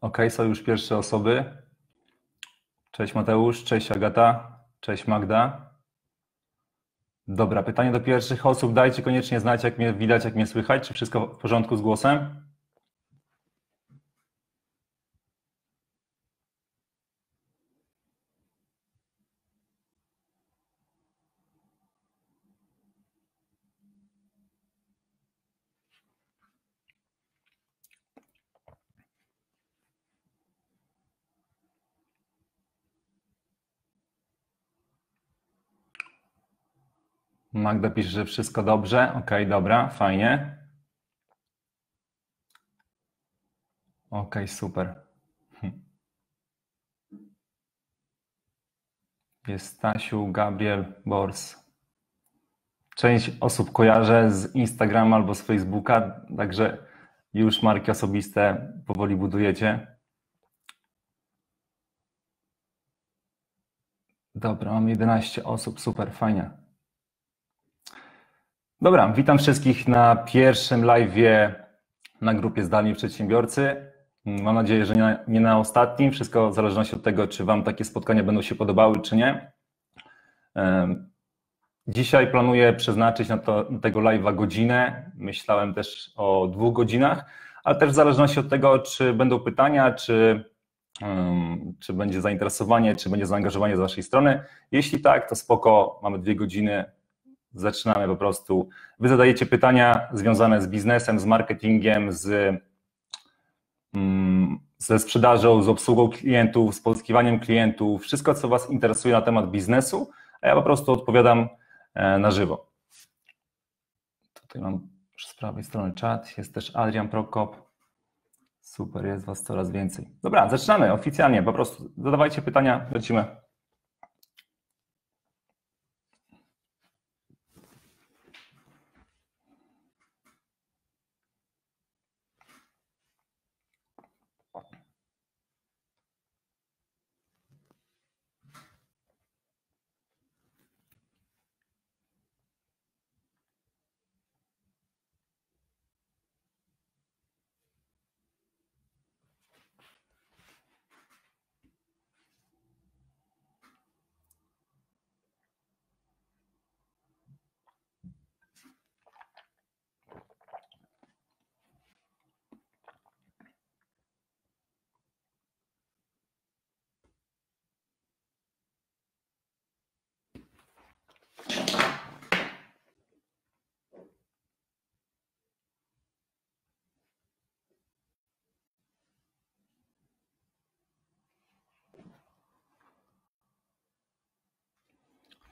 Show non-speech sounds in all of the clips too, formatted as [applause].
Ok, są już pierwsze osoby. Cześć Mateusz, cześć Agata, cześć Magda. Dobra, pytanie do pierwszych osób. Dajcie koniecznie znać, jak mnie widać, jak mnie słychać, czy wszystko w porządku z głosem. Magda pisze, że wszystko dobrze. Ok, dobra, fajnie. Ok, super. Hm. Jest Stasiu, Gabriel, Bors. Część osób kojarzę z Instagrama albo z Facebooka, także już marki osobiste powoli budujecie. Dobra, mam 11 osób, super, fajnie. Dobra, witam wszystkich na pierwszym live'ie na grupie Zdalni Przedsiębiorcy. Mam nadzieję, że nie na, nie na, ostatnim. Wszystko w zależności od tego, czy Wam takie spotkania będą się podobały, czy nie. Dzisiaj planuję przeznaczyć na, to, na tego live'a godzinę. Myślałem też o dwóch godzinach, ale też w zależności od tego, czy będą pytania, czy, um, czy będzie zainteresowanie, czy będzie zaangażowanie z Waszej strony. Jeśli tak, to spoko, mamy dwie godziny, zaczynamy po prostu. Wy zadajecie pytania związane z biznesem, z marketingiem, z, mm, ze sprzedażą, z obsługą klientów, z pozyskiwaniem klientów, wszystko, co Was interesuje na temat biznesu, a ja po prostu odpowiadam e, na żywo. Tutaj mam z prawej strony czat, jest też Adrian Prokop. Super, jest Was coraz więcej. Dobra, zaczynamy oficjalnie, po prostu zadawajcie pytania, lecimy.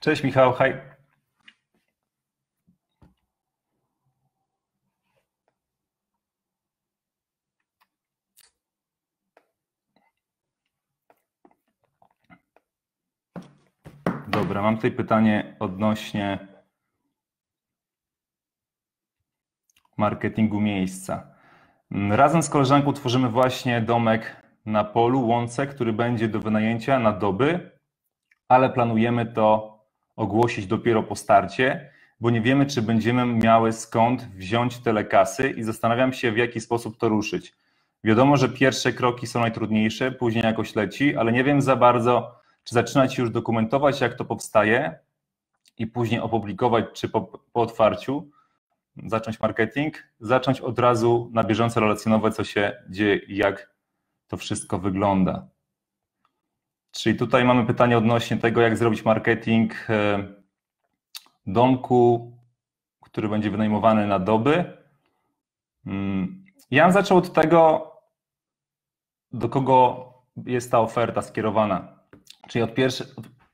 Cześć Michał, hej. Dobra, mam tutaj pytanie odnośnie marketingu miejsca. Razem z koleżanką tworzymy właśnie domek na polu, łące, który będzie do wynajęcia na doby, ale planujemy to ogłosić dopiero po starcie, bo nie wiemy, czy będziemy miały skąd wziąć tyle kasy i zastanawiam się, w jaki sposób to ruszyć. Wiadomo, że pierwsze kroki są najtrudniejsze, później jakoś leci, ale nie wiem za bardzo, czy zaczynać już dokumentować, jak to powstaje i później opublikować, czy po, po otwarciu zacząć marketing, zacząć od razu na bieżąco relacjonować, co się dzieje i jak to wszystko wygląda. Czyli tutaj mamy pytanie odnośnie tego, jak zrobić marketing e, domku, który będzie wynajmowany na doby. Mm, ja bym zaczął od tego, do kogo jest ta oferta skierowana. Czyli od, pierwszy,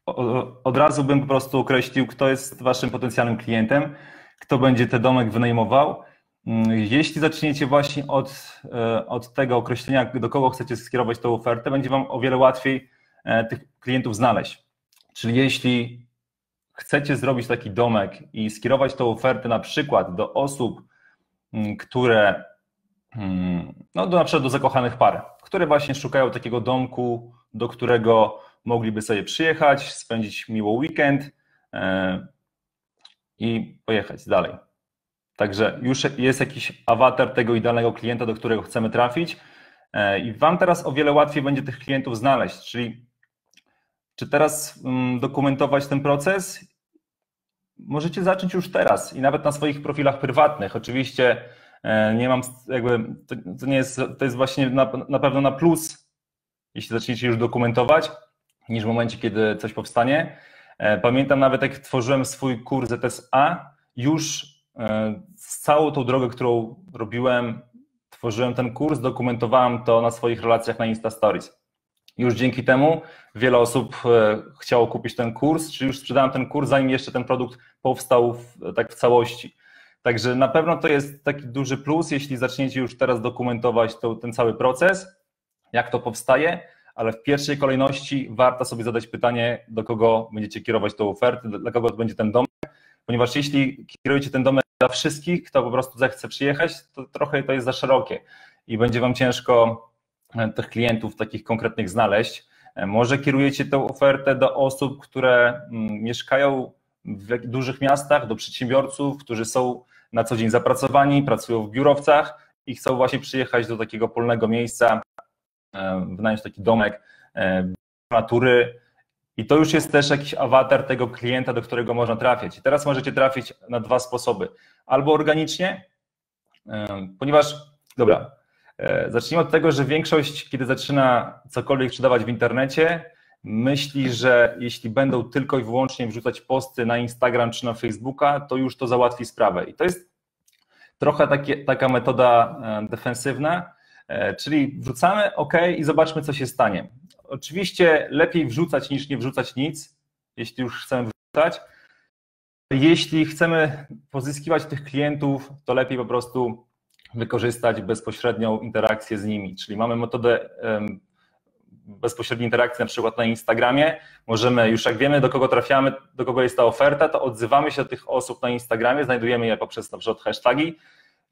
od, od razu bym po prostu określił, kto jest waszym potencjalnym klientem, kto będzie ten domek wynajmował. Mm, jeśli zaczniecie właśnie od, e, od tego określenia, do kogo chcecie skierować tę ofertę, będzie wam o wiele łatwiej tych klientów znaleźć. Czyli jeśli chcecie zrobić taki domek i skierować tę ofertę na przykład do osób, mm, które, mm, no do, na przykład do zakochanych par, które właśnie szukają takiego domku, do którego mogliby sobie przyjechać, spędzić miło weekend e, i pojechać dalej. Także już jest jakiś awatar tego idealnego klienta, do którego chcemy trafić i Wam teraz o wiele łatwiej będzie tych klientów znaleźć, czyli czy teraz mm, dokumentować ten proces? Możecie zacząć już teraz i nawet na swoich profilach prywatnych. Oczywiście e, nie mam jakby, to, nie jest, to jest właśnie na, na pewno na plus, jeśli zaczniecie już dokumentować, niż w momencie, kiedy coś powstanie. E, pamiętam nawet, jak tworzyłem swój kurs ZSA, już e, z całą tą drogę, którą robiłem, tworzyłem ten kurs, dokumentowałem to na swoich relacjach na Insta Stories. Już dzięki temu wiele osób e, chciało kupić ten kurs, czyli już sprzedałem ten kurs, zanim jeszcze ten produkt powstał w, tak w całości. Także na pewno to jest taki duży plus, jeśli zaczniecie już teraz dokumentować to, ten cały proces, jak to powstaje, ale w pierwszej kolejności warto sobie zadać pytanie, do kogo będziecie kierować tą ofertę, dla kogo będzie ten domek, ponieważ jeśli kierujecie ten domek dla wszystkich, kto po prostu zechce przyjechać, to trochę to jest za szerokie i będzie Wam ciężko tych klientów takich konkretnych znaleźć. E, może kierujecie tę ofertę do osób, które mm, mieszkają w dużych miastach, do przedsiębiorców, którzy są na co dzień zapracowani, pracują w biurowcach i chcą właśnie przyjechać do takiego polnego miejsca, e, wynająć taki domek natury. I to już jest też jakiś awatar tego klienta, do którego można trafiać. I teraz możecie trafić na dwa sposoby. Albo organicznie, ponieważ, dobra, E, zacznijmy od tego, że większość, kiedy zaczyna cokolwiek sprzedawać w internecie, myśli, że jeśli będą tylko i wyłącznie wrzucać posty na Instagram czy na Facebooka, to już to załatwi sprawę. I to jest trochę takie, taka metoda e, defensywna, e, czyli wrzucamy OK i zobaczmy, co się stanie. Oczywiście lepiej wrzucać niż nie wrzucać nic, jeśli już chcemy wrzucać. Jeśli chcemy pozyskiwać tych klientów, to lepiej po prostu wykorzystać bezpośrednią interakcję z nimi. Czyli mamy metodę bezpośredniej interakcji na przykład na Instagramie. Możemy, już jak wiemy, do kogo trafiamy, do kogo jest ta oferta, to odzywamy się do tych osób na Instagramie, znajdujemy je poprzez na przykład hashtagi,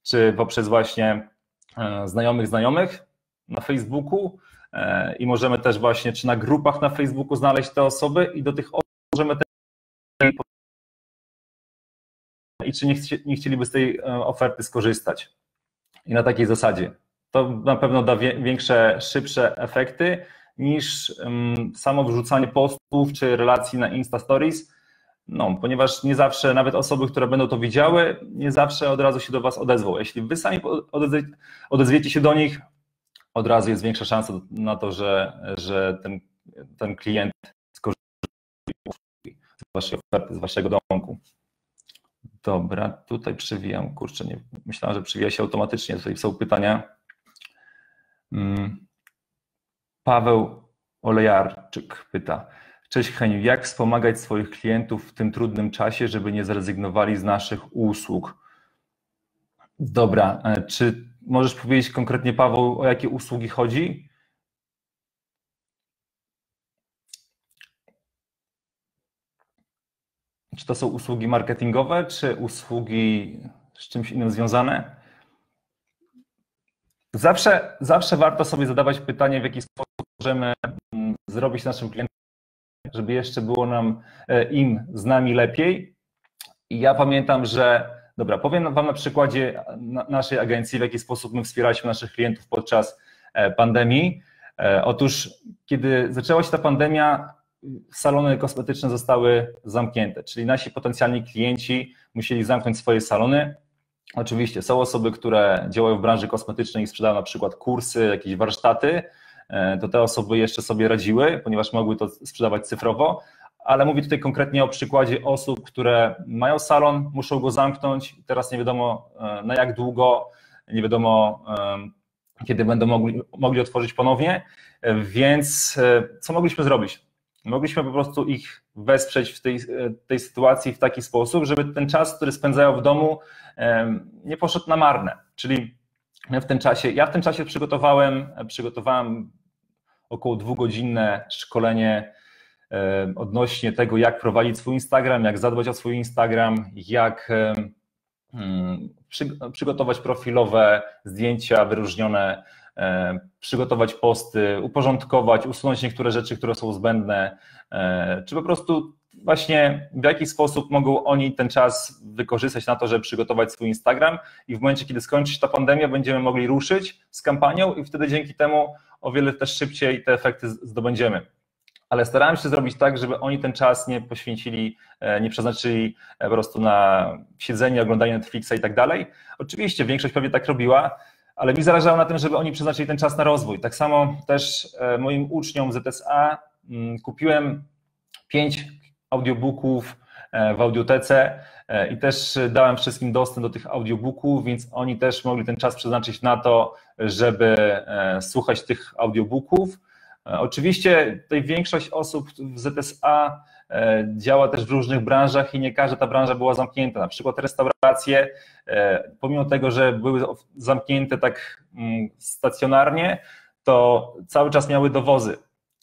czy poprzez właśnie e, znajomych znajomych na Facebooku e, i możemy też właśnie, czy na grupach na Facebooku znaleźć te osoby i do tych osób możemy też i czy nie, nie chcieliby z tej e, oferty skorzystać i na takiej zasadzie. To na pewno da większe, szybsze efekty niż samo wrzucanie postów czy relacji na Insta Stories, no, ponieważ nie zawsze, nawet osoby, które będą to widziały, nie zawsze od razu się do Was odezwą. Jeśli Wy sami odezwiecie się do nich, od razu jest większa szansa na to, że, że ten, ten klient skorzysta z Waszej oferty, z Waszego domku. Dobra, tutaj przewijam, kurczę, nie, myślałem, że przewija się automatycznie, tutaj są pytania. Mm. Paweł Olejarczyk pyta, Cześć Heniu, jak wspomagać swoich klientów w tym trudnym czasie, żeby nie zrezygnowali z naszych usług? Dobra, e, czy możesz powiedzieć konkretnie Paweł, o jakie usługi chodzi? Czy to są usługi marketingowe, czy usługi z czymś innym związane? Zawsze, zawsze warto sobie zadawać pytanie, w jaki sposób możemy mm, zrobić naszym klientom, żeby jeszcze było nam e, im z nami lepiej. I ja pamiętam, że, dobra, powiem Wam na przykładzie naszej agencji, w jaki sposób my wspieraliśmy naszych klientów podczas e, pandemii. E, otóż, kiedy zaczęła się ta pandemia, salony kosmetyczne zostały zamknięte, czyli nasi potencjalni klienci musieli zamknąć swoje salony. Oczywiście są osoby, które działają w branży kosmetycznej i sprzedają na przykład kursy, jakieś warsztaty, e, to te osoby jeszcze sobie radziły, ponieważ mogły to sprzedawać cyfrowo, ale mówię tutaj konkretnie o przykładzie osób, które mają salon, muszą go zamknąć, teraz nie wiadomo e, na jak długo, nie wiadomo e, kiedy będą mogli, mogli otworzyć ponownie, więc co mogliśmy zrobić? Mogliśmy po prostu ich wesprzeć w tej, tej sytuacji w taki sposób, żeby ten czas, który spędzają w domu, nie poszedł na marne. Czyli w tym czasie, ja w tym czasie przygotowałem, przygotowałem około dwugodzinne szkolenie odnośnie tego, jak prowadzić swój Instagram, jak zadbać o swój Instagram, jak hmm, przygotować profilowe zdjęcia wyróżnione E, przygotować posty, uporządkować, usunąć niektóre rzeczy, które są zbędne, e, czy po prostu właśnie w jaki sposób mogą oni ten czas wykorzystać na to, żeby przygotować swój Instagram i w momencie, kiedy skończy się ta pandemia, będziemy mogli ruszyć z kampanią i wtedy dzięki temu o wiele też szybciej te efekty zdobędziemy. Ale starałem się zrobić tak, żeby oni ten czas nie poświęcili, e, nie przeznaczyli e, po prostu na siedzenie, oglądanie Netflixa i tak dalej. Oczywiście większość pewnie tak robiła, ale mi zależało na tym, żeby oni przeznaczyli ten czas na rozwój. Tak samo też e, moim uczniom ZSA mm, kupiłem pięć audiobooków e, w audiotece e, i też dałem wszystkim dostęp do tych audiobooków, więc oni też mogli ten czas przeznaczyć na to, żeby słuchać tych audiobooków. Oczywiście tutaj większość osób w ZSA działa też w różnych branżach i nie każda ta branża była zamknięta. Na przykład restauracje, pomimo tego, że były zamknięte tak mm, stacjonarnie, to cały czas miały dowozy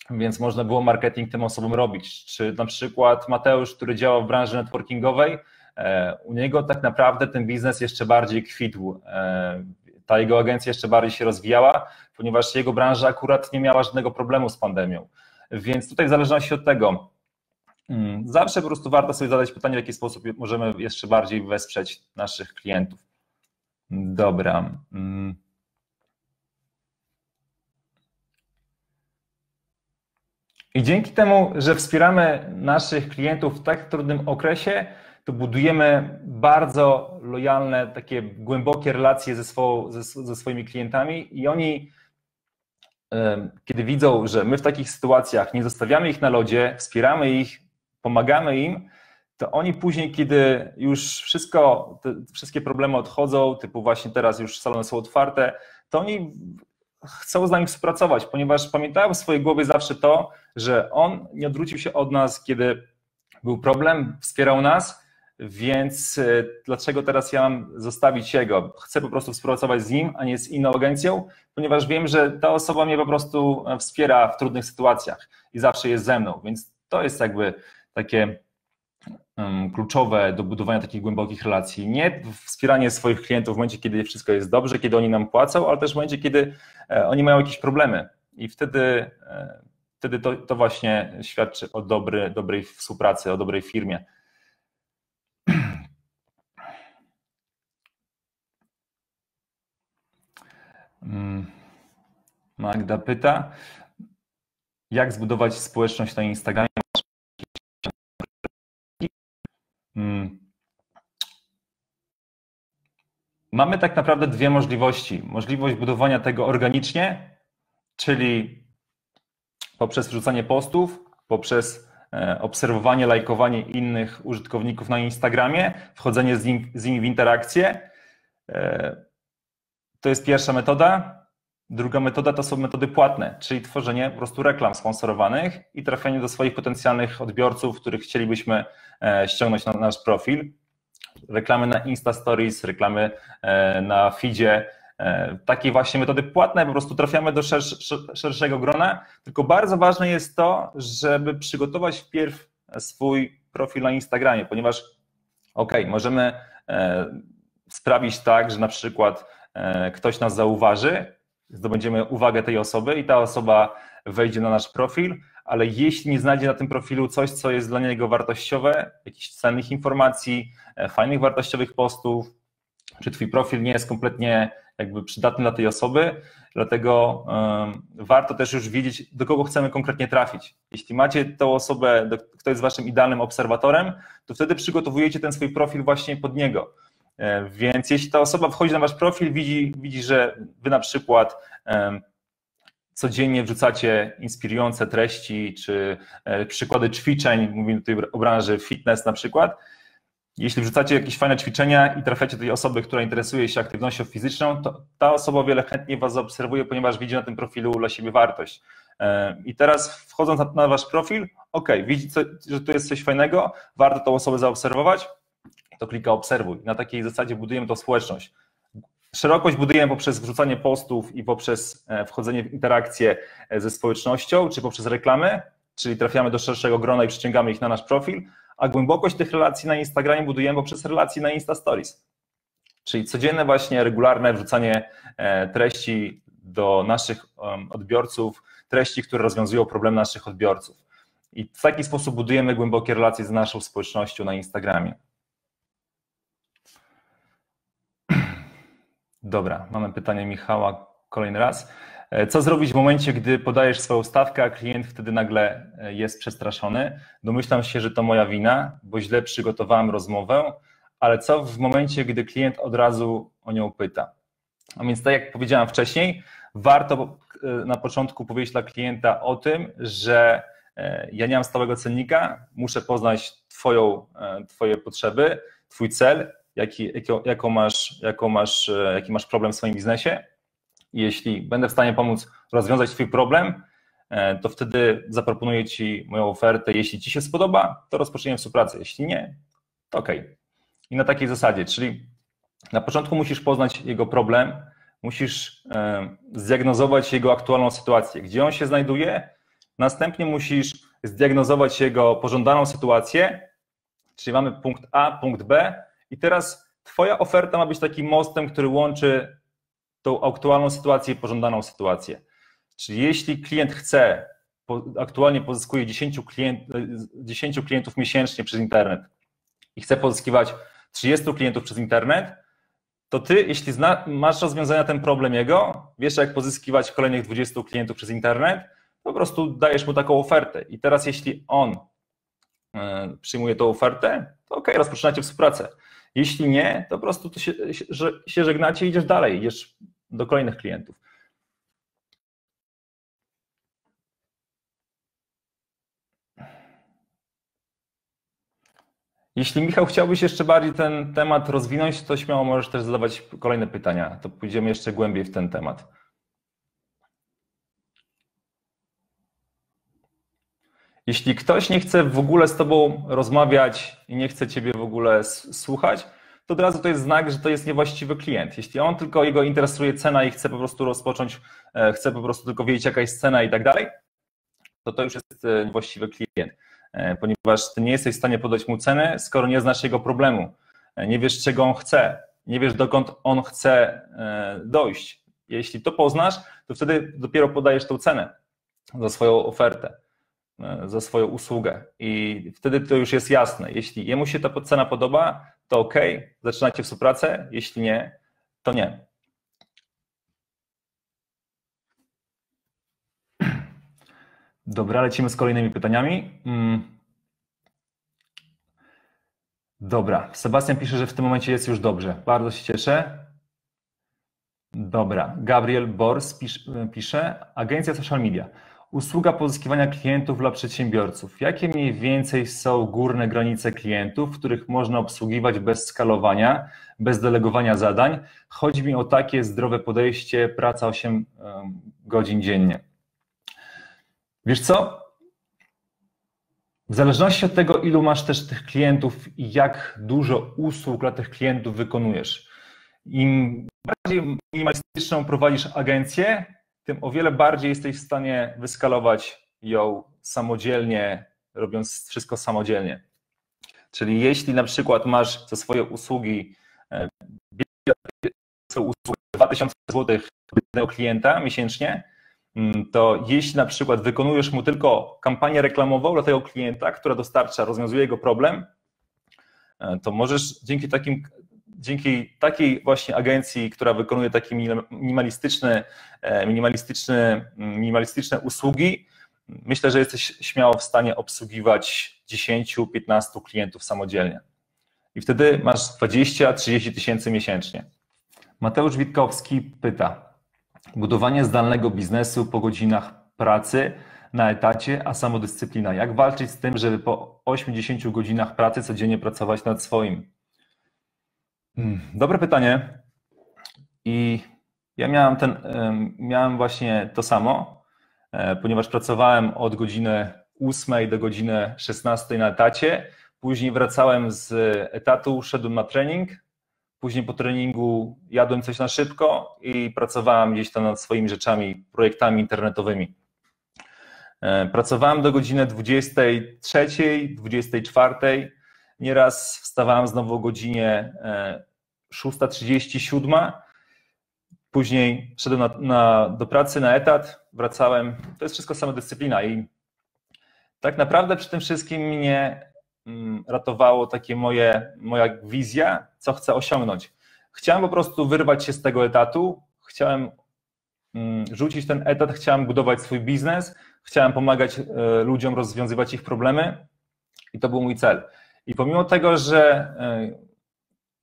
więc można było marketing tym osobom robić. Czy na przykład Mateusz, który działa w branży networkingowej, e, u niego tak naprawdę ten biznes jeszcze bardziej kwitł. E, ta jego agencja jeszcze bardziej się rozwijała, ponieważ jego branża akurat nie miała żadnego problemu z pandemią. Więc tutaj w zależności od tego, zawsze po prostu warto sobie zadać pytanie, w jaki sposób możemy jeszcze bardziej wesprzeć naszych klientów. Dobra. Mm. I dzięki temu, że wspieramy naszych klientów w tak trudnym okresie, to budujemy bardzo lojalne, takie głębokie relacje ze, swą, ze, ze swoimi klientami i oni, kiedy widzą, że my w takich sytuacjach nie zostawiamy ich na lodzie, wspieramy ich, pomagamy im, to oni później, kiedy już wszystko, wszystkie problemy odchodzą, typu właśnie teraz już salony są otwarte, to oni chcą z nami współpracować, ponieważ pamiętają w swojej głowie zawsze to, że on nie odwrócił się od nas, kiedy był problem, wspierał nas, więc e, dlaczego teraz ja mam zostawić jego? Chcę po prostu współpracować z nim, a nie z inną agencją, ponieważ wiem, że ta osoba mnie po prostu wspiera w trudnych sytuacjach i zawsze jest ze mną, więc to jest jakby takie kluczowe do budowania takich głębokich relacji. Nie wspieranie swoich klientów w momencie, kiedy wszystko jest dobrze, kiedy oni nam płacą, ale też w momencie, kiedy e, oni mają jakieś problemy. I wtedy, e, wtedy to, to właśnie świadczy o dobry, dobrej współpracy, o dobrej firmie. Mm. Magda pyta, jak zbudować społeczność na Instagramie? Mamy tak naprawdę dwie możliwości. Możliwość budowania tego organicznie, czyli poprzez wrzucanie postów, poprzez e, obserwowanie, lajkowanie innych użytkowników na Instagramie, wchodzenie z, nim, z nimi w interakcję. E, to jest pierwsza metoda. Druga metoda to są metody płatne, czyli tworzenie po prostu reklam sponsorowanych i trafianie do swoich potencjalnych odbiorców, których chcielibyśmy e, ściągnąć na nasz profil. Reklamy na Insta Stories, reklamy e, na feedzie, e, takie właśnie metody płatne, po prostu trafiamy do szerszego grona, tylko bardzo ważne jest to, żeby przygotować wpierw swój profil na Instagramie, ponieważ ok, możemy sprawić tak, że na przykład ktoś nas zauważy, zdobędziemy uwagę tej osoby i ta osoba wejdzie na nasz profil, ale jeśli nie znajdzie na tym profilu coś, co jest dla niego wartościowe, jakichś cennych informacji, e, fajnych, wartościowych postów, czy twój profil nie jest kompletnie jakby przydatny dla tej osoby, dlatego warto też już wiedzieć, do kogo chcemy konkretnie trafić. Jeśli macie tą osobę, kto jest waszym idealnym obserwatorem, to wtedy przygotowujecie ten swój profil właśnie pod niego. E, więc jeśli ta osoba wchodzi na wasz profil, widzi, widzi że wy na przykład codziennie wrzucacie inspirujące treści, czy e, przykłady ćwiczeń, mówimy tutaj o branży fitness na przykład, jeśli wrzucacie jakieś fajne ćwiczenia i trafiacie do tej osoby, która interesuje się aktywnością fizyczną, to ta osoba wiele chętniej Was zaobserwuje, ponieważ widzi na tym profilu dla siebie wartość. E, I teraz wchodząc na, Wasz profil, ok, widzi, że tu jest coś fajnego, warto tą osobę zaobserwować, to klika obserwuj. Na takiej zasadzie budujemy tą społeczność. Szerokość budujemy poprzez wrzucanie postów i poprzez e, wchodzenie w interakcję e, ze społecznością, czy poprzez reklamy, czyli trafiamy do szerszego grona i przyciągamy ich na nasz profil, a głębokość tych relacji na Instagramie budujemy poprzez relacje na Insta Stories. Czyli codzienne właśnie regularne wrzucanie e, treści do naszych odbiorców, treści, które rozwiązują problem naszych odbiorców. I w taki sposób budujemy głębokie relacje z naszą społecznością na Instagramie. Dobra, mamy pytanie Michała kolejny raz. E, co zrobić w momencie, gdy podajesz swoją stawkę, a klient wtedy nagle e, jest przestraszony? Domyślam się, że to moja wina, bo źle przygotowałem rozmowę, ale co w momencie, gdy klient od razu o nią pyta? A więc tak jak powiedziałem wcześniej, warto e, na początku powiedzieć dla klienta o tym, że ja nie mam stałego cennika, muszę poznać twoją, Twoje potrzeby, Twój cel, jaki, jaką masz, jaką masz, jaki masz problem w swoim biznesie jeśli będę w stanie pomóc rozwiązać Twój problem, e, to wtedy zaproponuję Ci moją ofertę. Jeśli Ci się spodoba, to rozpoczniemy współpracę. Jeśli nie, to ok. I na takiej zasadzie, czyli na początku musisz poznać jego problem, musisz e, zdiagnozować jego aktualną sytuację, gdzie on się znajduje, następnie musisz zdiagnozować jego pożądaną sytuację, czyli mamy punkt A, punkt B i teraz Twoja oferta ma być takim mostem, który łączy tą aktualną sytuację i pożądaną sytuację. Czyli jeśli klient chce, aktualnie pozyskuje 10, klient, 10 klientów miesięcznie przez internet i chce pozyskiwać 30 klientów przez internet, to ty, jeśli zna, masz rozwiązania ten problem jego, wiesz jak pozyskiwać kolejnych 20 klientów przez internet, po prostu dajesz mu taką ofertę. I teraz jeśli on e, przyjmuje tą ofertę, to ok, rozpoczynacie współpracę. Jeśli nie, to po prostu to się, się żegnacie i idziesz dalej, idziesz do kolejnych klientów. Jeśli Michał chciałbyś jeszcze bardziej ten temat rozwinąć, to śmiało możesz też zadawać kolejne pytania. To pójdziemy jeszcze głębiej w ten temat. Jeśli ktoś nie chce w ogóle z Tobą rozmawiać i nie chce Ciebie w ogóle słuchać, to od razu to jest znak, że to jest niewłaściwy klient. Jeśli on tylko jego interesuje cena i chce po prostu rozpocząć, e, chce po prostu tylko wiedzieć, jaka jest cena i tak dalej, to to już jest e, niewłaściwy klient, e, ponieważ ty nie jesteś w stanie podać mu cenę, skoro nie znasz jego problemu, nie wiesz, czego on chce, nie wiesz, dokąd on chce dojść. Jeśli to poznasz, to wtedy dopiero podajesz tą cenę za swoją ofertę, za swoją usługę i wtedy to już jest jasne. Jeśli jemu się ta cena podoba, to ok, zaczynacie współpracę, jeśli nie, to nie. [clears throat] Dobra, lecimy z kolejnymi pytaniami. Mm. Dobra, Sebastian pisze, że w tym momencie jest już dobrze. Bardzo się cieszę. Dobra, Gabriel Bors pisze, agencja social media. Usługa pozyskiwania klientów dla przedsiębiorców. Jakie mniej więcej są górne granice klientów, których można obsługiwać bez skalowania, bez delegowania zadań? Chodzi mi o takie zdrowe podejście, praca 8 godzin dziennie. Wiesz co? W zależności od tego, ilu masz też tych klientów i jak dużo usług dla tych klientów wykonujesz, im bardziej minimalistyczną prowadzisz agencję, tym o wiele bardziej jesteś w stanie wyskalować ją samodzielnie, robiąc wszystko samodzielnie. Czyli jeśli na przykład masz za swoje usługi e, usługę 2000 zł jednego klienta miesięcznie, mm, to jeśli na przykład wykonujesz mu tylko kampanię reklamową dla tego klienta, która dostarcza, rozwiązuje jego problem, e, to możesz dzięki takim dzięki takiej właśnie agencji, która wykonuje takie minimalistyczne, minimalistyczne, minimalistyczne usługi, myślę, że jesteś śmiało w stanie obsługiwać 10-15 klientów samodzielnie. I wtedy masz 20-30 tysięcy miesięcznie. Mateusz Witkowski pyta: Budowanie zdalnego biznesu po godzinach pracy na etacie, a samodyscyplina. Jak walczyć z tym, żeby po 80 godzinach pracy codziennie pracować nad swoim? Hmm, dobre pytanie. I ja miałem, ten, miałem właśnie to samo, e, ponieważ pracowałem od godziny 8 do godziny 16 na etacie. Później wracałem z etatu, szedłem na trening. Później po treningu jadłem coś na szybko i pracowałem gdzieś tam nad swoimi rzeczami, projektami internetowymi. E, pracowałem do godziny 23, 24. Nieraz wstawałem znowu o godzinie 6.37. E, Później szedłem na, na, do pracy na etat, wracałem. To jest wszystko samodyscyplina i tak naprawdę przy tym wszystkim mnie mm, ratowało takie moje, moja wizja, co chcę osiągnąć. Chciałem po prostu wyrwać się z tego etatu, chciałem mm, rzucić ten etat, chciałem budować swój biznes, chciałem pomagać e, ludziom rozwiązywać ich problemy i to był mój cel. I pomimo tego, że, e,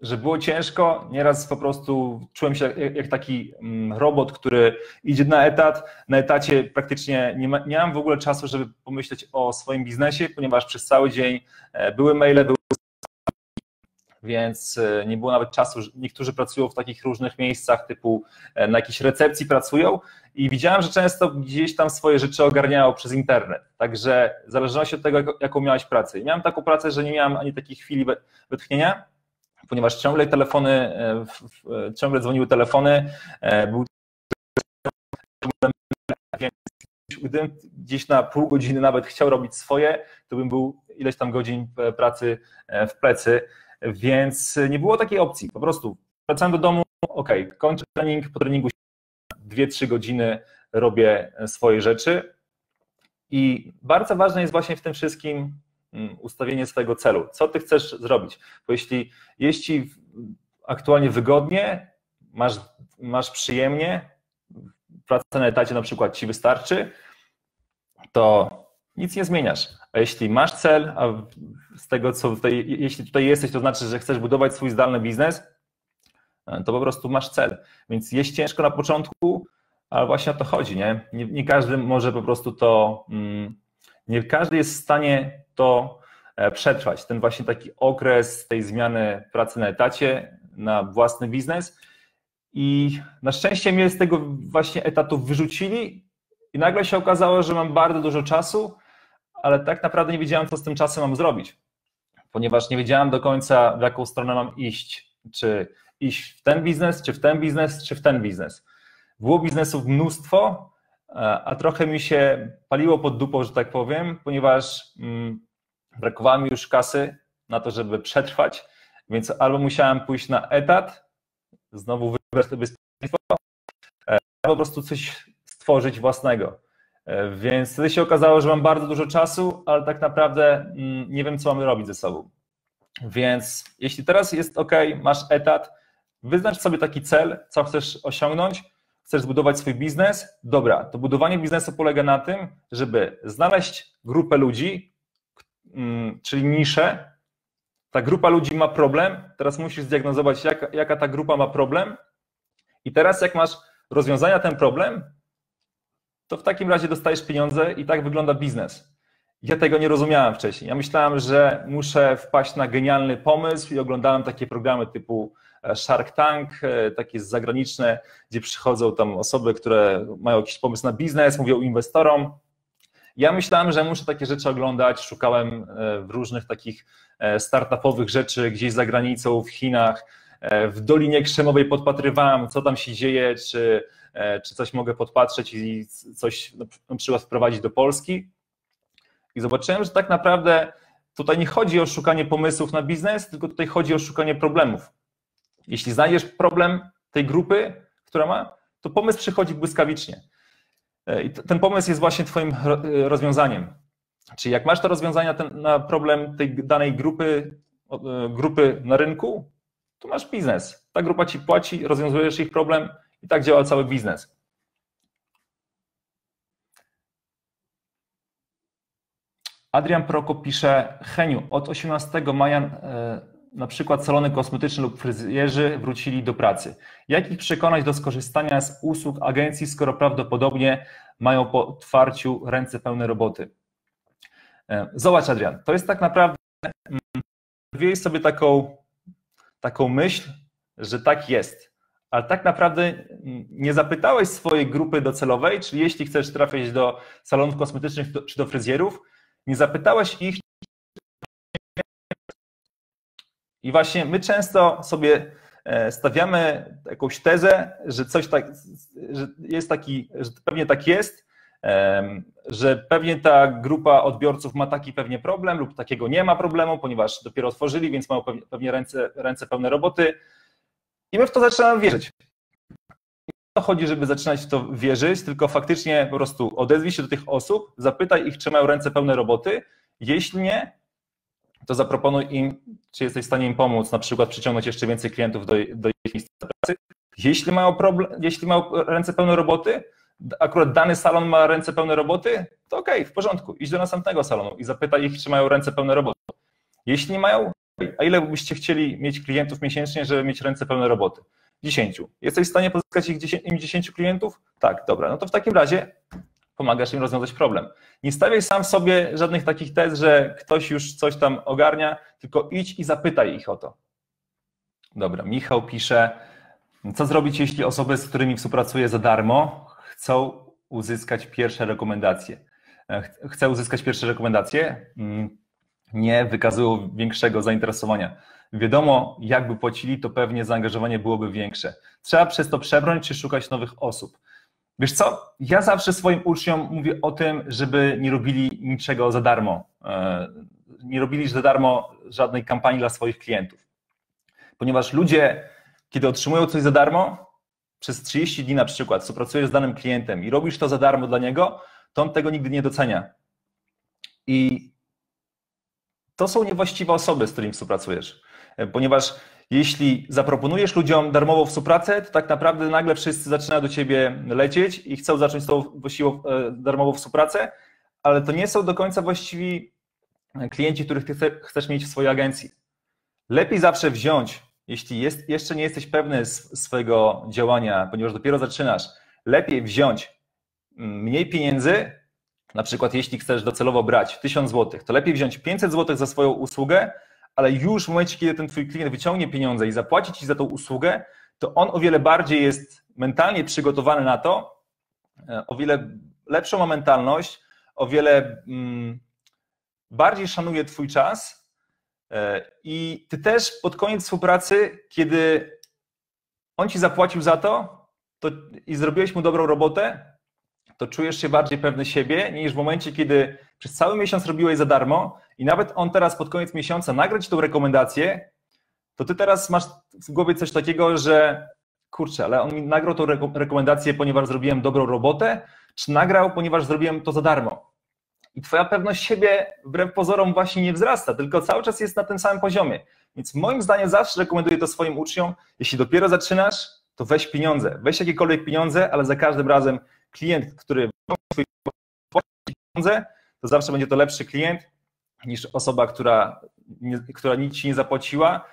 że było ciężko, nieraz po prostu czułem się jak taki mm, robot, który idzie na etat. Na etacie praktycznie nie, ma, nie mam w ogóle czasu, żeby pomyśleć o swoim biznesie, ponieważ przez cały dzień e, były maile, były więc e, nie było nawet czasu. Niektórzy pracują w takich różnych miejscach, typu na jakiejś recepcji pracują i widziałem, że często gdzieś tam swoje rzeczy ogarniało przez internet. Także w zależności od tego, jaką miałeś pracę. I miałem taką pracę, że nie miałem ani takiej chwili wytchnienia, ponieważ ciągle telefony, e, ciągle dzwoniły telefony, e, był gdybym gdzieś na pół godziny nawet chciał robić swoje, to bym był ileś tam godzin e, pracy w plecy, więc nie było takiej opcji. Po prostu wracałem do domu, ok, kończę trening, po treningu 2-3 godziny robię swoje rzeczy. I bardzo ważne jest właśnie w tym wszystkim ustawienie swojego celu. Co ty chcesz zrobić? Bo jeśli, jeśli aktualnie wygodnie, masz, masz przyjemnie, praca na etacie na przykład ci wystarczy, to nic nie zmieniasz. A jeśli masz cel, a z tego co tutaj, jeśli tutaj jesteś, to znaczy, że chcesz budować swój zdalny biznes, to po prostu masz cel. Więc jest ciężko na początku, ale właśnie o to chodzi, nie? Nie, nie każdy może po prostu to, mm, nie każdy jest w stanie to e, przetrwać. Ten właśnie taki okres tej zmiany pracy na etacie, na własny biznes. I na szczęście mnie z tego właśnie etatu wyrzucili i nagle się okazało, że mam bardzo dużo czasu, ale tak naprawdę nie wiedziałem, co z tym czasem mam zrobić, ponieważ nie wiedziałem do końca, w jaką stronę mam iść. Czy iść w ten biznes, czy w ten biznes, czy w ten biznes. Było biznesów mnóstwo, a trochę mi się paliło pod dupą, że tak powiem, ponieważ mm, brakowało mi już kasy na to, żeby przetrwać, więc albo musiałem pójść na etat, znowu wybrać to bezpieczeństwo, e, albo po prostu coś stworzyć własnego. E, więc wtedy się okazało, że mam bardzo dużo czasu, ale tak naprawdę mm, nie wiem, co mamy robić ze sobą. Więc jeśli teraz jest ok, masz etat, Wyznacz sobie taki cel, co chcesz osiągnąć, chcesz zbudować swój biznes. Dobra, to budowanie biznesu polega na tym, żeby znaleźć grupę ludzi, mm, czyli niszę. Ta grupa ludzi ma problem, teraz musisz zdiagnozować, jak, jaka ta grupa ma problem. I teraz, jak masz rozwiązania ten problem, to w takim razie dostajesz pieniądze i tak wygląda biznes. Ja tego nie rozumiałem wcześniej. Ja myślałem, że muszę wpaść na genialny pomysł i oglądałem takie programy typu Shark Tank, e, takie zagraniczne, gdzie przychodzą tam osoby, które mają jakiś pomysł na biznes, mówią inwestorom. Ja myślałem, że muszę takie rzeczy oglądać, szukałem e, w różnych takich e, startupowych rzeczy gdzieś za granicą, w Chinach, w Dolinie Krzemowej podpatrywałem, co tam się dzieje, czy, czy coś mogę podpatrzeć i coś na przykład wprowadzić do Polski. I zobaczyłem, że tak naprawdę tutaj nie chodzi o szukanie pomysłów na biznes, tylko tutaj chodzi o szukanie problemów. Jeśli znajdziesz problem tej grupy, która ma, to pomysł przychodzi błyskawicznie. E, I ten pomysł jest właśnie Twoim e, rozwiązaniem. Czyli jak masz to rozwiązanie na problem tej danej grupy, e, grupy na rynku, to masz biznes. Ta grupa ci płaci, rozwiązujesz ich problem i tak działa cały biznes. Adrian Proko pisze, Heniu, od 18 maja na przykład salony kosmetyczne lub fryzjerzy wrócili do pracy. Jak ich przekonać do skorzystania z usług agencji, skoro prawdopodobnie mają po otwarciu ręce pełne roboty? E, zobacz, Adrian, to jest tak naprawdę, mm, wziąłeś sobie taką, taką myśl, że tak jest, ale tak naprawdę mm, nie zapytałeś swojej grupy docelowej, czyli jeśli chcesz trafić do salonów kosmetycznych czy do fryzjerów, nie zapytałeś ich, I właśnie my często sobie e, stawiamy jakąś tezę, że coś tak, że jest taki, że pewnie tak jest, że pewnie ta grupa odbiorców ma taki pewnie problem lub takiego nie ma problemu, ponieważ dopiero otworzyli, więc mają pewnie ręce, ręce pełne roboty. I my w to zaczynamy wierzyć. to chodzi, żeby zaczynać w to wierzyć, tylko faktycznie po prostu odezwij się do tych osób, zapytaj ich, czy mają ręce pełne roboty. Jeśli nie, to zaproponuj im, czy jesteś w stanie im pomóc, na przykład przyciągnąć jeszcze więcej klientów do, do ich miejsca pracy. Jeśli mają, problem, jeśli mają ręce pełne roboty, akurat dany salon ma ręce pełne roboty, to okej, okay, w porządku, idź do następnego salonu i zapytaj ich, czy mają ręce pełne roboty. Jeśli nie mają, a ile byście chcieli mieć klientów miesięcznie, żeby mieć ręce pełne roboty? 10. Jesteś w stanie pozyskać ich 10, im 10 klientów? Tak, dobra. No to w takim razie pomagasz im rozwiązać problem. Nie stawiaj sam sobie żadnych takich tez, że ktoś już coś tam ogarnia, tylko idź i zapytaj ich o to. Dobra, Michał pisze, co zrobić, jeśli osoby, z którymi współpracuję za darmo, chcą uzyskać pierwsze rekomendacje? Chcę uzyskać pierwsze rekomendacje? Mm, nie wykazują większego zainteresowania. Wiadomo, jakby płacili, to pewnie zaangażowanie byłoby większe. Trzeba przez to przebrnąć czy szukać nowych osób. Wiesz co, ja zawsze swoim uczniom mówię o tym, żeby nie robili niczego za darmo. E, nie robili za darmo żadnej kampanii dla swoich klientów. Ponieważ ludzie, kiedy otrzymują coś za darmo, przez 30 dni na przykład, współpracujesz z danym klientem i robisz to za darmo dla niego, to on tego nigdy nie docenia. I to są niewłaściwe osoby, z którymi współpracujesz. E, ponieważ jeśli zaproponujesz ludziom darmową współpracę, to tak naprawdę nagle wszyscy zaczynają do ciebie lecieć i chcą zacząć tą właściwą e, darmową współpracę, ale to nie są do końca właściwi klienci, których ty chcesz mieć w swojej agencji. Lepiej zawsze wziąć, jeśli jest, jeszcze nie jesteś pewny swojego działania, ponieważ dopiero zaczynasz, lepiej wziąć mm, mniej pieniędzy, na przykład jeśli chcesz docelowo brać 1000 zł, to lepiej wziąć 500 zł za swoją usługę, ale już w momencie, kiedy ten twój klient wyciągnie pieniądze i zapłaci ci za tą usługę, to on o wiele bardziej jest mentalnie przygotowany na to, e, o wiele lepszą ma mentalność, o wiele mm, bardziej szanuje twój czas e, i ty też pod koniec współpracy, kiedy on ci zapłacił za to, to i zrobiłeś mu dobrą robotę, to czujesz się bardziej pewny siebie niż w momencie, kiedy przez cały miesiąc robiłeś za darmo i nawet on teraz pod koniec miesiąca nagra ci tą rekomendację, to ty teraz masz w głowie coś takiego, że kurczę, ale on mi nagrał tą rekomendację, ponieważ zrobiłem dobrą robotę, czy nagrał, ponieważ zrobiłem to za darmo. I twoja pewność siebie wbrew pozorom właśnie nie wzrasta, tylko cały czas jest na tym samym poziomie. Więc moim zdaniem zawsze rekomenduję to swoim uczniom, jeśli dopiero zaczynasz, to weź pieniądze. Weź jakiekolwiek pieniądze, ale za każdym razem klient, który płaci pieniądze, to zawsze będzie to lepszy klient niż osoba, która, nie, która nic ci nie zapłaciła,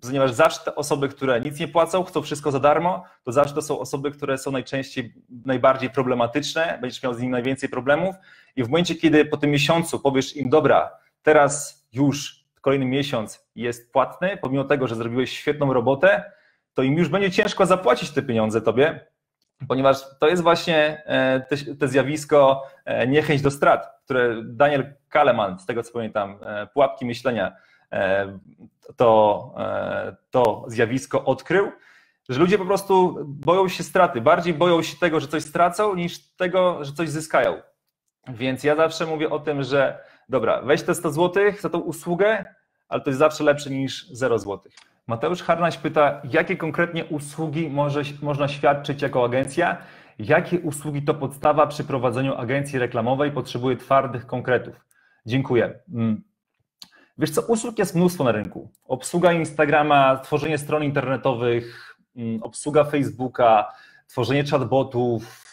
ponieważ zawsze te osoby, które nic nie płacą, chcą wszystko za darmo, to zawsze to są osoby, które są najczęściej najbardziej problematyczne, będziesz miał z nimi najwięcej problemów. I w momencie, kiedy po tym miesiącu powiesz im, dobra, teraz już kolejny miesiąc jest płatny, pomimo tego, że zrobiłeś świetną robotę, to im już będzie ciężko zapłacić te pieniądze tobie, ponieważ to jest właśnie e, te, te, zjawisko e, niechęć do strat, które Daniel Kaleman, z tego co pamiętam, e, pułapki myślenia, to, to zjawisko odkrył, że ludzie po prostu boją się straty, bardziej boją się tego, że coś stracą, niż tego, że coś zyskają. Więc ja zawsze mówię o tym, że dobra, weź te 100 zł za tą usługę, ale to jest zawsze lepsze niż 0 złotych. Mateusz Harnaś pyta, jakie konkretnie usługi może, można świadczyć jako agencja? Jakie usługi to podstawa przy prowadzeniu agencji reklamowej potrzebuje twardych konkretów? Dziękuję. Mm. Wiesz co, usług jest mnóstwo na rynku. Obsługa Instagrama, tworzenie stron internetowych, mm, obsługa Facebooka, tworzenie chatbotów.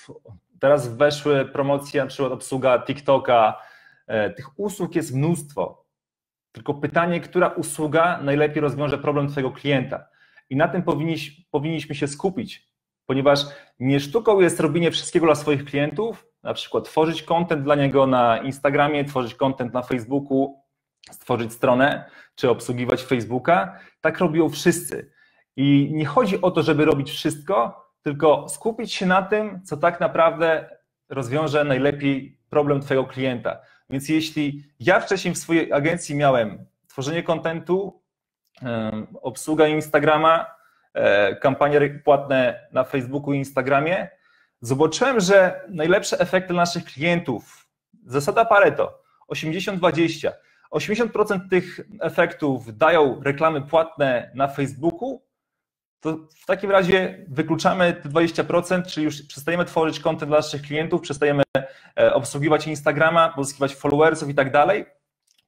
Teraz weszły promocje, na przykład obsługa TikToka. E, tych usług jest mnóstwo. Tylko pytanie, która usługa najlepiej rozwiąże problem Twojego klienta. I na tym powinniś, powinniśmy się skupić, ponieważ nie sztuką jest robienie wszystkiego dla swoich klientów, na przykład tworzyć content dla niego na Instagramie, tworzyć content na Facebooku, stworzyć stronę, czy obsługiwać Facebooka. Tak robią wszyscy. I nie chodzi o to, żeby robić wszystko, tylko skupić się na tym, co tak naprawdę rozwiąże najlepiej problem Twojego klienta. Więc jeśli ja wcześniej w swojej agencji miałem tworzenie kontentu, obsługa Instagrama, e, kampanie płatne na Facebooku i Instagramie, zobaczyłem, że najlepsze efekty naszych klientów, zasada Pareto, 80-20, 80% tych efektów dają reklamy płatne na Facebooku, to w takim razie wykluczamy te 20%, czyli już przestajemy tworzyć kontent dla naszych klientów, przestajemy e, obsługiwać Instagrama, pozyskiwać followersów i tak dalej,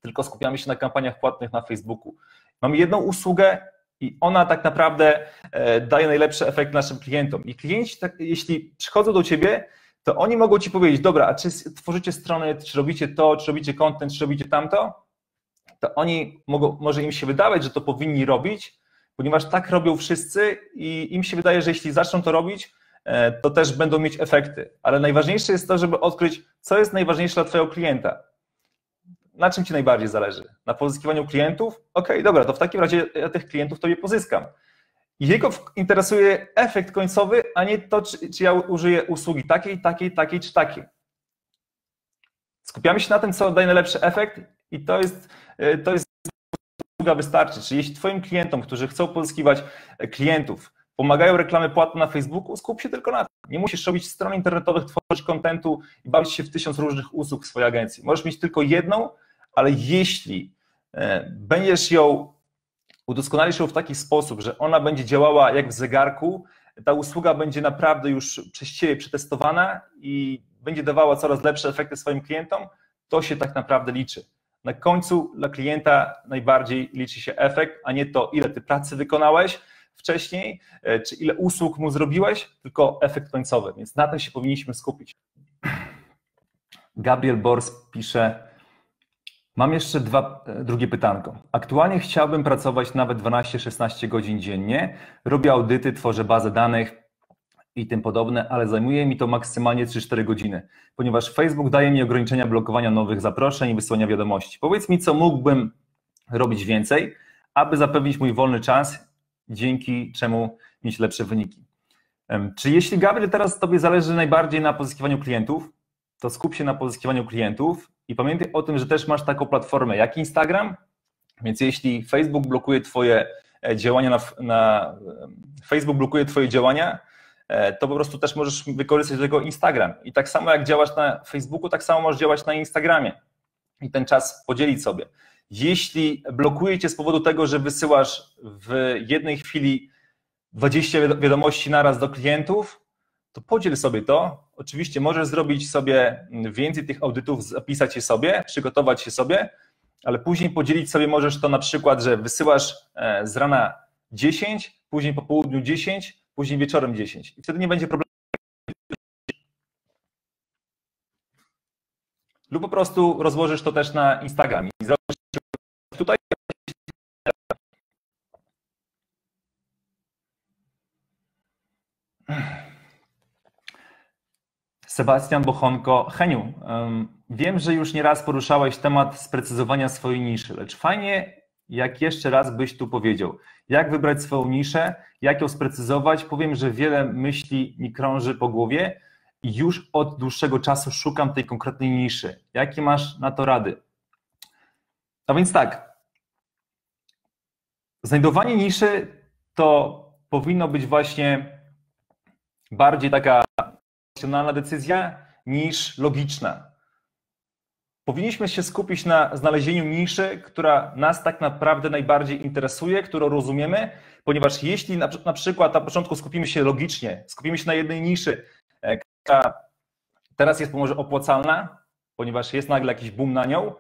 tylko skupiamy się na kampaniach płatnych na Facebooku. Mamy jedną usługę i ona tak naprawdę e, daje najlepszy efekt naszym klientom. I klienci, tak, jeśli przychodzą do ciebie, to oni mogą ci powiedzieć, dobra, a czy tworzycie strony, czy robicie to, czy robicie content, czy robicie tamto, to oni mogą, może im się wydawać, że to powinni robić, ponieważ tak robią wszyscy i im się wydaje, że jeśli zaczną to robić, e, to też będą mieć efekty. Ale najważniejsze jest to, żeby odkryć, co jest najważniejsze dla Twojego klienta. Na czym Ci najbardziej zależy? Na pozyskiwaniu klientów? Ok, dobra, to w takim razie ja tych klientów Tobie pozyskam. Jego interesuje efekt końcowy, a nie to, czy, czy ja użyję usługi takiej, takiej, takiej czy takiej. Skupiamy się na tym, co daje najlepszy efekt i to jest, e, to jest wystarczy. Czyli jeśli Twoim klientom, którzy chcą pozyskiwać e, klientów, pomagają reklamy płatne na Facebooku, skup się tylko na tym. Nie musisz robić stron internetowych, tworzyć kontentu i bawić się w tysiąc różnych usług w swojej agencji. Możesz mieć tylko jedną, ale jeśli e, będziesz ją udoskonalisz ją w taki sposób, że ona będzie działała jak w zegarku, ta usługa będzie naprawdę już przez Ciebie przetestowana i będzie dawała coraz lepsze efekty swoim klientom, to się tak naprawdę liczy. Na końcu dla klienta najbardziej liczy się efekt, a nie to, ile Ty pracy wykonałeś wcześniej, e, czy ile usług mu zrobiłeś, tylko efekt końcowy. Więc na tym się powinniśmy skupić. Gabriel Bors pisze, Mam jeszcze dwa, e, drugie pytanko. Aktualnie chciałbym pracować nawet 12-16 godzin dziennie. Robię audyty, tworzę bazę danych i tym podobne, ale zajmuje mi to maksymalnie 3-4 godziny, ponieważ Facebook daje mi ograniczenia blokowania nowych zaproszeń i wysyłania wiadomości. Powiedz mi, co mógłbym robić więcej, aby zapewnić mój wolny czas, dzięki czemu mieć lepsze wyniki. Czy jeśli Gabriel teraz Tobie zależy najbardziej na pozyskiwaniu klientów, to skup się na pozyskiwaniu klientów i pamiętaj o tym, że też masz taką platformę jak Instagram, więc jeśli Facebook blokuje Twoje e, działania na, na Facebook blokuje Twoje działania, to po prostu też możesz wykorzystać do tego Instagram. I tak samo jak działasz na Facebooku, tak samo możesz działać na Instagramie i ten czas podzielić sobie. Jeśli blokuje cię z powodu tego, że wysyłasz w jednej chwili 20 wiadomości naraz do klientów, to podziel sobie to. Oczywiście możesz zrobić sobie więcej tych audytów, zapisać je sobie, przygotować je sobie, ale później podzielić sobie możesz to na przykład, że wysyłasz e, z rana 10, później po południu 10, później wieczorem 10 i wtedy nie będzie problemu. Lub po prostu rozłożysz to też na Instagramie. Tutaj Sebastian Bochonko. Heniu, wiem, że już nieraz poruszałeś temat sprecyzowania swojej niszy, lecz fajnie, jak jeszcze raz byś tu powiedział, jak wybrać swoją niszę, jak ją sprecyzować. Powiem, że wiele myśli mi krąży po głowie i już od dłuższego czasu szukam tej konkretnej niszy. Jakie masz na to rady? A więc tak, znajdowanie niszy to powinno być właśnie bardziej taka racjonalna decyzja niż logiczna. Powinniśmy się skupić na znalezieniu niszy, która nas tak naprawdę najbardziej interesuje, którą rozumiemy, ponieważ jeśli na, na przykład na początku skupimy się logicznie, skupimy się na jednej niszy, e, która teraz jest może opłacalna, ponieważ jest nagle jakiś boom na nią,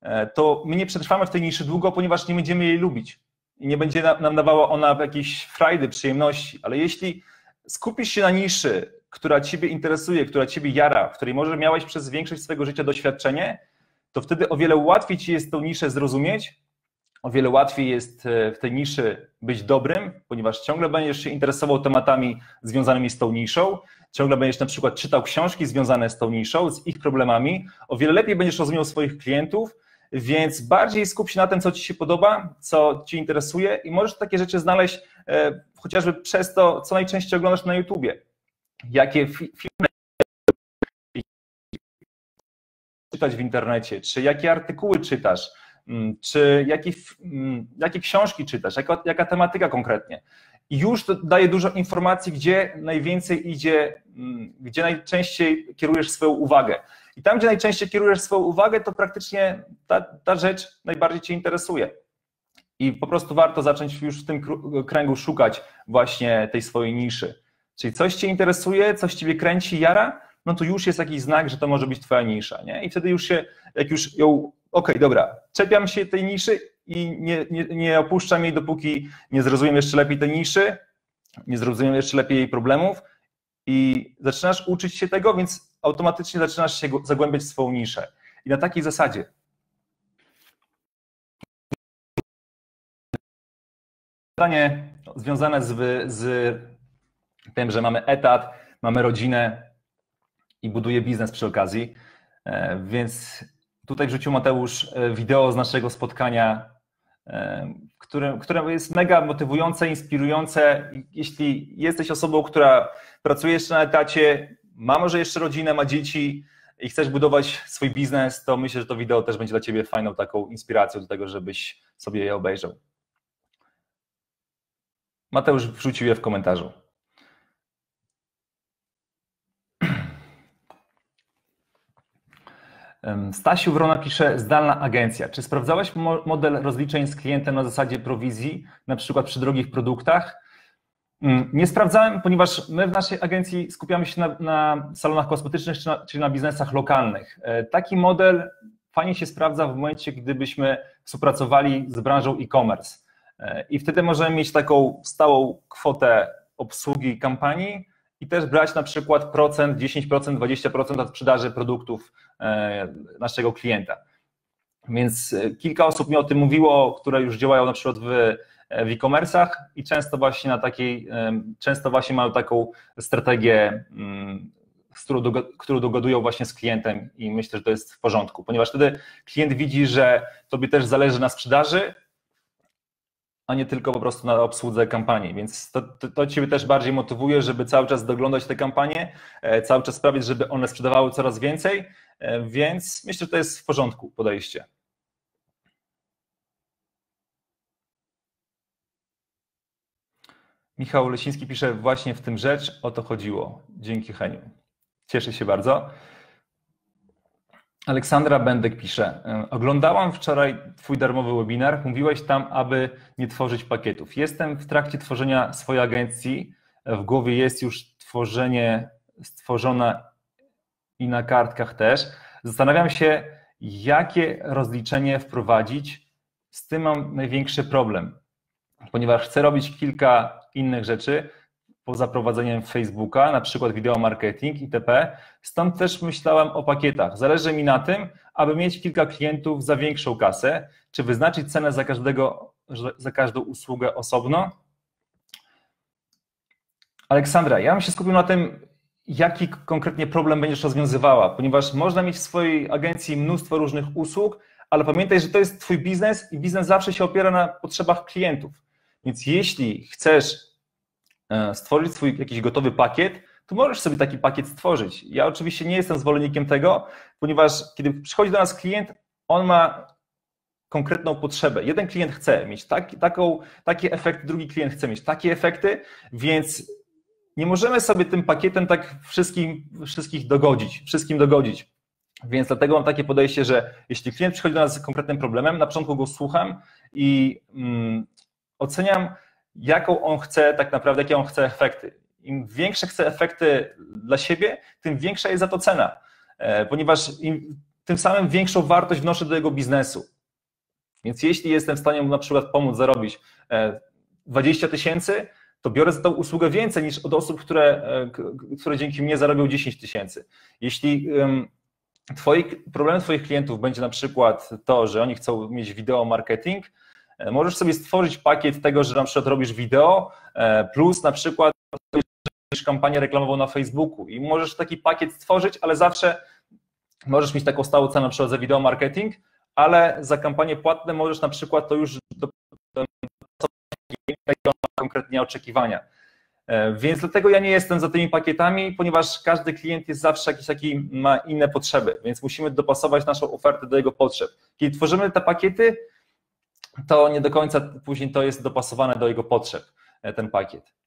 e, to my nie przetrwamy w tej niszy długo, ponieważ nie będziemy jej lubić i nie będzie nam dawała ona jakiejś frajdy, przyjemności. Ale jeśli skupisz się na niszy, która Ciebie interesuje, która Ciebie jara, w której może miałeś przez większość swojego życia doświadczenie, to wtedy o wiele łatwiej Ci jest tą niszę zrozumieć, o wiele łatwiej jest e, w tej niszy być dobrym, ponieważ ciągle będziesz się interesował tematami związanymi z tą niszą, ciągle będziesz na przykład czytał książki związane z tą niszą, z ich problemami, o wiele lepiej będziesz rozumiał swoich klientów, więc bardziej skup się na tym, co Ci się podoba, co Ci interesuje i możesz takie rzeczy znaleźć e, chociażby przez to, co najczęściej oglądasz na YouTubie jakie filmy czytać w internecie, czy jakie artykuły czytasz, mm, czy jakie, mm, jakie książki czytasz, jaka, jaka tematyka konkretnie. I już daje dużo informacji, gdzie najwięcej idzie, mm, gdzie najczęściej kierujesz swoją uwagę. I tam, gdzie najczęściej kierujesz swoją uwagę, to praktycznie ta, ta rzecz najbardziej Cię interesuje. I po prostu warto zacząć już w tym kręgu szukać właśnie tej swojej niszy. Czyli coś Cię interesuje, coś Ciebie kręci, jara, no to już jest jakiś znak, że to może być Twoja nisza. Nie? I wtedy już się, jak już ją, okej, okay, dobra, czepiam się tej niszy i nie, nie, nie opuszczam jej, dopóki nie zrozumiem jeszcze lepiej tej niszy, nie zrozumiem jeszcze lepiej jej problemów i zaczynasz uczyć się tego, więc automatycznie zaczynasz się zagłębiać w swoją niszę. I na takiej zasadzie Pytanie związane z, z tym, że mamy etat, mamy rodzinę i buduje biznes przy okazji. E, więc tutaj wrzucił Mateusz e, wideo z naszego spotkania, e, które, które jest mega motywujące, inspirujące. Jeśli jesteś osobą, która pracuje jeszcze na etacie, ma może jeszcze rodzinę, ma dzieci i chcesz budować swój biznes, to myślę, że to wideo też będzie dla Ciebie fajną taką inspiracją do tego, żebyś sobie je obejrzał. Mateusz wrzucił je w komentarzu. Stasiu Wrona pisze, zdalna agencja. Czy sprawdzałeś model rozliczeń z klientem na zasadzie prowizji, na przykład przy drogich produktach? Mm, nie sprawdzałem, ponieważ my w naszej agencji skupiamy się na, na salonach kosmetycznych, czy na, czyli na biznesach lokalnych. E, taki model fajnie się sprawdza w momencie, gdybyśmy współpracowali z branżą e-commerce. E, I wtedy możemy mieć taką stałą kwotę obsługi kampanii i też brać na przykład procent, 10%, 20% od sprzedaży produktów naszego klienta. Więc e, kilka osób mi o tym mówiło, które już działają na przykład w w e-commerce'ach i często właśnie na takiej, często właśnie mają taką strategię, mm, którą dogadują właśnie z klientem i myślę, że to jest w porządku, ponieważ wtedy klient widzi, że tobie też zależy na sprzedaży, a nie tylko po prostu na obsłudze kampanii. Więc to, to, to Ciebie też bardziej motywuje, żeby cały czas doglądać te kampanie, e, cały czas sprawić, żeby one sprzedawały coraz więcej, e, więc myślę, że to jest w porządku podejście. Michał Lesiński pisze, właśnie w tym rzecz, o to chodziło. Dzięki Heniu. Cieszę się bardzo. Aleksandra Bendek pisze, e, oglądałam wczoraj Twój darmowy webinar, mówiłeś tam, aby nie tworzyć pakietów. Jestem w trakcie tworzenia swojej agencji, w głowie jest już tworzenie stworzona i na kartkach też. Zastanawiam się, jakie rozliczenie wprowadzić. Z tym mam największy problem, ponieważ chcę robić kilka innych rzeczy, poza prowadzeniem Facebooka, na przykład wideo marketing itp. Stąd też myślałem o pakietach. Zależy mi na tym, aby mieć kilka klientów za większą kasę, czy wyznaczyć cenę za, każdego, za każdą usługę osobno. Aleksandra, ja bym się skupił na tym, jaki konkretnie problem będziesz rozwiązywała, ponieważ można mieć w swojej agencji mnóstwo różnych usług, ale pamiętaj, że to jest Twój biznes i biznes zawsze się opiera na potrzebach klientów. Więc jeśli chcesz E, stworzyć swój jakiś gotowy pakiet, to możesz sobie taki pakiet stworzyć. Ja oczywiście nie jestem zwolennikiem tego, ponieważ kiedy przychodzi do nas klient, on ma konkretną potrzebę. Jeden klient chce mieć tak, taką, takie efekty, drugi klient chce mieć takie efekty, więc nie możemy sobie tym pakietem tak wszystkim, wszystkich dogodzić, wszystkim dogodzić. Więc dlatego mam takie podejście, że jeśli klient przychodzi do nas z konkretnym problemem, na początku go słucham i mm, oceniam, jaką on chce tak naprawdę, jakie on chce efekty. Im większe chce efekty dla siebie, tym większa jest za to cena, e, ponieważ im, tym samym większą wartość wnoszę do jego biznesu. Więc jeśli jestem w stanie mu na przykład pomóc zarobić 20 e, tysięcy, to biorę za tą usługę więcej niż od osób, które, e, które dzięki mnie zarobią 10 tysięcy. Jeśli twoi, problemem Twoich klientów będzie na przykład to, że oni chcą mieć wideo marketing, E, możesz sobie stworzyć pakiet tego, że na przykład robisz wideo, e, plus na przykład robisz kampanię reklamową na Facebooku i możesz taki pakiet stworzyć, ale zawsze możesz mieć taką stałą cenę na przykład za wideo marketing, ale za kampanie płatne możesz na przykład to już do konkretnie oczekiwania. E, więc dlatego ja nie jestem za tymi pakietami, ponieważ każdy klient jest zawsze jakiś taki, ma inne potrzeby, więc musimy dopasować naszą ofertę do jego potrzeb. Kiedy tworzymy te pakiety, to nie do końca później to jest dopasowane do jego potrzeb, e, ten pakiet.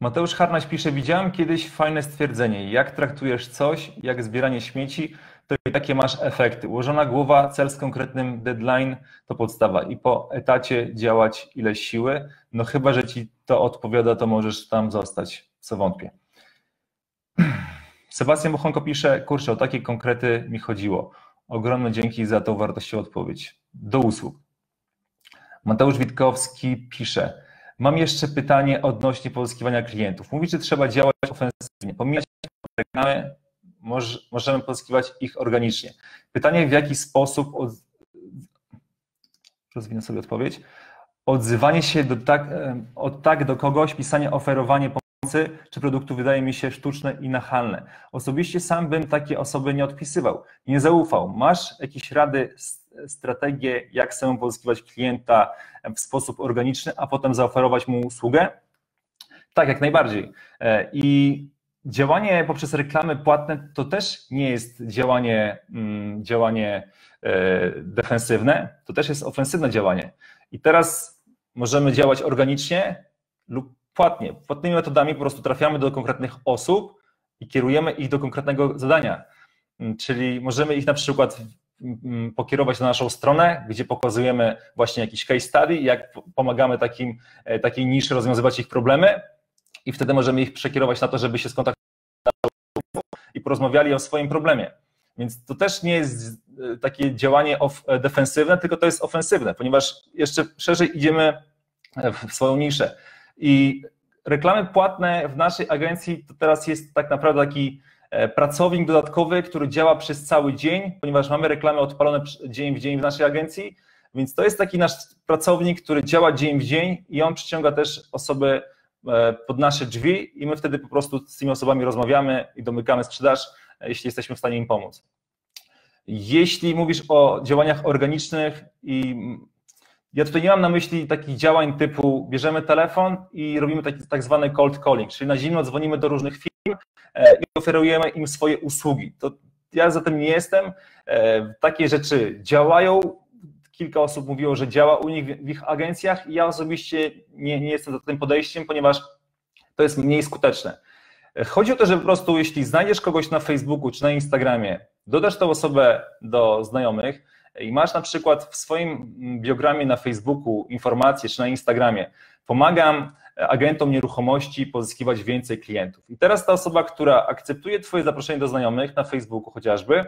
Mateusz Harnaś pisze, widziałem kiedyś fajne stwierdzenie, jak traktujesz coś, jak zbieranie śmieci, to i takie masz efekty. Ułożona głowa, cel z konkretnym deadline to podstawa i po etacie działać ile siły, no chyba, że ci to odpowiada, to możesz tam zostać, co wątpię. [clears throat] Sebastian Buchonko pisze, kurczę, o takie konkrety mi chodziło. Ogromne dzięki za tą wartościową odpowiedź. Do usług. Mateusz Witkowski pisze, mam jeszcze pytanie odnośnie pozyskiwania klientów. Mówi, że trzeba działać ofensywnie, pomijać reklamy, możemy pozyskiwać ich organicznie. Pytanie, w jaki sposób, od... rozwinę sobie odpowiedź, odzywanie się do tak, od tak do kogoś, pisanie, oferowanie czy produktu wydaje mi się sztuczne i nachalne. Osobiście sam bym takie osoby nie odpisywał, nie zaufał. Masz jakieś rady, strategie, jak chcę pozyskiwać klienta w sposób organiczny, a potem zaoferować mu usługę? Tak, jak najbardziej. E, I działanie poprzez reklamy płatne to też nie jest działanie, mm, działanie e, defensywne, to też jest ofensywne działanie. I teraz możemy działać organicznie lub płatnie. Płatnymi metodami po prostu trafiamy do konkretnych osób i kierujemy ich do konkretnego zadania. Mm, czyli możemy ich na przykład mm, pokierować na naszą stronę, gdzie pokazujemy właśnie jakiś case study, jak pomagamy takim, e, takiej niszy rozwiązywać ich problemy i wtedy możemy ich przekierować na to, żeby się skontaktować i porozmawiali o swoim problemie. Więc to też nie jest e, takie działanie e, defensywne, tylko to jest ofensywne, ponieważ jeszcze szerzej idziemy w swoją niszę. I reklamy płatne w naszej agencji to teraz jest tak naprawdę taki e, pracownik dodatkowy, który działa przez cały dzień, ponieważ mamy reklamy odpalone dzień w dzień w naszej agencji, więc to jest taki nasz pracownik, który działa dzień w dzień i on przyciąga też osoby e, pod nasze drzwi i my wtedy po prostu z tymi osobami rozmawiamy i domykamy sprzedaż, e, jeśli jesteśmy w stanie im pomóc. Jeśli mówisz o działaniach organicznych i ja tutaj nie mam na myśli takich działań typu bierzemy telefon i robimy taki tak zwany cold calling, czyli na zimno dzwonimy do różnych firm e, i oferujemy im swoje usługi. To ja za tym nie jestem. E, takie rzeczy działają. Kilka osób mówiło, że działa u nich w ich agencjach ja osobiście nie, nie jestem za tym podejściem, ponieważ to jest mniej skuteczne. E, chodzi o to, że po prostu jeśli znajdziesz kogoś na Facebooku czy na Instagramie, dodasz tę osobę do znajomych, i masz na przykład w swoim biogramie na Facebooku informacje czy na Instagramie, pomagam agentom nieruchomości pozyskiwać więcej klientów. I teraz ta osoba, która akceptuje Twoje zaproszenie do znajomych na Facebooku chociażby,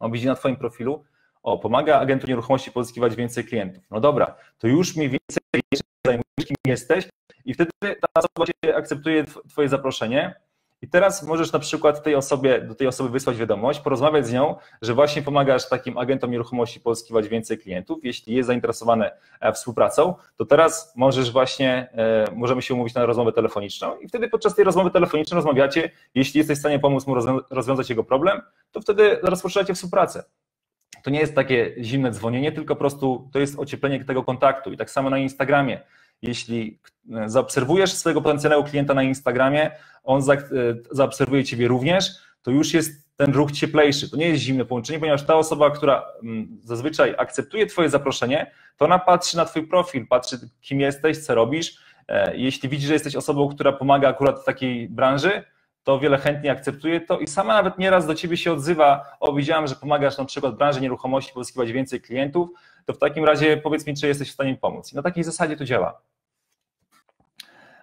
on widzi na Twoim profilu, o, pomaga agentom nieruchomości pozyskiwać więcej klientów. No dobra, to już mniej więcej zajmujesz, kim jesteś i wtedy ta osoba akceptuje Twoje zaproszenie i teraz możesz na przykład tej osobie, do tej osoby wysłać wiadomość, porozmawiać z nią, że właśnie pomagasz takim agentom nieruchomości pozyskiwać więcej klientów. Jeśli jest zainteresowane e, współpracą, to teraz możesz właśnie, e, możemy się umówić na rozmowę telefoniczną i wtedy podczas tej rozmowy telefonicznej rozmawiacie. Jeśli jesteś w stanie pomóc mu rozwiązać jego problem, to wtedy rozpoczynacie współpracę. To nie jest takie zimne dzwonienie, tylko po prostu to jest ocieplenie tego kontaktu. I tak samo na Instagramie jeśli e, zaobserwujesz swojego potencjalnego klienta na Instagramie, on e, zaobserwuje Ciebie również, to już jest ten ruch cieplejszy. To nie jest zimne połączenie, ponieważ ta osoba, która mm, zazwyczaj akceptuje Twoje zaproszenie, to ona patrzy na Twój profil, patrzy kim jesteś, co robisz. E, jeśli widzi, że jesteś osobą, która pomaga akurat w takiej branży, to wiele chętnie akceptuje to i sama nawet nieraz do ciebie się odzywa, o widziałem, że pomagasz na przykład branży nieruchomości pozyskiwać więcej klientów, to w takim razie powiedz mi, czy jesteś w stanie pomóc. I na takiej zasadzie to działa.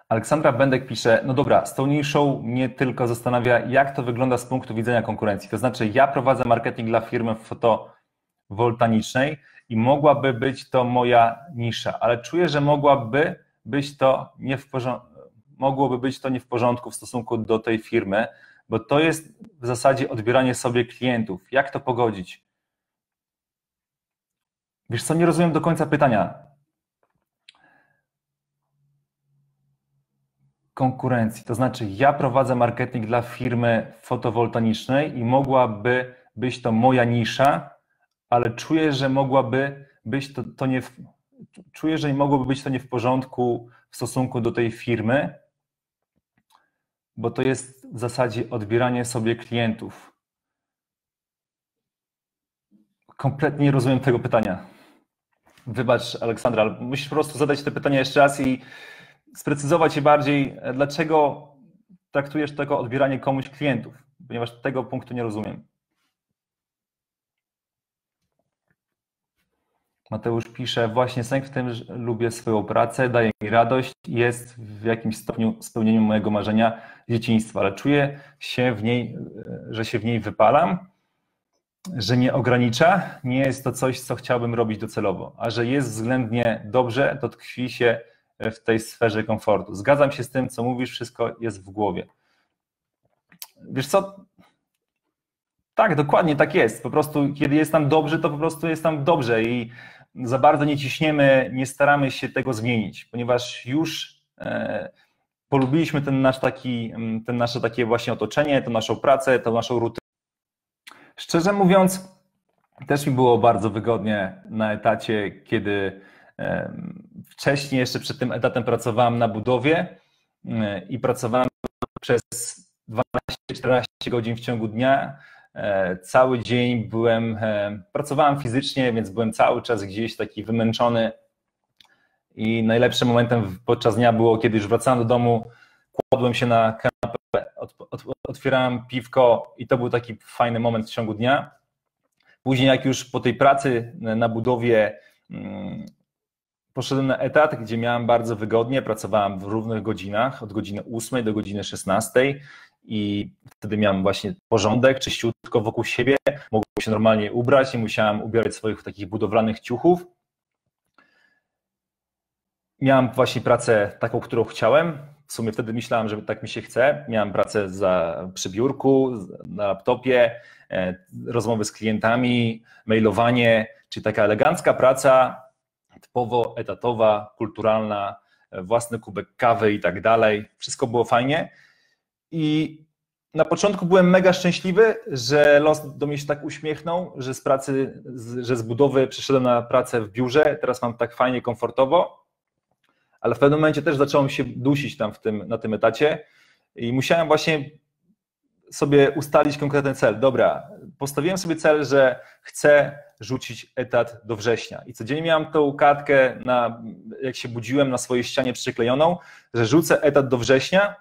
Aleksandra Bendek pisze, no dobra, z tą niszą mnie tylko zastanawia, jak to wygląda z punktu widzenia konkurencji. To znaczy, ja prowadzę marketing dla firmy fotowoltanicznej i mogłaby być to moja nisza, ale czuję, że mogłaby być to nie w porządku, mogłoby być to nie w porządku w stosunku do tej firmy, bo to jest w zasadzie odbieranie sobie klientów. Jak to pogodzić? Wiesz co, nie rozumiem do końca pytania. Konkurencji. To znaczy, ja prowadzę marketing dla firmy fotowoltaicznej i mogłaby być to moja nisza, ale czuję, że mogłaby być to, to nie. W, czuję, że mogłoby być to nie w porządku w stosunku do tej firmy, bo to jest w zasadzie odbieranie sobie klientów. Kompletnie nie rozumiem tego pytania. Wybacz, Aleksandra, ale musisz po prostu zadać te pytania jeszcze raz i sprecyzować je bardziej, dlaczego traktujesz tego odbieranie komuś klientów, ponieważ tego punktu nie rozumiem. Mateusz pisze, właśnie sęk w tym, że lubię swoją pracę, daje mi radość, jest w jakimś stopniu spełnieniem mojego marzenia dzieciństwa, ale czuję się w niej, że się w niej wypalam, że nie ogranicza, nie jest to coś, co chciałbym robić docelowo, a że jest względnie dobrze, to tkwi się w tej sferze komfortu. Zgadzam się z tym, co mówisz, wszystko jest w głowie. Wiesz co, tak, dokładnie tak jest. Po prostu, kiedy jest tam dobrze, to po prostu jest tam dobrze i za bardzo nie ciśniemy, nie staramy się tego zmienić, ponieważ już e, polubiliśmy ten nasz taki, ten nasze takie właśnie otoczenie, tę naszą pracę, tę naszą rutynę. Szczerze mówiąc, też mi było bardzo wygodnie na etacie, kiedy wcześniej, jeszcze przed tym etatem pracowałem na budowie e, i pracowałem przez 12-14 godzin w ciągu dnia E, cały dzień byłem, e, pracowałem fizycznie, więc byłem cały czas gdzieś taki wymęczony i najlepszym momentem podczas dnia było, kiedy już wracałem do domu, kładłem się na kanapę, otwierałem piwko i to był taki fajny moment w ciągu dnia. Później jak już po tej pracy na budowie mm, poszedłem na etat, gdzie miałem bardzo wygodnie, pracowałem w równych godzinach, od godziny 8 do godziny 16 i wtedy miałem właśnie porządek, czyściutko wokół siebie, mogłem się normalnie ubrać, nie musiałem ubierać swoich takich budowlanych ciuchów. Miałem właśnie pracę taką, którą chciałem. W sumie wtedy myślałem, że tak mi się chce. Miałem pracę za, przy biurku, na laptopie, e, rozmowy z klientami, mailowanie, czyli taka elegancka praca, typowo etatowa, kulturalna, e, własny kubek kawy i tak dalej. Wszystko było fajnie. I na początku byłem mega szczęśliwy, że los do mnie się tak uśmiechnął, że z pracy, że z budowy przeszedłem na pracę w biurze, teraz mam tak fajnie, komfortowo, ale w pewnym momencie też zacząłem się dusić tam w tym, na tym etacie i musiałem właśnie sobie ustalić konkretny cel. Dobra, postawiłem sobie cel, że chcę rzucić etat do września. I codziennie miałem tą kartkę, na, jak się budziłem, na swojej ścianie przyklejoną, że rzucę etat do września,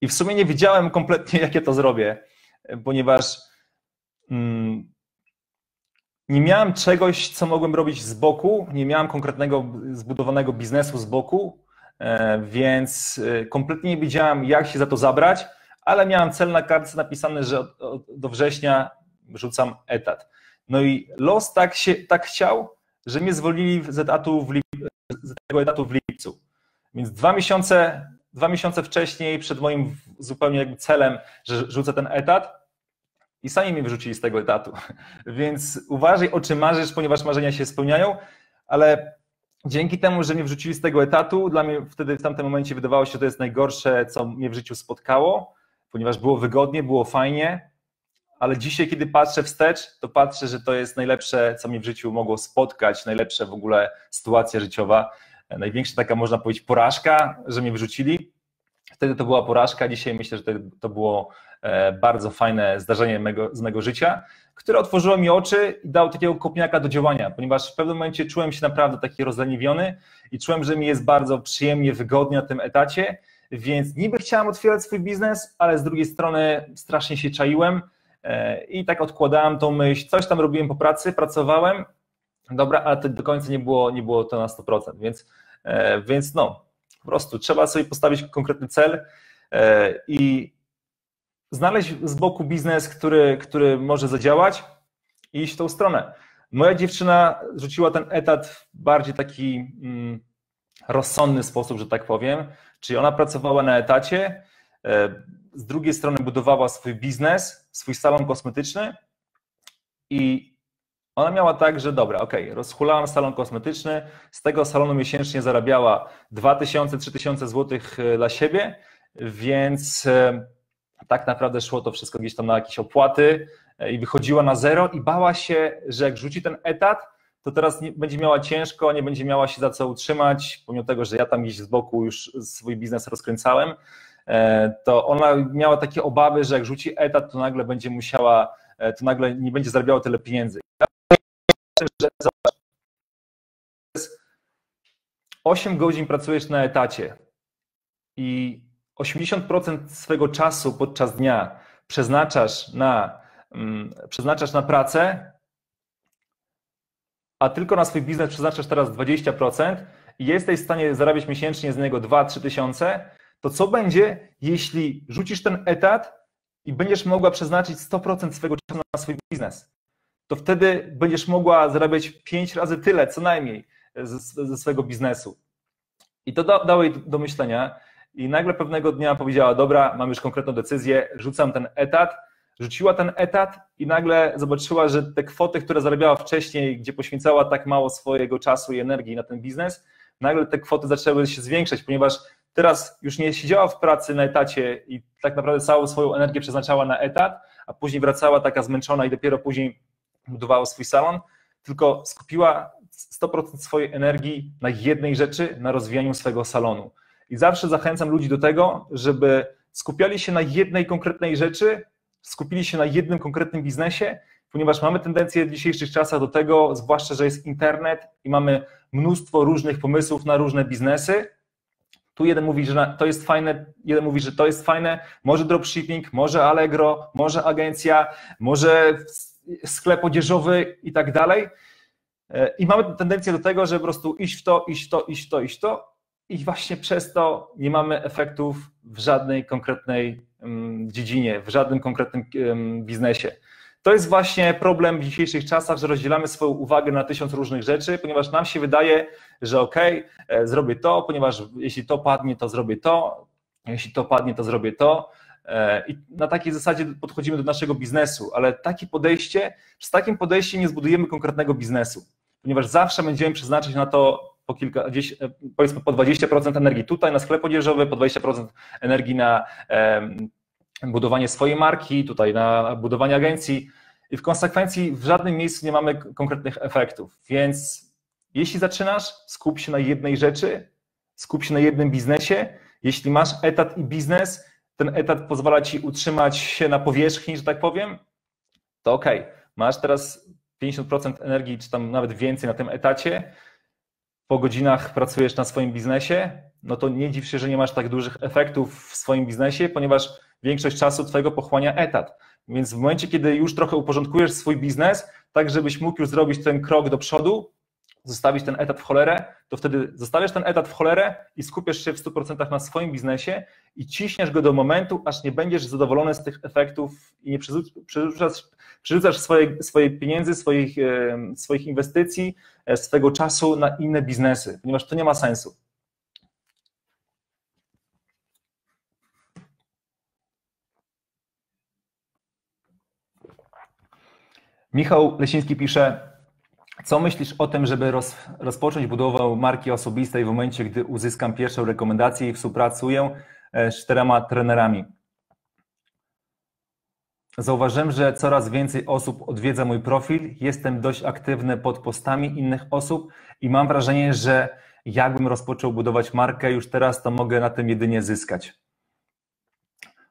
i w sumie nie wiedziałem kompletnie, [laughs] jakie to zrobię, ponieważ mm, nie miałem czegoś, co mogłem robić z boku, nie miałem konkretnego zbudowanego biznesu z boku, e, więc e, kompletnie nie wiedziałem, jak się za to zabrać, ale miałem cel na kartce napisany, że do września rzucam etat. No i los tak, się, tak chciał, że mnie zwolnili z, etatu w lip, z tego etatu w lipcu. Więc dwa miesiące dwa miesiące wcześniej, przed moim zupełnie jakby celem, że rzucę ten etat, i sami mnie wyrzucili z tego etatu. [laughs] Więc uważaj, o czym marzysz, ponieważ marzenia się spełniają, ale dzięki temu, że mnie wrzucili z tego etatu, dla mnie wtedy w tamtym momencie wydawało się, że to jest najgorsze, co mnie w życiu spotkało, ponieważ było wygodnie, było fajnie, ale dzisiaj, kiedy patrzę wstecz, to patrzę, że to jest najlepsze, co mnie w życiu mogło spotkać, najlepsza w ogóle sytuacja życiowa największa taka, można powiedzieć, porażka, że mnie wrzucili. Wtedy to była porażka, dzisiaj myślę, że to było e, bardzo fajne zdarzenie z mego życia, które otworzyło mi oczy i dało takiego kopniaka do działania, ponieważ w pewnym momencie czułem się naprawdę taki rozleniwiony i czułem, że mi jest bardzo przyjemnie, wygodnie na tym etacie, więc niby chciałem otwierać swój biznes, ale z drugiej strony strasznie się czaiłem e, i tak odkładałem tą myśl, coś tam robiłem po pracy, pracowałem, dobra, ale to do końca nie było, nie było to na 100%, więc E, więc no, po prostu trzeba sobie postawić konkretny cel e, i znaleźć z boku biznes, który, który może zadziałać i iść w tą stronę. Moja dziewczyna rzuciła ten etat bardziej taki mm, rozsądny sposób, że tak powiem, czyli ona pracowała na etacie, e, z drugiej strony budowała swój biznes, swój salon kosmetyczny i ona miała tak, że dobra, ok, rozhulałam salon kosmetyczny, z tego salonu miesięcznie zarabiała 2000-3000 zł e, dla siebie, więc e, tak naprawdę szło to wszystko gdzieś tam na jakieś opłaty i wychodziła na zero i bała się, że jak rzuci ten etat, to teraz nie, będzie miała ciężko, nie będzie miała się za co utrzymać, pomimo tego, że ja tam gdzieś z boku już swój biznes rozkręcałem, to ona miała takie obawy, że jak rzuci etat, to nagle będzie musiała, to nagle nie będzie zarabiała tyle pieniędzy. Że 8 godzin pracujesz na etacie i 80% swojego czasu podczas dnia przeznaczasz na, um, przeznaczasz na pracę, a tylko na swój biznes przeznaczasz teraz 20% i jesteś w stanie zarabiać miesięcznie z niego 2-3 tysiące, to co będzie, jeśli rzucisz ten etat i będziesz mogła przeznaczyć 100% swojego czasu na swój biznes? To wtedy będziesz mogła zarabiać 5 razy tyle, co najmniej, ze, swojego biznesu. I to da, dało jej do myślenia. I nagle pewnego dnia powiedziała: Dobra, mam już konkretną decyzję, rzucam ten etat. Rzuciła ten etat i nagle zobaczyła, że te kwoty, które zarabiała wcześniej, gdzie poświęcała tak mało swojego czasu i energii na ten biznes, nagle te kwoty zaczęły się zwiększać, ponieważ teraz już nie siedziała w pracy na etacie i tak naprawdę całą swoją energię przeznaczała na etat, a później wracała taka zmęczona i dopiero później budowała swój salon, tylko skupiła 100% swojej energii na jednej rzeczy, na rozwijaniu swojego salonu. I zawsze zachęcam ludzi do tego, żeby skupiali się na jednej konkretnej rzeczy, skupili się na jednym konkretnym biznesie, ponieważ mamy tendencję w dzisiejszych czasach do tego, zwłaszcza, że jest internet i mamy mnóstwo różnych pomysłów na różne biznesy. Tu jeden mówi, że to jest fajne, jeden mówi, że to jest fajne, może dropshipping, może Allegro, może agencja, może sklep odzieżowy i tak dalej. E, I mamy tendencję do tego, że po prostu iść w to, iść w to, iść w to, iść w to. I właśnie przez to nie mamy efektów w żadnej konkretnej dziedzinie, w żadnym konkretnym biznesie. To jest właśnie problem w dzisiejszych czasach, że rozdzielamy swoją uwagę na tysiąc różnych rzeczy, ponieważ nam się wydaje, że ok, e, zrobię to, ponieważ jeśli to padnie, to zrobię to, jeśli to padnie, to zrobię to. E, I na takiej zasadzie podchodzimy do naszego biznesu, ale takie podejście, z takim podejściem nie zbudujemy konkretnego biznesu, ponieważ zawsze będziemy przeznaczyć na to po kilka, gdzieś, e, powiedzmy po 20% energii tutaj na sklep odzieżowy, po 20% energii na budowanie swojej marki, tutaj na budowanie agencji i w konsekwencji w żadnym miejscu nie mamy konkretnych efektów. Więc jeśli zaczynasz, skup się na jednej rzeczy, skup się na jednym biznesie. Jeśli masz etat i biznes, ten etat pozwala ci utrzymać się na powierzchni, że tak powiem, to ok, masz teraz 50% energii, czy tam nawet więcej na tym etacie, po godzinach pracujesz na swoim biznesie, no to nie dziw się, że nie masz tak dużych efektów w swoim biznesie, ponieważ większość czasu twojego pochłania etat. Więc w momencie, kiedy już trochę uporządkujesz swój biznes, tak żebyś mógł już zrobić ten krok do przodu, zostawić ten etat w cholerę, to wtedy zostawiasz ten etat w cholerę i skupiasz się w 100% na swoim biznesie i ciśniesz go do momentu, aż nie będziesz zadowolony z tych efektów i nie przerzucasz, przerzucasz swoje, swoje pieniędzy, swoich, swoich inwestycji, e, swojego czasu na inne biznesy, ponieważ to nie ma sensu. Michał Lesiński pisze, co myślisz o tym, żeby roz, rozpocząć budowę marki osobistej w momencie, gdy uzyskam pierwszą rekomendację i współpracuję e, z czterema trenerami? Zauważyłem, że coraz więcej osób odwiedza mój profil. Jestem dość aktywny pod postami innych osób i mam wrażenie, że jakbym rozpoczął budować markę już teraz, to mogę na tym jedynie zyskać.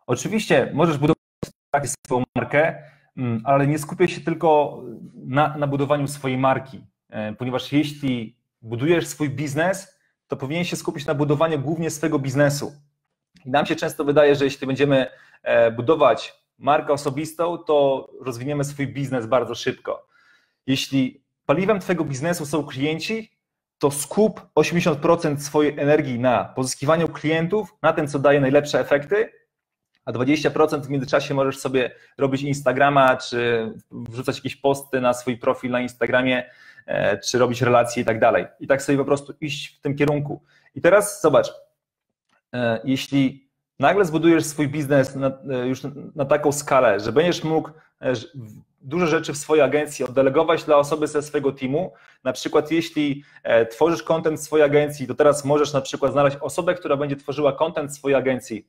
Oczywiście możesz budować swoją markę, ale nie skupiaj się tylko na, na budowaniu swojej marki, e, ponieważ jeśli budujesz swój biznes, to powinien się skupić na budowaniu głównie swojego biznesu. I nam się często wydaje, że jeśli będziemy e, budować markę osobistą, to rozwiniemy swój biznes bardzo szybko. Jeśli paliwem Twojego biznesu są klienci, to skup 80% swojej energii na pozyskiwaniu klientów, na tym, co daje najlepsze efekty, a 20% w międzyczasie możesz sobie robić Instagrama, czy wrzucać jakieś posty na swój profil na Instagramie, e, czy robić relacje i tak dalej. I tak sobie po prostu iść w tym kierunku. I teraz zobacz, e, jeśli nagle zbudujesz swój biznes na, e, już na taką skalę, że będziesz mógł duże rzeczy w swojej agencji oddelegować dla osoby ze swojego teamu. Na przykład, jeśli tworzysz kontent swojej agencji, to teraz możesz na przykład znaleźć osobę, która będzie tworzyła kontent swojej agencji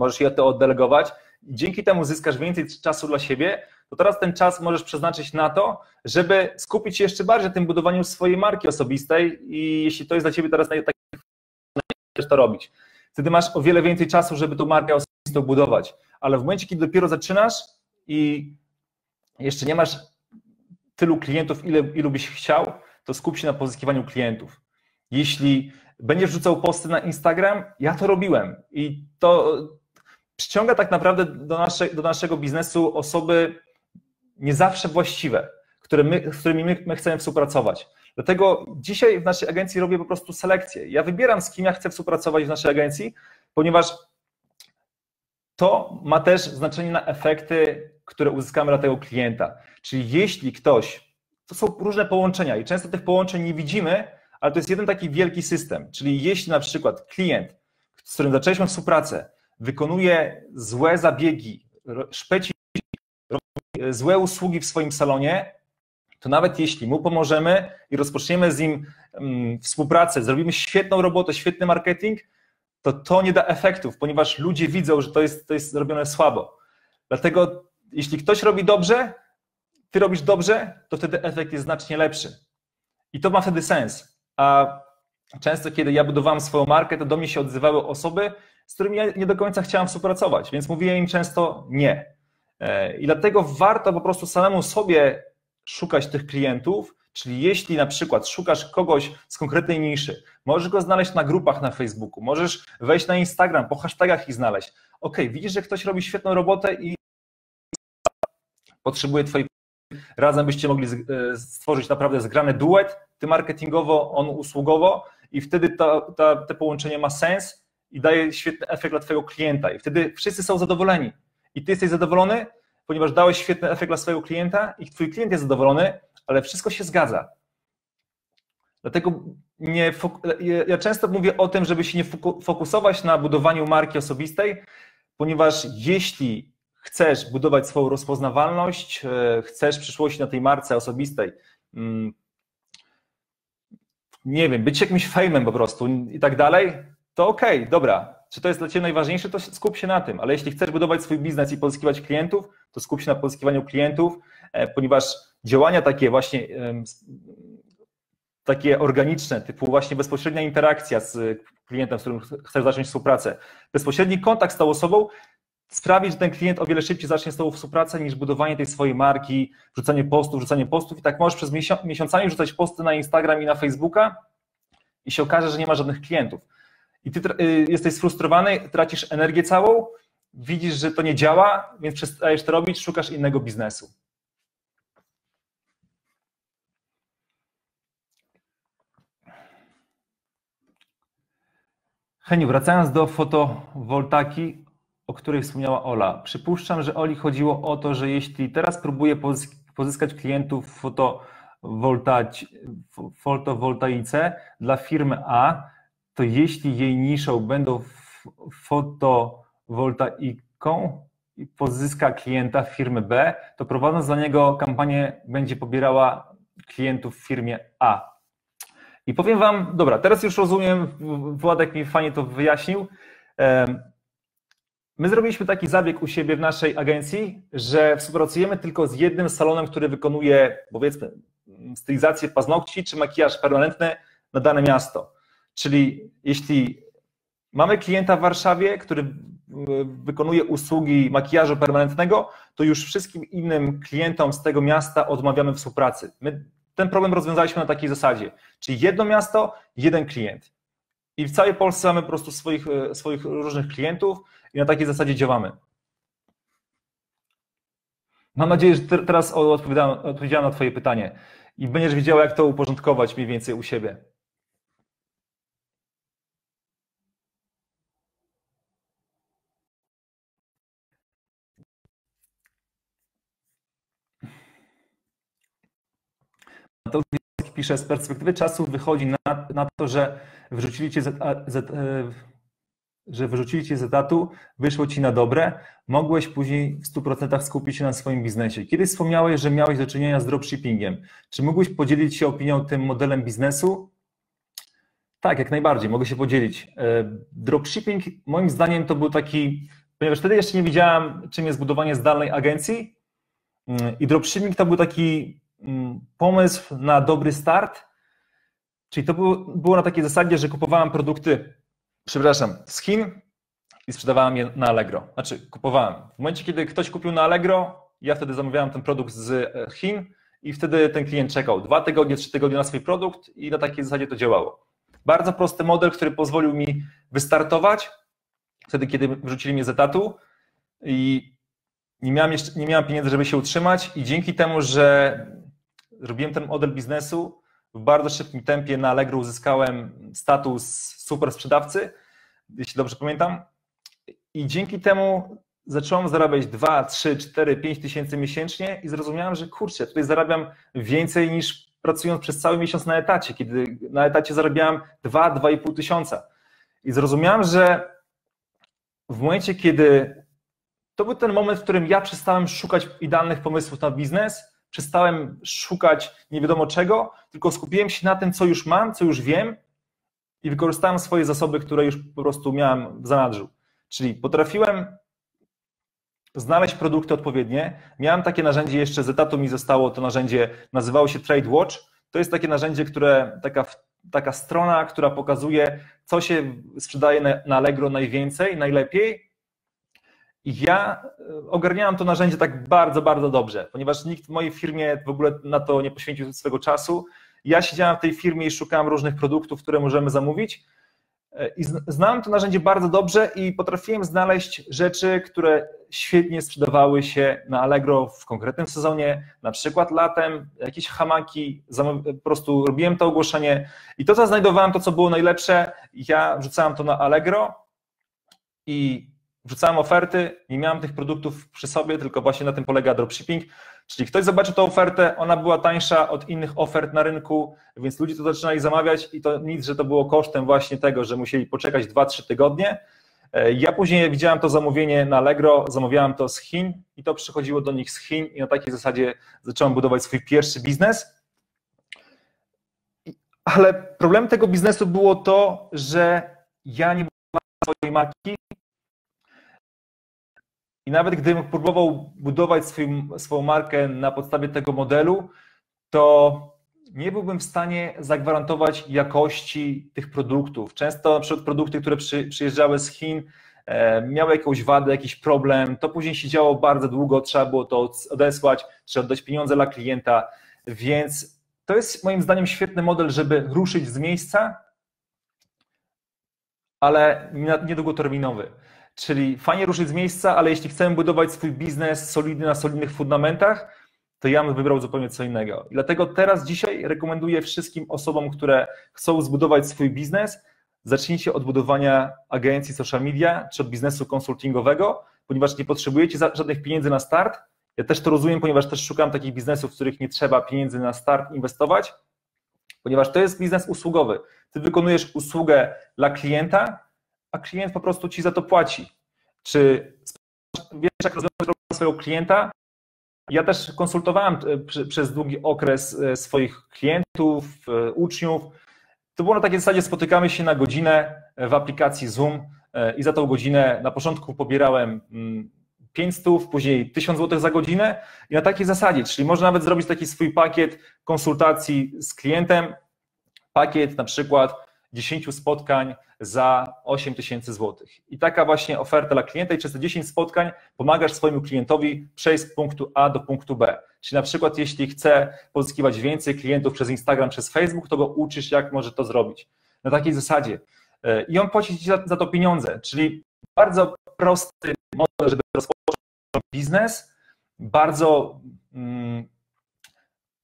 możesz je to oddelegować dzięki temu zyskasz więcej czasu dla siebie, to teraz ten czas możesz przeznaczyć na to, żeby skupić się jeszcze bardziej na tym budowaniu swojej marki osobistej i jeśli to jest dla Ciebie teraz tak też to robić. Wtedy masz o wiele więcej czasu, żeby tą markę osobistą budować, ale w momencie, kiedy dopiero zaczynasz i jeszcze nie masz tylu klientów, ile, ilu byś chciał, to skup się na pozyskiwaniu klientów. Jeśli będziesz wrzucał posty na Instagram, ja to robiłem i to przyciąga tak naprawdę do, nasze, do naszego biznesu osoby nie zawsze właściwe, które my, z którymi my, my chcemy współpracować. Dlatego dzisiaj w naszej agencji robię po prostu selekcję. Ja wybieram, z kim ja chcę współpracować w naszej agencji, ponieważ to ma też znaczenie na efekty, które uzyskamy dla tego klienta. Czyli jeśli ktoś, to są różne połączenia i często tych połączeń nie widzimy, ale to jest jeden taki wielki system. Czyli jeśli na przykład klient, z którym zaczęliśmy współpracę, wykonuje złe zabiegi, szpeci złe usługi w swoim salonie, to nawet jeśli mu pomożemy i rozpoczniemy z nim mm, współpracę, zrobimy świetną robotę, świetny marketing, to to nie da efektów, ponieważ ludzie widzą, że to jest, to jest zrobione słabo. Dlatego jeśli ktoś robi dobrze, ty robisz dobrze, to wtedy efekt jest znacznie lepszy. I to ma wtedy sens. A często, kiedy ja budowałem swoją markę, to do mnie się odzywały osoby, z którymi ja nie do końca chciałem współpracować, więc mówiłem im często nie. E, I dlatego warto po prostu samemu sobie szukać tych klientów, czyli jeśli na przykład szukasz kogoś z konkretnej niszy, możesz go znaleźć na grupach na Facebooku, możesz wejść na Instagram, po hashtagach ich znaleźć. Ok, widzisz, że ktoś robi świetną robotę i potrzebuje Twojej razem byście mogli e, stworzyć naprawdę zgrany duet, ty marketingowo, on usługowo i wtedy to, to, to połączenie ma sens i daje świetny efekt dla Twojego klienta i wtedy wszyscy są zadowoleni i Ty jesteś zadowolony, ponieważ dałeś świetny efekt dla swojego klienta i Twój klient jest zadowolony, ale wszystko się zgadza. Dlatego nie, ja często mówię o tym, żeby się nie fokusować na budowaniu marki osobistej, ponieważ jeśli chcesz budować swoją rozpoznawalność, e, chcesz przyszłości na tej marce osobistej, mm, nie wiem, być jakimś fejmem po prostu i tak dalej, to okej, okay, dobra. Czy to jest dla Ciebie najważniejsze, to skup się na tym, ale jeśli chcesz budować swój biznes i pozyskiwać klientów, to skup się na pozyskiwaniu klientów, e, ponieważ działania takie właśnie takie organiczne, typu właśnie bezpośrednia interakcja z klientem, z którym chcesz zacząć współpracę, bezpośredni kontakt z tą osobą sprawi, że ten klient o wiele szybciej zacznie z Tobą współpracę niż budowanie tej swojej marki, wrzucanie postów, wrzucanie postów i tak możesz przez miesiącami rzucać posty na Instagram i na Facebooka i się okaże, że nie ma żadnych klientów. I Ty y, jesteś sfrustrowany, tracisz energię całą, widzisz, że to nie działa, więc przestajesz to robić, szukasz innego biznesu. Heniu, wracając do fotowoltaki, o której wspomniała Ola. Przypuszczam, że Oli chodziło o to, że jeśli teraz próbuje pozyskać klientów w fotowoltaice dla firmy A, to jeśli jej niszą będą fotowoltaiką i pozyska klienta firmy B, to prowadząc dla niego kampanię będzie pobierała klientów w firmie A. I powiem Wam, dobra, teraz już rozumiem, Władek mi fajnie to wyjaśnił. My zrobiliśmy taki zabieg u siebie w naszej agencji, że współpracujemy tylko z jednym salonem, który wykonuje, powiedzmy, stylizację paznokci czy makijaż permanentny na dane miasto. Czyli jeśli mamy klienta w Warszawie, który wykonuje usługi makijażu permanentnego, to już wszystkim innym klientom z tego miasta odmawiamy współpracy. My ten problem rozwiązaliśmy na takiej zasadzie, czyli jedno miasto, jeden klient. I w całej Polsce mamy po prostu swoich, swoich różnych klientów, i na takiej zasadzie działamy. Mam nadzieję, że teraz odpowiedziałem na Twoje pytanie i będziesz wiedziała, jak to uporządkować mniej więcej u siebie. To pisze, z perspektywy czasu wychodzi na, na to, że wrzucili cię z, z, z, że wyrzucili cię z etatu, wyszło ci na dobre, mogłeś później w 100% skupić się na swoim biznesie. Kiedyś wspomniałeś, że miałeś do czynienia z dropshippingiem. Czy mógłbyś podzielić się opinią tym modelem biznesu? Tak, jak najbardziej, mogę się podzielić. E, dropshipping moim zdaniem to był taki, ponieważ wtedy jeszcze nie wiedziałem, czym jest budowanie zdalnej agencji mm, i dropshipping to był taki pomysł na dobry start, czyli to było, było na takiej zasadzie, że kupowałem produkty przepraszam, z Chin i sprzedawałem je na Allegro. Znaczy, kupowałem. W momencie, kiedy ktoś kupił na Allegro, ja wtedy zamawiałem ten produkt z e, Chin i wtedy ten klient czekał dwa tygodnie, trzy tygodnie na swój produkt i na takiej zasadzie to działało. Bardzo prosty model, który pozwolił mi wystartować wtedy, kiedy wrzucili mnie z etatu i nie miałem, jeszcze, nie miałem pieniędzy, żeby się utrzymać i dzięki temu, że robiłem ten model biznesu, w bardzo szybkim tempie na Allegro uzyskałem status super sprzedawcy, jeśli dobrze pamiętam. I dzięki temu zacząłem zarabiać 2, 3, 4, 5 tysięcy miesięcznie i zrozumiałem, że kurczę, tutaj zarabiam więcej niż pracując przez cały miesiąc na etacie, kiedy na etacie zarabiałem 2, 2,5 tysiąca. I zrozumiałem, że w momencie, kiedy to był ten moment, w którym ja przestałem szukać idealnych pomysłów na biznes, przestałem szukać nie wiadomo czego, tylko skupiłem się na tym, co już mam, co już wiem i wykorzystałem swoje zasoby, które już po prostu miałem w zanadrzu. Czyli potrafiłem znaleźć produkty odpowiednie. Miałem takie narzędzie jeszcze z etatu mi zostało, to narzędzie nazywało się Trade Watch. To jest takie narzędzie, które taka, taka strona, która pokazuje, co się sprzedaje na, na Allegro najwięcej, najlepiej. Ja e, ogarniałem to narzędzie tak bardzo, bardzo dobrze, ponieważ nikt w mojej firmie w ogóle na to nie poświęcił swego czasu. Ja siedziałem w tej firmie i szukałem różnych produktów, które możemy zamówić E, I znałem to narzędzie bardzo dobrze i potrafiłem znaleźć rzeczy, które świetnie sprzedawały się na Allegro w konkretnym sezonie, na przykład latem, jakieś hamaki, po prostu robiłem to ogłoszenie i to, co znajdowałem, to, co było najlepsze, ja wrzucałem to na Allegro i wrzucałem oferty, nie miałem tych produktów przy sobie, tylko właśnie na tym polega dropshipping. Czyli ktoś zobaczył tę ofertę, ona była tańsza od innych ofert na rynku, więc ludzie to zaczynali zamawiać i to nic, że to było kosztem właśnie tego, że musieli poczekać 2-3 tygodnie. E, ja później widziałem to zamówienie na Allegro, zamawiałem to z Chin i to przychodziło do nich z Chin i na takiej zasadzie zacząłem budować swój pierwszy biznes. Ale problem tego biznesu było to, że ja nie budowałem swojej marki, i nawet gdybym próbował budować swoją markę na podstawie tego modelu, to nie byłbym w stanie zagwarantować jakości tych produktów. Często na przykład produkty, które przy, przyjeżdżały z Chin, e, miały jakąś wadę, jakiś problem, to później się działo bardzo długo, trzeba było to odesłać, trzeba oddać pieniądze dla klienta, więc to jest moim zdaniem świetny model, żeby ruszyć z miejsca, ale niedługoterminowy. Czyli fajnie ruszyć z miejsca, ale jeśli chcemy budować swój biznes solidny na solidnych fundamentach, to ja bym wybrał zupełnie co innego. I dlatego teraz, dzisiaj rekomenduję wszystkim osobom, które chcą zbudować swój biznes, zacznijcie od budowania agencji social media czy od biznesu konsultingowego, ponieważ nie potrzebujecie żadnych pieniędzy na start. Ja też to rozumiem, ponieważ też szukam takich biznesów, w których nie trzeba pieniędzy na start inwestować, ponieważ to jest biznes usługowy. Ty wykonujesz usługę dla klienta, a klient po prostu ci za to płaci. Czy wiesz, jak rozwiązać problem swojego klienta? Ja też konsultowałem e, przez długi okres e, swoich klientów, e, uczniów. To było na takiej zasadzie, spotykamy się na godzinę w aplikacji Zoom i za tą godzinę na początku pobierałem 500, mm, później 1000 zł za godzinę i na takiej zasadzie, czyli można nawet zrobić taki swój pakiet konsultacji z klientem, pakiet na przykład 10 spotkań za 8 tysięcy złotych. I taka właśnie oferta dla klienta i przez te 10 spotkań pomagasz swojemu klientowi przejść z punktu A do punktu B. Czyli na przykład jeśli chce pozyskiwać więcej klientów przez Instagram, przez Facebook, to go uczysz, jak może to zrobić. Na takiej zasadzie. I on płaci ci za, za to pieniądze, czyli bardzo prosty model, żeby rozpocząć biznes, bardzo, mm,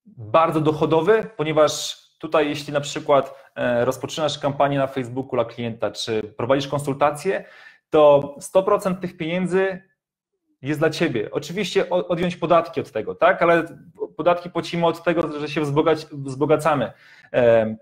bardzo dochodowy, ponieważ tutaj jeśli na przykład E, rozpoczynasz kampanię na Facebooku dla klienta, czy prowadzisz konsultacje, to 100% tych pieniędzy jest dla ciebie. Oczywiście odjąć podatki od tego, tak? Ale podatki płacimy od tego, że się wzbogacamy. E,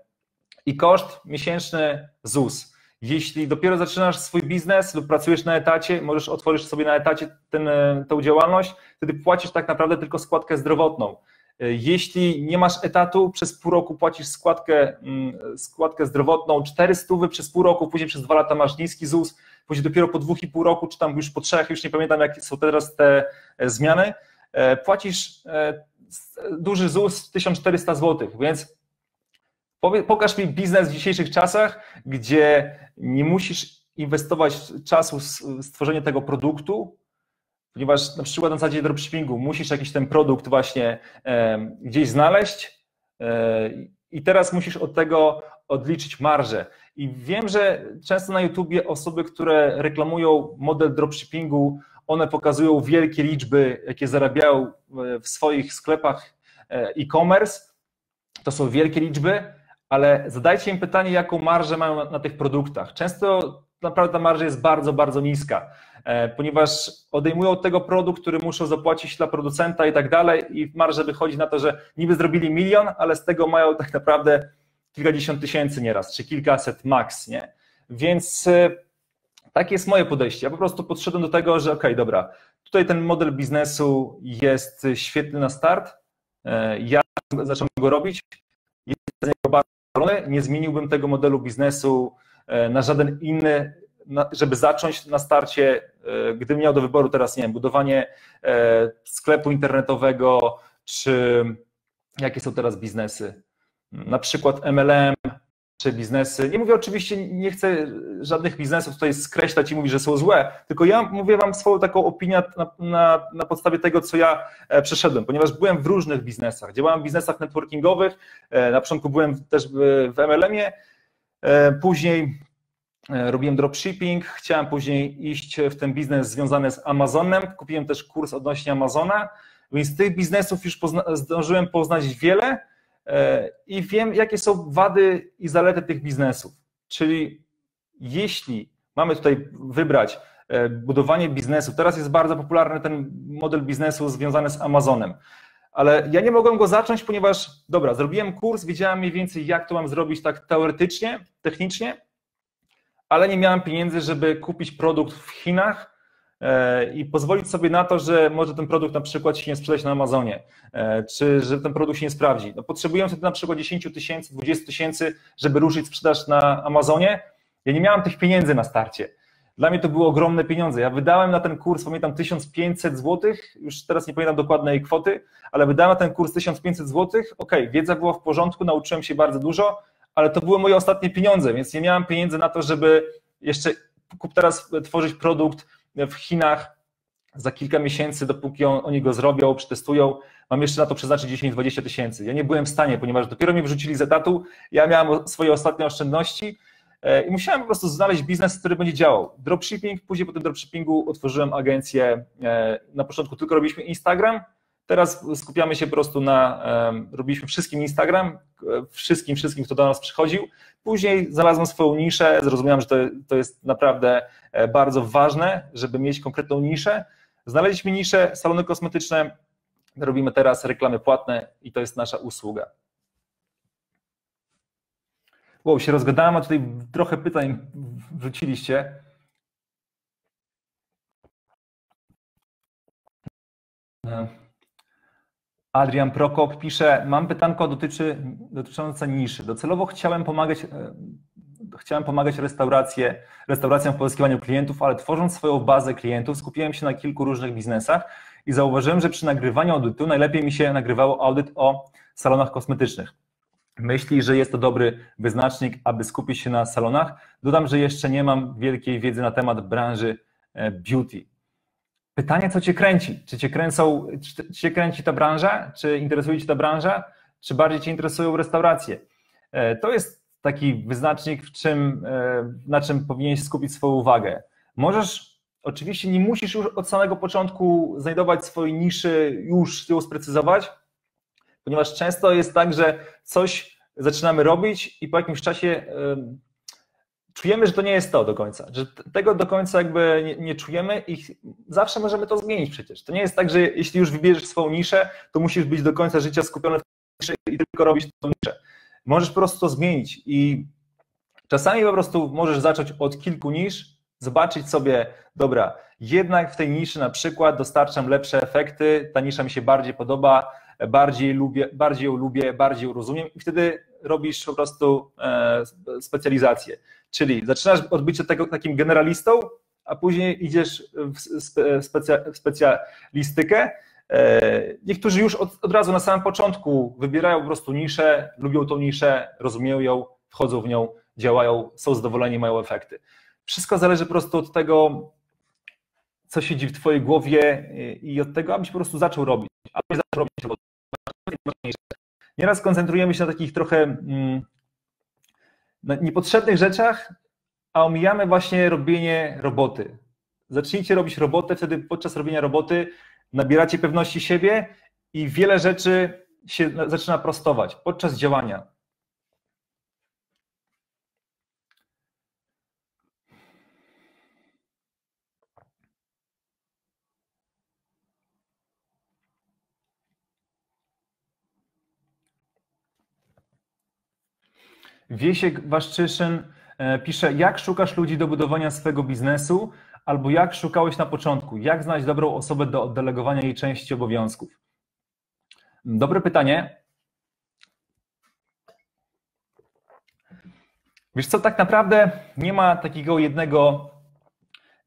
I koszt miesięczny ZUS. Jeśli dopiero zaczynasz swój biznes lub pracujesz na etacie, możesz otworzyć sobie na etacie ten, e, tę działalność, wtedy płacisz tak naprawdę tylko składkę zdrowotną. E, jeśli nie masz etatu, przez pół roku płacisz składkę, mm, składkę zdrowotną 400 przez pół roku, później przez dwa lata masz niski ZUS, później dopiero po dwóch i pół roku, czy tam już po trzech, już nie pamiętam jakie są teraz te e, zmiany, e, płacisz duży ZUS 1400 zł, więc pokaż mi biznes w dzisiejszych czasach, gdzie nie musisz inwestować czasu w stworzenie tego produktu, ponieważ na przykład na zasadzie dropshippingu musisz jakiś ten produkt właśnie gdzieś znaleźć e, i teraz musisz od tego odliczyć marżę. I wiem, że często na YouTubie osoby, które reklamują model dropshippingu, one pokazują wielkie liczby, jakie zarabiają w swoich sklepach e, e-commerce. To są wielkie liczby, ale zadajcie im pytanie, jaką marżę mają na, na tych produktach. Często naprawdę ta marża jest bardzo, bardzo niska, ponieważ odejmują od tego produkt, który muszą zapłacić dla producenta i tak dalej i marża wychodzi na to, że niby zrobili milion, ale z tego mają tak naprawdę kilkadziesiąt tysięcy nieraz, czy kilkaset max, nie? Więc e, takie jest moje podejście. Ja po prostu podszedłem do tego, że ok, dobra, tutaj ten model biznesu jest świetny na start, e, ja zacząłem go robić, jest z niego bardzo nie zmieniłbym tego modelu biznesu E, na żaden inny, żeby zacząć na starcie, e, gdybym miał do wyboru teraz, nie wiem, budowanie e, sklepu internetowego, czy jakie są teraz biznesy, na przykład MLM, czy biznesy. Nie mówię oczywiście, nie chcę żadnych biznesów tutaj skreślać i mówić, że są złe, tylko ja mówię Wam swoją taką opinię na, na, na, podstawie tego, co ja przeszedłem, ponieważ byłem w różnych biznesach. Działałem w biznesach networkingowych, na początku byłem też w MLM-ie, E, później e, robiłem dropshipping, chciałem później iść w ten biznes związany z Amazonem, kupiłem też kurs odnośnie Amazona, więc tych biznesów już pozna zdążyłem poznać wiele e, i wiem, jakie są wady i zalety tych biznesów. Czyli jeśli mamy tutaj wybrać budowanie biznesu, teraz jest bardzo popularny ten model biznesu związany z Amazonem ale ja nie mogłem go zacząć, ponieważ, dobra, zrobiłem kurs, wiedziałem mniej więcej, jak to mam zrobić tak teoretycznie, technicznie, ale nie miałem pieniędzy, żeby kupić produkt w Chinach e, i pozwolić sobie na to, że może ten produkt na przykład się nie sprzedać na Amazonie, e, czy że ten produkt się nie sprawdzi. No, potrzebuję wtedy na przykład 10 tysięcy, 20 tysięcy, żeby ruszyć sprzedaż na Amazonie. Ja nie miałem tych pieniędzy na starcie. Dla mnie to były ogromne pieniądze. Ja wydałem na ten kurs, pamiętam, 1500 zł, już teraz nie pamiętam dokładnej kwoty, ale wydałem na ten kurs 1500 zł. Ok, wiedza była w porządku, nauczyłem się bardzo dużo, ale to były moje ostatnie pieniądze, więc nie miałem pieniędzy na to, żeby jeszcze teraz tworzyć produkt w Chinach za kilka miesięcy, dopóki on, oni go zrobią, przetestują. Mam jeszcze na to przeznaczyć 10-20 tysięcy. Ja nie byłem w stanie, ponieważ dopiero mnie wrzucili z etatu, ja miałem swoje ostatnie oszczędności E, I musiałem po prostu znaleźć biznes, który będzie działał. Dropshipping, później po tym dropshippingu otworzyłem agencję. E, na początku tylko robiliśmy Instagram, teraz skupiamy się po prostu na, robiliśmy wszystkim Instagram, e, wszystkim, wszystkim, kto do nas przychodził. Później znalazłem swoją niszę, zrozumiałem, że to, to jest naprawdę bardzo ważne, żeby mieć konkretną niszę. Znaleźliśmy niszę, salony kosmetyczne, robimy teraz reklamy płatne i to jest nasza usługa. Wow, się rozgadałem, a tutaj trochę pytań wrzuciliście. Adrian Prokop pisze, mam pytanko dotyczy, dotyczące niszy. Docelowo chciałem pomagać, e, chciałem pomagać restauracje, restauracjom w pozyskiwaniu klientów, ale tworząc swoją bazę klientów skupiłem się na kilku różnych biznesach i zauważyłem, że przy nagrywaniu audytu najlepiej mi się nagrywało audyt o salonach kosmetycznych myśli, że jest to dobry wyznacznik, aby skupić się na salonach. Dodam, że jeszcze nie mam wielkiej wiedzy na temat branży e, beauty. Pytanie, co Cię kręci? Czy Cię, kręcą, czy cię kręci ta branża? Czy interesuje Cię ta branża? Czy bardziej Cię interesują restauracje? E, to jest taki wyznacznik, w czym, e, na czym powinieneś skupić swoją uwagę. Możesz, oczywiście nie musisz już od samego początku znajdować swojej niszy, już ją sprecyzować, ponieważ często jest tak, że coś zaczynamy robić i po jakimś czasie czujemy, że to nie jest to do końca, że tego do końca jakby nie, nie, czujemy i zawsze możemy to zmienić przecież. To nie jest tak, że jeśli już wybierzesz swoją niszę, to musisz być do końca życia skupiony w niszy i tylko robić tą niszę. Możesz po prostu to zmienić i czasami po prostu możesz zacząć od kilku nisz, zobaczyć sobie, dobra, jednak w tej niszy na przykład dostarczam lepsze efekty, ta nisza mi się bardziej podoba, bardziej, lubię, bardziej ją lubię, bardziej ją rozumiem i wtedy robisz po prostu e, specjalizację. Czyli zaczynasz od bycia tego, takim generalistą, a później idziesz w specja, specjalistykę. E, niektórzy już od, od razu na samym początku wybierają po prostu niszę, lubią tą niszę, rozumieją ją, wchodzą w nią, działają, są zadowoleni, mają efekty. Wszystko zależy po prostu od tego, co siedzi w Twojej głowie i od tego, abyś po prostu zaczął robić. Abyś zaczął robić, nieraz koncentrujemy się na takich trochę mm, na niepotrzebnych rzeczach, a omijamy właśnie robienie roboty. Zacznijcie robić robotę, wtedy podczas robienia roboty nabieracie pewności siebie i wiele rzeczy się zaczyna prostować podczas działania. Wiesiek Waszczyszyn e, pisze, jak szukasz ludzi do budowania swojego biznesu, albo jak szukałeś na początku, jak znaleźć dobrą osobę do oddelegowania jej części obowiązków? Dobre pytanie. Wiesz co, tak naprawdę nie ma takiego jednego,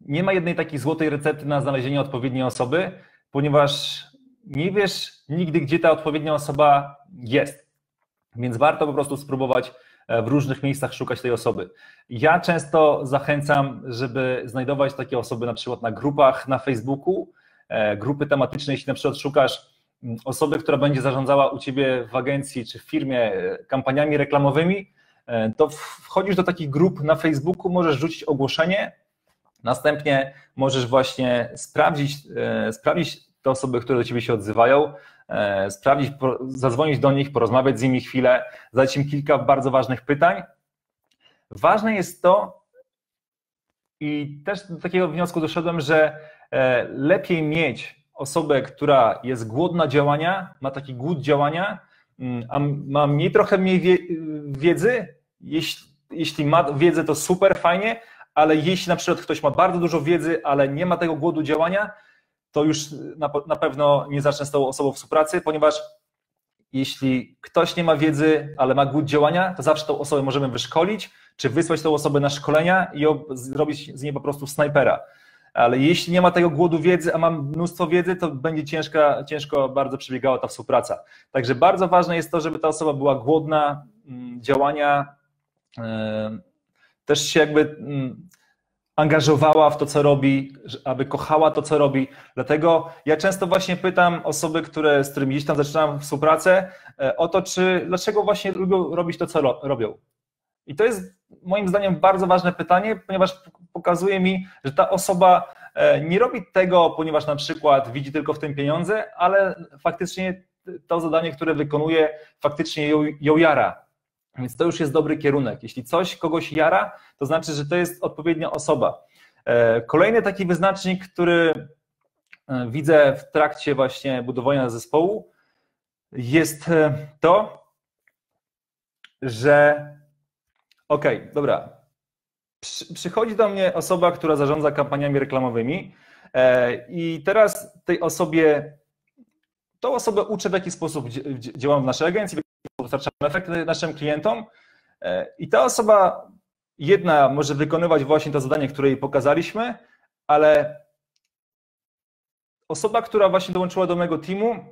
nie ma jednej takiej złotej recepty na znalezienie odpowiedniej osoby, ponieważ nie wiesz nigdy, gdzie ta odpowiednia osoba jest. Więc warto po prostu spróbować w różnych miejscach szukać tej osoby. Ja często zachęcam, żeby znajdować takie osoby na przykład na grupach na Facebooku, e, grupy tematyczne, jeśli na przykład szukasz mm, osoby, która będzie zarządzała u Ciebie w agencji czy w firmie e, kampaniami reklamowymi, to wchodzisz do takich grup na Facebooku, możesz rzucić ogłoszenie, następnie możesz właśnie sprawdzić, sprawdzić te osoby, które do Ciebie się odzywają, E, sprawdzić, zadzwonić do nich, porozmawiać z nimi chwilę, zadać im kilka bardzo ważnych pytań. Ważne jest to, i też do takiego wniosku doszedłem, że e, lepiej mieć osobę, która jest głodna działania, ma taki głód działania, mm, a ma mniej trochę mniej wiedzy. Jeśli, jeśli ma wiedzę, to super fajnie, ale jeśli na przykład ktoś ma bardzo dużo wiedzy, ale nie ma tego głodu działania, to już na, na pewno nie zacznę z tą osobą współpracy, ponieważ jeśli ktoś nie ma wiedzy, ale ma głód działania, to zawsze tą osobę możemy wyszkolić, czy wysłać tą osobę na szkolenia i zrobić z niej po prostu snajpera. Ale jeśli nie ma tego głodu wiedzy, a ma mnóstwo wiedzy, to będzie ciężka, ciężko bardzo przebiegała ta współpraca. Także bardzo ważne jest to, żeby ta osoba była głodna mm, działania, też się jakby mm, angażowała w to, co robi, aby kochała to, co robi. Dlatego ja często właśnie pytam osoby, które, z którymi gdzieś tam zaczynam współpracę, e, o to, czy dlaczego właśnie lubią robić to, co ro, robią. I to jest moim zdaniem bardzo ważne pytanie, ponieważ pokazuje mi, że ta osoba e, nie robi tego, ponieważ na przykład widzi tylko w tym pieniądze, ale faktycznie to zadanie, które wykonuje, faktycznie ją, ją jara. Więc to już jest dobry kierunek. Jeśli coś kogoś jara, to znaczy, że to jest odpowiednia osoba. E, kolejny taki wyznacznik, który e, widzę w trakcie właśnie budowania zespołu, jest e, to, że okej, okay, dobra, przychodzi do mnie osoba, która zarządza kampaniami reklamowymi i teraz tej osobie, tą osobę uczę, w jaki sposób działam w naszej agencji, dostarczamy efekty naszym klientom e, i ta osoba jedna może wykonywać właśnie to zadanie, które jej pokazaliśmy, ale osoba, która właśnie dołączyła do mojego teamu,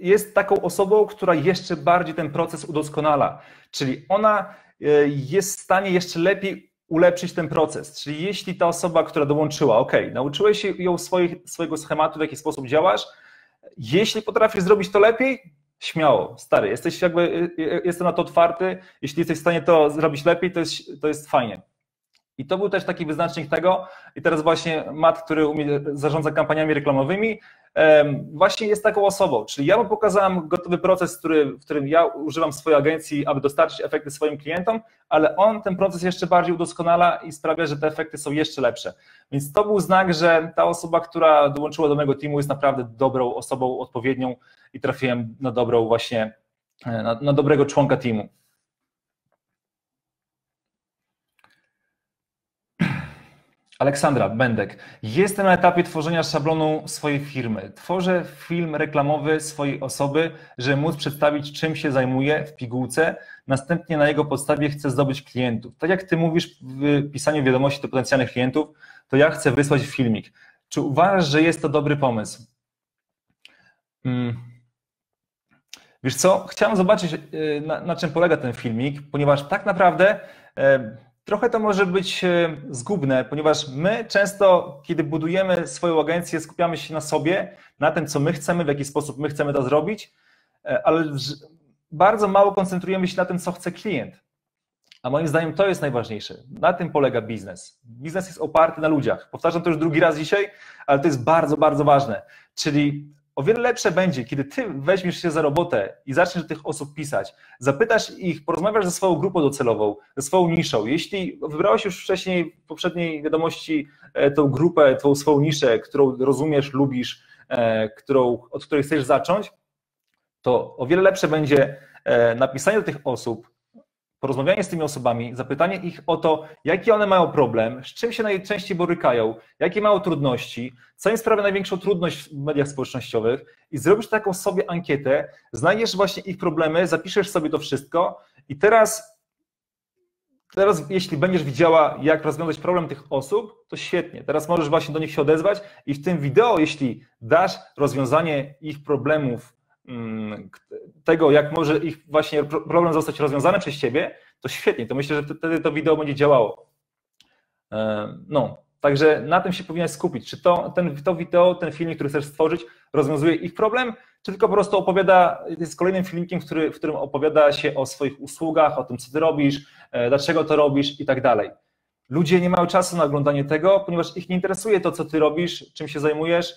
jest taką osobą, która jeszcze bardziej ten proces udoskonala. Czyli ona e, jest w stanie jeszcze lepiej ulepszyć ten proces. Czyli jeśli ta osoba, która dołączyła, ok, nauczyłeś się ją swoich, swojego schematu, w jaki sposób działasz, jeśli potrafisz zrobić to lepiej, Śmiało, stary, jesteś jakby, y, y, jestem na to otwarty, jeśli jesteś w stanie to zrobić lepiej, to jest, to jest fajnie. I to był też taki wyznacznik tego, i teraz właśnie Matt, który zarządza kampaniami reklamowymi, właśnie jest taką osobą. Czyli ja mu pokazałem gotowy proces, który, w którym ja używam swojej agencji, aby dostarczyć efekty swoim klientom, ale on ten proces jeszcze bardziej udoskonala i sprawia, że te efekty są jeszcze lepsze. Więc to był znak, że ta osoba, która dołączyła do mojego teamu, jest naprawdę dobrą osobą, odpowiednią i trafiłem na dobrą właśnie, na, na dobrego członka teamu. Aleksandra Bendek. Jestem na etapie tworzenia szablonu swojej firmy. Tworzę film reklamowy swojej osoby, żeby móc przedstawić, czym się zajmuję w pigułce. Następnie na jego podstawie chcę zdobyć klientów. Tak jak ty mówisz w pisaniu wiadomości do potencjalnych klientów, to ja chcę wysłać filmik. Czy uważasz, że jest to dobry pomysł? Hmm. Wiesz co, chciałem zobaczyć, y, na, na czym polega ten filmik, ponieważ tak naprawdę trochę to może być e, zgubne, ponieważ my często, kiedy budujemy swoją agencję, skupiamy się na sobie, na tym, co my chcemy, w jaki sposób my chcemy to zrobić, ale bardzo mało koncentrujemy się na tym, co chce klient. A moim zdaniem to jest najważniejsze. Na tym polega biznes. Biznes jest oparty na ludziach. Powtarzam to już drugi raz dzisiaj, ale to jest bardzo, bardzo ważne. Czyli o wiele lepsze będzie, kiedy ty weźmiesz się za robotę i zaczniesz do tych osób pisać, zapytasz ich, porozmawiasz ze swoją grupą docelową, ze swoją niszą. Jeśli wybrałeś już wcześniej w poprzedniej wiadomości e, tą grupę, tą swoją niszę, którą rozumiesz, lubisz, e, którą, od której chcesz zacząć, to o wiele lepsze będzie e, napisanie do tych osób, porozmawianie z tymi osobami, zapytanie ich o to, jaki one mają problem, z czym się najczęściej borykają, jakie mają trudności, co im sprawia największą trudność w mediach społecznościowych i zrobisz taką sobie ankietę, znajdziesz właśnie ich problemy, zapiszesz sobie to wszystko i teraz Teraz, jeśli będziesz widziała, jak rozwiązać problem tych osób, to świetnie. Teraz możesz właśnie do nich się odezwać i w tym wideo, jeśli dasz rozwiązanie ich problemów tego, jak może ich właśnie problem zostać rozwiązany przez ciebie, to świetnie, to myślę, że wtedy to wideo będzie działało. E, no, także na tym się powinien skupić. Czy to, ten, to wideo, ten filmik, który chcesz stworzyć, rozwiązuje ich problem, czy tylko po prostu opowiada, jest kolejnym filmikiem, który, w którym opowiada się o swoich usługach, o tym, co ty robisz, e, dlaczego to robisz i tak dalej. Ludzie nie mają czasu na oglądanie tego, ponieważ ich nie interesuje to, co ty robisz, czym się zajmujesz,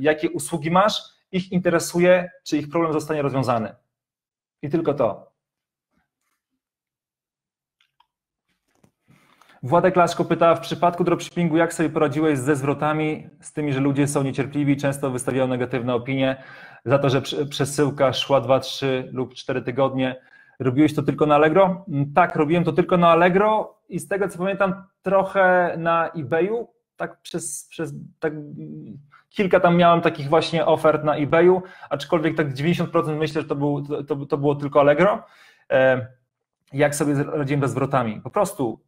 jakie usługi masz, ich interesuje, czy ich problem zostanie rozwiązany. I tylko to. Władek Laszko pyta, w przypadku dropshippingu, jak sobie poradziłeś ze zwrotami, z tymi, że ludzie są niecierpliwi, często wystawiają negatywne opinie za to, że przesyłka szła 2, 3 lub 4 tygodnie. Robiłeś to tylko na Allegro? Mm, tak, robiłem to tylko na Allegro i z tego co pamiętam, trochę na eBayu, tak przez, przez tak kilka tam miałem takich właśnie ofert na eBayu, aczkolwiek tak 90% myślę, że to, był, to, to było tylko Allegro. E, jak sobie radziłem ze zwrotami? Po prostu,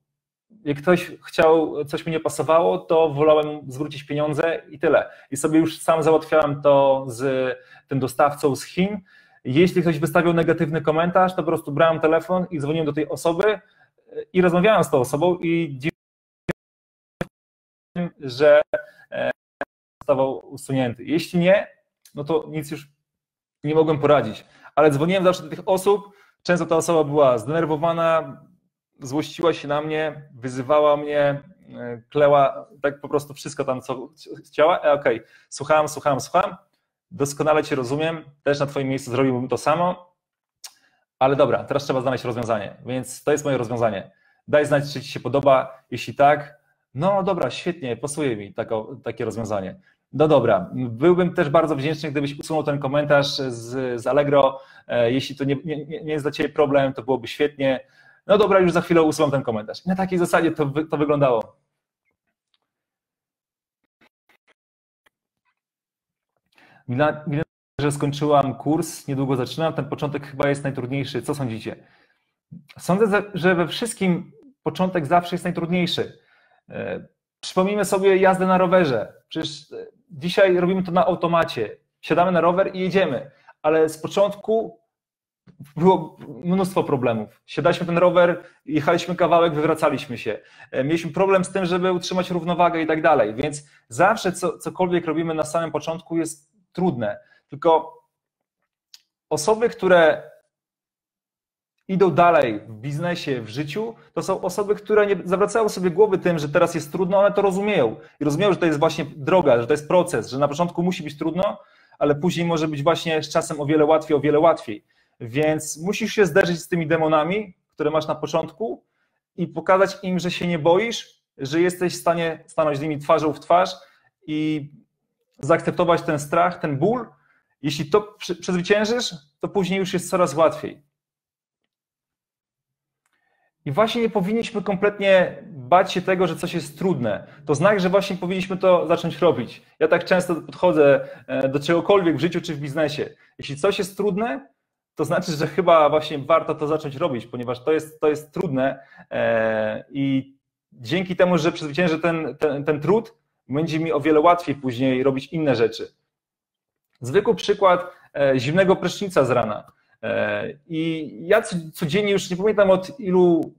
jak ktoś chciał, coś mi nie pasowało, to wolałem zwrócić pieniądze i tyle. I sobie już sam załatwiałem to z tym dostawcą z Chin. Jeśli ktoś wystawiał negatywny komentarz, to po prostu brałem telefon i dzwoniłem do tej osoby i rozmawiałem z tą osobą i że zostawał usunięty. Jeśli nie, no to nic już nie mogłem poradzić. Ale dzwoniłem zawsze do tych osób. Często ta osoba była zdenerwowana, złościła się na mnie, wyzywała mnie, e, kleła tak po prostu wszystko tam, co chciała. E, Okej, okay. słuchałem, słuchałem, słuchałem. Doskonale Cię rozumiem. Też na Twoim miejscu zrobiłbym to samo. Ale dobra, teraz trzeba znaleźć rozwiązanie. Więc to jest moje rozwiązanie. Daj znać, czy Ci się podoba. Jeśli tak, no dobra, świetnie, pasuje mi tako, takie rozwiązanie. No dobra, byłbym też bardzo wdzięczny, gdybyś usunął ten komentarz z, z Allegro. E, jeśli to nie, nie, nie jest dla Ciebie problem, to byłoby świetnie. No dobra, już za chwilę usuwam ten komentarz. Na takiej zasadzie to, to wyglądało. Widać, że skończyłam kurs, niedługo zaczynam. Ten początek chyba jest najtrudniejszy. Co sądzicie? Sądzę, że we wszystkim początek zawsze jest najtrudniejszy. E, przypomnijmy sobie jazdę na rowerze. Przecież dzisiaj robimy to na automacie. Siadamy na rower i jedziemy, ale z początku było mnóstwo problemów. Siadaliśmy ten rower, jechaliśmy kawałek, wywracaliśmy się. E, mieliśmy problem z tym, żeby utrzymać równowagę i tak dalej, więc zawsze co, cokolwiek robimy na samym początku jest trudne. Tylko osoby, które idą dalej w biznesie, w życiu, to są osoby, które nie zawracają sobie głowy tym, że teraz jest trudno, one to rozumieją. I rozumieją, że to jest właśnie droga, że to jest proces, że na początku musi być trudno, ale później może być właśnie z czasem o wiele łatwiej, o wiele łatwiej. Więc musisz się zderzyć z tymi demonami, które masz na początku i pokazać im, że się nie boisz, że jesteś w stanie stanąć z nimi twarzą w twarz i zaakceptować ten strach, ten ból. Jeśli to przezwyciężysz, to później już jest coraz łatwiej. I właśnie nie powinniśmy kompletnie bać się tego, że coś jest trudne. To znak, że właśnie powinniśmy to zacząć robić. Ja tak często podchodzę e, do czegokolwiek w życiu czy w biznesie. Jeśli coś jest trudne, to znaczy, że chyba właśnie warto to zacząć robić, ponieważ to jest, to jest trudne e, i dzięki temu, że przezwyciężę ten, ten, ten trud, będzie mi o wiele łatwiej później robić inne rzeczy. Zwykły przykład e, zimnego prysznica z rana. I ja codziennie już nie pamiętam od ilu,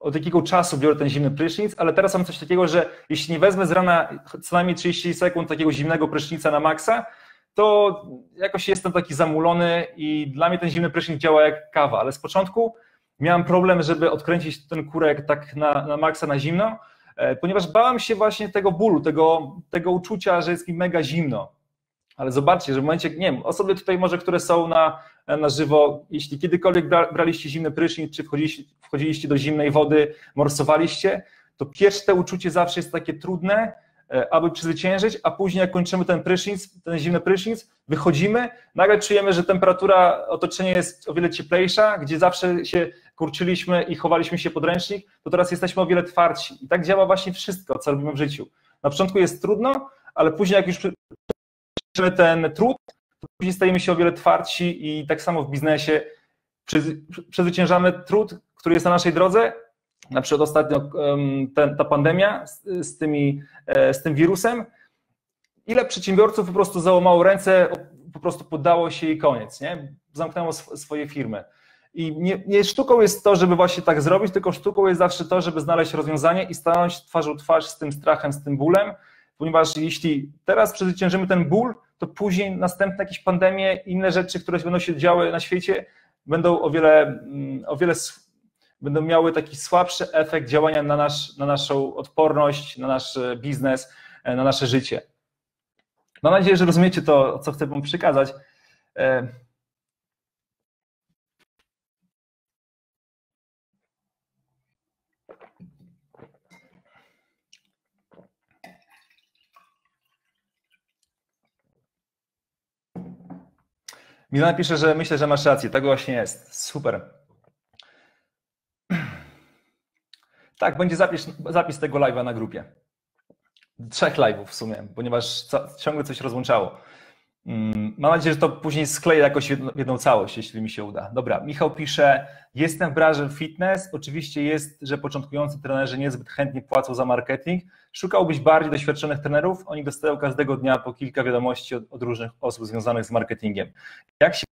od jakiego czasu biorę ten zimny prysznic, ale teraz mam coś takiego, że jeśli nie wezmę z rana co najmniej 30 sekund takiego zimnego prysznica na maksa, to jakoś jestem taki zamulony i dla mnie ten zimny prysznic działa jak kawa, ale z początku miałem problem, żeby odkręcić ten kurek tak na, na maksa na zimno, e, ponieważ bałem się właśnie tego bólu, tego, tego uczucia, że jest mi mega zimno. Ale zobaczcie, że w momencie, nie wiem, osoby tutaj może, które są na, na żywo, jeśli kiedykolwiek braliście zimny prysznic, czy wchodziliście, wchodziliście do zimnej wody, morsowaliście, to pierwsze te uczucie zawsze jest takie trudne, e, aby przezwyciężyć, a później jak kończymy ten prysznic, ten zimny prysznic, wychodzimy, nagle czujemy, że temperatura otoczenia jest o wiele cieplejsza, gdzie zawsze się kurczyliśmy i chowaliśmy się pod ręcznik, to teraz jesteśmy o wiele twardsi. I tak działa właśnie wszystko, co robimy w życiu. Na początku jest trudno, ale później jak już czujemy ten trud, to później stajemy się o wiele twardsi i tak samo w biznesie przezwyciężamy trud, który jest na naszej drodze. Na przykład ostatnio ten, ta pandemia z, z, tymi, e, z tym wirusem. Ile przedsiębiorców po prostu załamało ręce, po prostu poddało się i koniec, nie? Zamknęło swoje firmy. I nie, nie, sztuką jest to, żeby właśnie tak zrobić, tylko sztuką jest zawsze to, żeby znaleźć rozwiązanie i stanąć twarzą twarz z tym strachem, z tym bólem, ponieważ jeśli teraz przezwyciężymy ten ból, to później następne jakieś pandemie, inne rzeczy, które będą się działy na świecie, będą o wiele, mm, o wiele będą miały taki słabszy efekt działania na, nasz, na naszą odporność, na nasz biznes, e, na nasze życie. Mam nadzieję, że rozumiecie to, co chcę Wam przekazać. Milana pisze, że myślę, że masz rację. Tak właśnie jest. Super. [clears throat] Tak, będzie zapis, zapis tego live'a na grupie. Trzech live'ów w sumie, ponieważ ciągle coś rozłączało. Mm, mam nadzieję, że to później skleję jakoś w jedną całość, jeśli mi się uda. Dobra, Michał pisze, jestem w branży fitness. Oczywiście jest, że początkujący trenerzy niezbyt chętnie płacą za marketing. Szukałbyś bardziej doświadczonych trenerów? Oni dostają każdego dnia po kilka wiadomości od, od różnych osób związanych z marketingiem. Jak się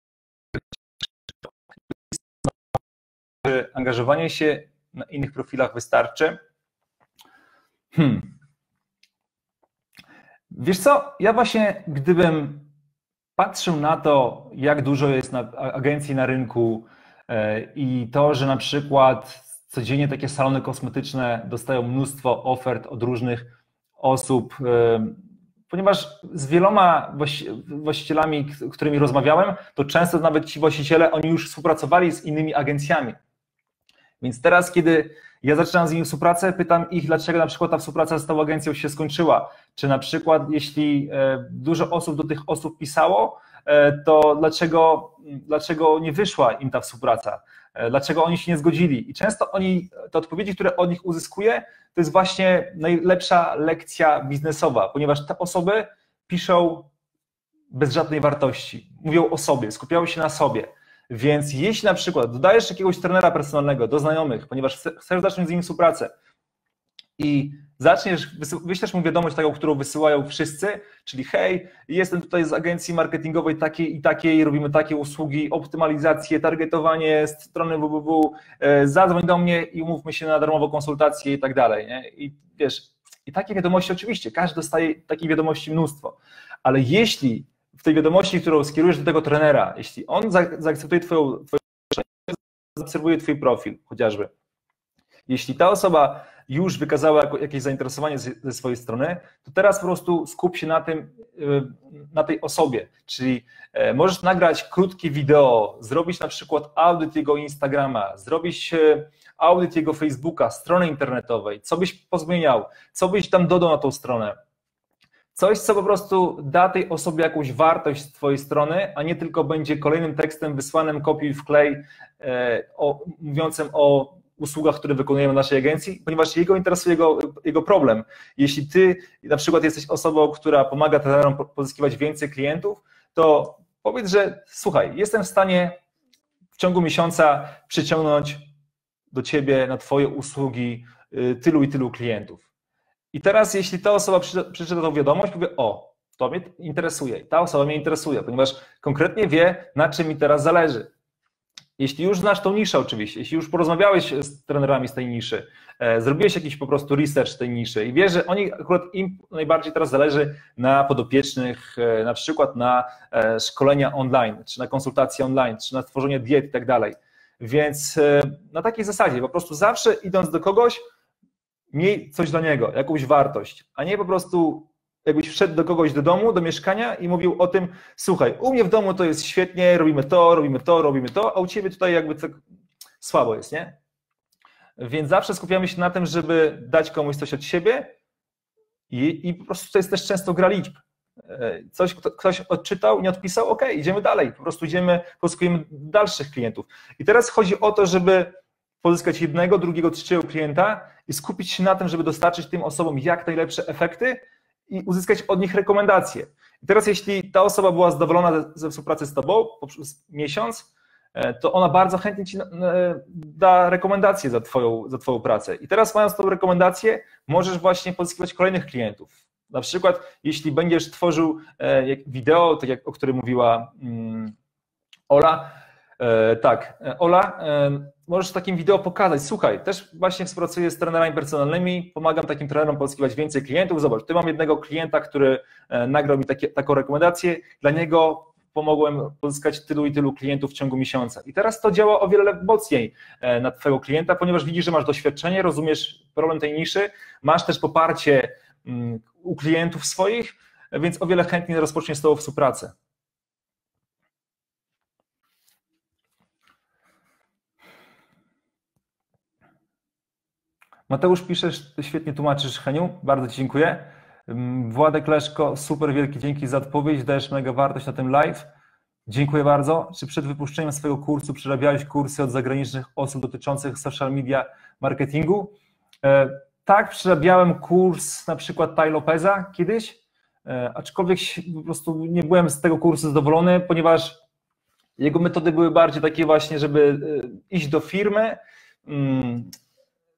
angażowanie się na innych profilach wystarczy? Hmm. Wiesz co, ja właśnie gdybym patrzył na to, jak dużo jest agencji na rynku e, i to, że na przykład codziennie takie salony kosmetyczne dostają mnóstwo ofert od różnych osób, e, ponieważ z wieloma właścicielami, którymi rozmawiałem, to często nawet ci właściciele, oni już współpracowali z innymi agencjami. Więc teraz, kiedy ja zaczynam z nimi współpracę, pytam ich, dlaczego na przykład ta współpraca z tą agencją się skończyła. Czy na przykład, jeśli e, dużo osób do tych osób pisało, e, to dlaczego, dlaczego nie wyszła im ta współpraca? E, dlaczego oni się nie zgodzili? I często oni, te odpowiedzi, które od nich uzyskuję, to jest właśnie najlepsza lekcja biznesowa, ponieważ te osoby piszą bez żadnej wartości, mówią o sobie, skupiają się na sobie. Więc jeśli na przykład dodajesz jakiegoś trenera personalnego do znajomych, ponieważ chcesz zacząć z nim współpracę i zaczniesz, wyślesz mu wiadomość taką, którą wysyłają wszyscy, czyli hej, jestem tutaj z agencji marketingowej takiej i takiej, robimy takie usługi, optymalizację, targetowanie strony www, e, zadzwoń do mnie i umówmy się na darmową konsultację i tak dalej. Nie? I wiesz, i takie wiadomości oczywiście, każdy dostaje takich wiadomości mnóstwo, ale jeśli tej wiadomości, którą skierujesz do tego trenera, jeśli on zaakceptuje twoją, twoją zaobserwuje twój profil chociażby, jeśli ta osoba już wykazała jakieś zainteresowanie ze swojej strony, to teraz po prostu skup się na tym, y, na tej osobie, czyli e, możesz nagrać krótkie wideo, zrobić na przykład audyt jego Instagrama, zrobić e, audyt jego Facebooka, strony internetowej, co byś pozmieniał, co byś tam dodał na tą stronę, Coś, co po prostu da tej osobie jakąś wartość z Twojej strony, a nie tylko będzie kolejnym tekstem wysłanym kopiuj wklej, e, o, mówiącym o usługach, które wykonujemy w naszej agencji, ponieważ jego interesuje jego, jego problem. Jeśli Ty na przykład jesteś osobą, która pomaga trenerom pozyskiwać więcej klientów, to powiedz, że słuchaj, jestem w stanie w ciągu miesiąca przyciągnąć do Ciebie na Twoje usługi y, tylu i tylu klientów i teraz, jeśli ta osoba przeczyta tą wiadomość, powie: O, to mnie interesuje, ta osoba mnie interesuje, ponieważ konkretnie wie, na czym mi teraz zależy. jeśli już znasz tą niszę oczywiście, jeśli już porozmawiałeś z trenerami z tej niszy, e, zrobiłeś jakiś po prostu research tej niszy i wiesz, że oni akurat im najbardziej teraz zależy na podopiecznych, e, na przykład na e, szkolenia online, czy na konsultacje online, czy na tworzenie diet i tak dalej. Więc na takiej zasadzie, po prostu zawsze idąc do kogoś, miej coś dla niego, jakąś wartość, a nie po prostu jakbyś wszedł do kogoś do domu, do mieszkania i mówił o tym, słuchaj, u mnie w domu to jest świetnie, robimy to, robimy to, robimy to, a u ciebie tutaj jakby to słabo jest, nie? Więc zawsze skupiamy się na tym, żeby dać komuś coś od siebie i, i po prostu to jest też często gra liczb. E, coś ktoś odczytał, nie odpisał, ok, idziemy dalej, po prostu idziemy, pozyskujemy dalszych klientów. I teraz chodzi o to, żeby pozyskać jednego, drugiego, trzeciego klienta i skupić się na tym, żeby dostarczyć tym osobom jak najlepsze efekty, i uzyskać od nich rekomendacje. I teraz, jeśli ta osoba była zadowolona ze współpracy z Tobą poprzez miesiąc, e, to ona bardzo chętnie Ci e, da rekomendacje za twoją, za twoją pracę. I teraz, mając tą rekomendację, możesz właśnie pozyskiwać kolejnych klientów. Na przykład, jeśli będziesz tworzył e, wideo, tak jak o którym mówiła mm, Ola, tak, Ola, możesz takim wideo pokazać, słuchaj, też właśnie współpracuję z trenerami personalnymi, pomagam takim trenerom pozyskiwać więcej klientów, zobacz, ty mam jednego klienta, który e, nagrał mi takie, taką rekomendację, dla niego pomogłem pozyskać tylu i tylu klientów w ciągu miesiąca. I teraz to działa o wiele mocniej e, na Twojego klienta, ponieważ widzisz, że masz doświadczenie, rozumiesz problem tej niszy, masz też poparcie mm, u klientów swoich, więc o wiele chętniej rozpocznie z Tobą współpracę. Mateusz piszesz, świetnie tłumaczysz Heniu, bardzo Ci dziękuję. Mm, Władek Leszko, super wielkie dzięki za odpowiedź, dajesz mega wartość na tym live. Dziękuję bardzo. Czy przed wypuszczeniem swojego kursu przerabiałeś kursy od zagranicznych osób dotyczących social media marketingu? E, tak, przerabiałem kurs na przykład Tai Lopeza kiedyś, e, aczkolwiek po prostu nie byłem z tego kursu zadowolony, ponieważ jego metody były bardziej takie właśnie, żeby e, iść do firmy, mm,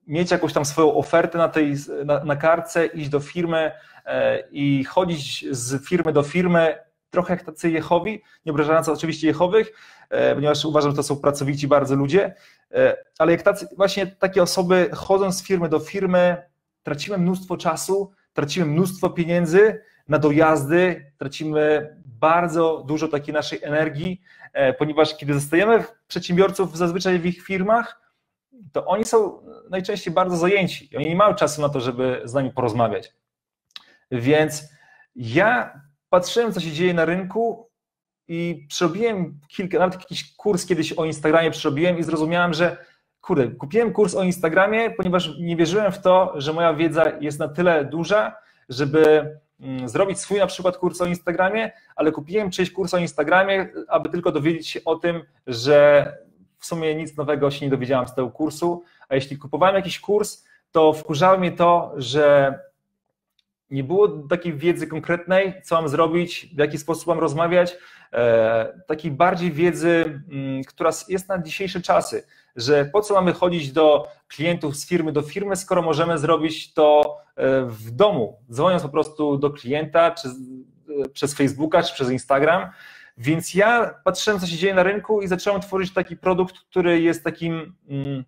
mieć jakąś tam swoją ofertę na tej na, na kartce, iść do firmy e, i chodzić z firmy do firmy, trochę jak tacy Jehowi, nie obrażając oczywiście Jehowych, e, ponieważ uważam, że to są pracowici bardzo ludzie, e, ale jak tacy, właśnie takie osoby chodzą z firmy do firmy, tracimy mnóstwo czasu, tracimy mnóstwo pieniędzy na dojazdy, tracimy bardzo dużo takiej naszej energii, ponieważ kiedy zostajemy przedsiębiorców zazwyczaj w ich firmach, to oni są najczęściej bardzo zajęci. Oni nie mają czasu na to, żeby z nami porozmawiać. Więc ja patrzyłem, co się dzieje na rynku i przerobiłem kilka, nawet jakiś kurs kiedyś o Instagramie przerobiłem i zrozumiałem, że kurde, kupiłem kurs o Instagramie, ponieważ nie wierzyłem w to, że moja wiedza jest na tyle duża, żeby mm, zrobić swój na przykład kurs o Instagramie, ale kupiłem czyjś kurs o Instagramie, aby tylko dowiedzieć się o tym, że w sumie nic nowego się nie dowiedziałam z tego kursu, a jeśli kupowałem jakiś kurs, to wkurzało mnie to, że nie było takiej wiedzy konkretnej, co mam zrobić, w jaki sposób mam rozmawiać, e, takiej bardziej wiedzy, mm, która jest na dzisiejsze czasy, że po co mamy chodzić do klientów z firmy do firmy, skoro możemy zrobić to e, w domu, dzwoniąc po prostu do klienta, czy e, przez Facebooka, czy przez Instagram, więc ja patrzyłem, co się dzieje na rynku i zacząłem tworzyć taki produkt, który jest takim mm,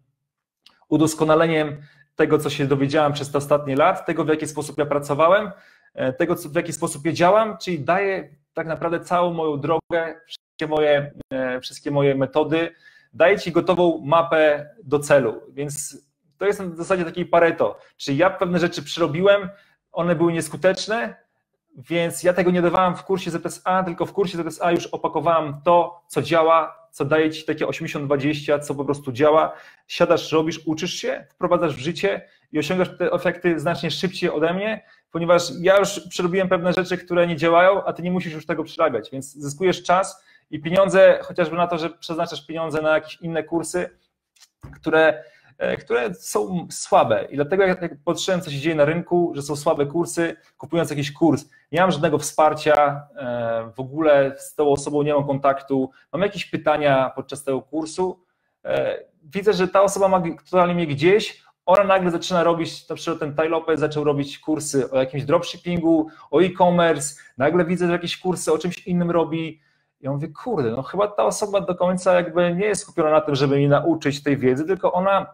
udoskonaleniem tego, co się dowiedziałem przez te ostatnie lat, tego, w jaki sposób ja pracowałem, e, tego, w jaki sposób ja działam, czyli daję tak naprawdę całą moją drogę, wszystkie moje, e, wszystkie moje metody, daję Ci gotową mapę do celu, więc to jest w zasadzie taki pareto, czyli ja pewne rzeczy przerobiłem, one były nieskuteczne, więc ja tego nie dawałem w kursie ZSA, tylko w kursie ZSA już opakowałem to, co działa, co daje ci takie 80-20, co po prostu działa. Siadasz, robisz, uczysz się, wprowadzasz w życie i osiągasz te efekty znacznie szybciej ode mnie, ponieważ ja już przerobiłem pewne rzeczy, które nie działają, a ty nie musisz już tego przerabiać, więc zyskujesz czas i pieniądze, chociażby na to, że przeznaczasz pieniądze na jakieś inne kursy, które które są słabe. I dlatego jak, jak patrzyłem, co się dzieje na rynku, że są słabe kursy, kupując jakiś kurs, nie mam żadnego wsparcia, e, w ogóle z tą osobą nie mam kontaktu, mam jakieś pytania podczas tego kursu, e, widzę, że ta osoba ma totalnie mnie gdzieś, ona nagle zaczyna robić, na przykład ten Tai zaczął robić kursy o jakimś dropshippingu, o e-commerce, nagle widzę, że jakieś kursy o czymś innym robi. Ja mówię, kurde, no chyba ta osoba do końca jakby nie jest skupiona na tym, żeby mnie nauczyć tej wiedzy, tylko ona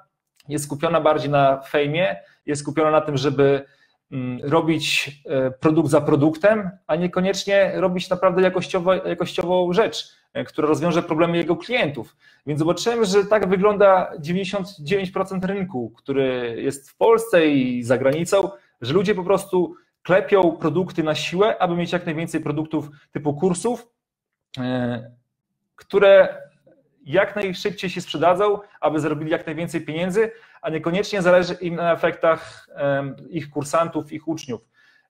jest skupiona bardziej na fejmie, jest skupiona na tym, żeby mm, robić e, produkt za produktem, a niekoniecznie robić naprawdę jakościowo, jakościową rzecz, e, która rozwiąże problemy jego klientów. Więc zobaczyłem, że tak wygląda 99% rynku, który jest w Polsce i za granicą, że ludzie po prostu klepią produkty na siłę, aby mieć jak najwięcej produktów typu kursów, e, które jak najszybciej się sprzedadzą, aby zarobili jak najwięcej pieniędzy, a niekoniecznie zależy im na efektach ich kursantów, ich uczniów.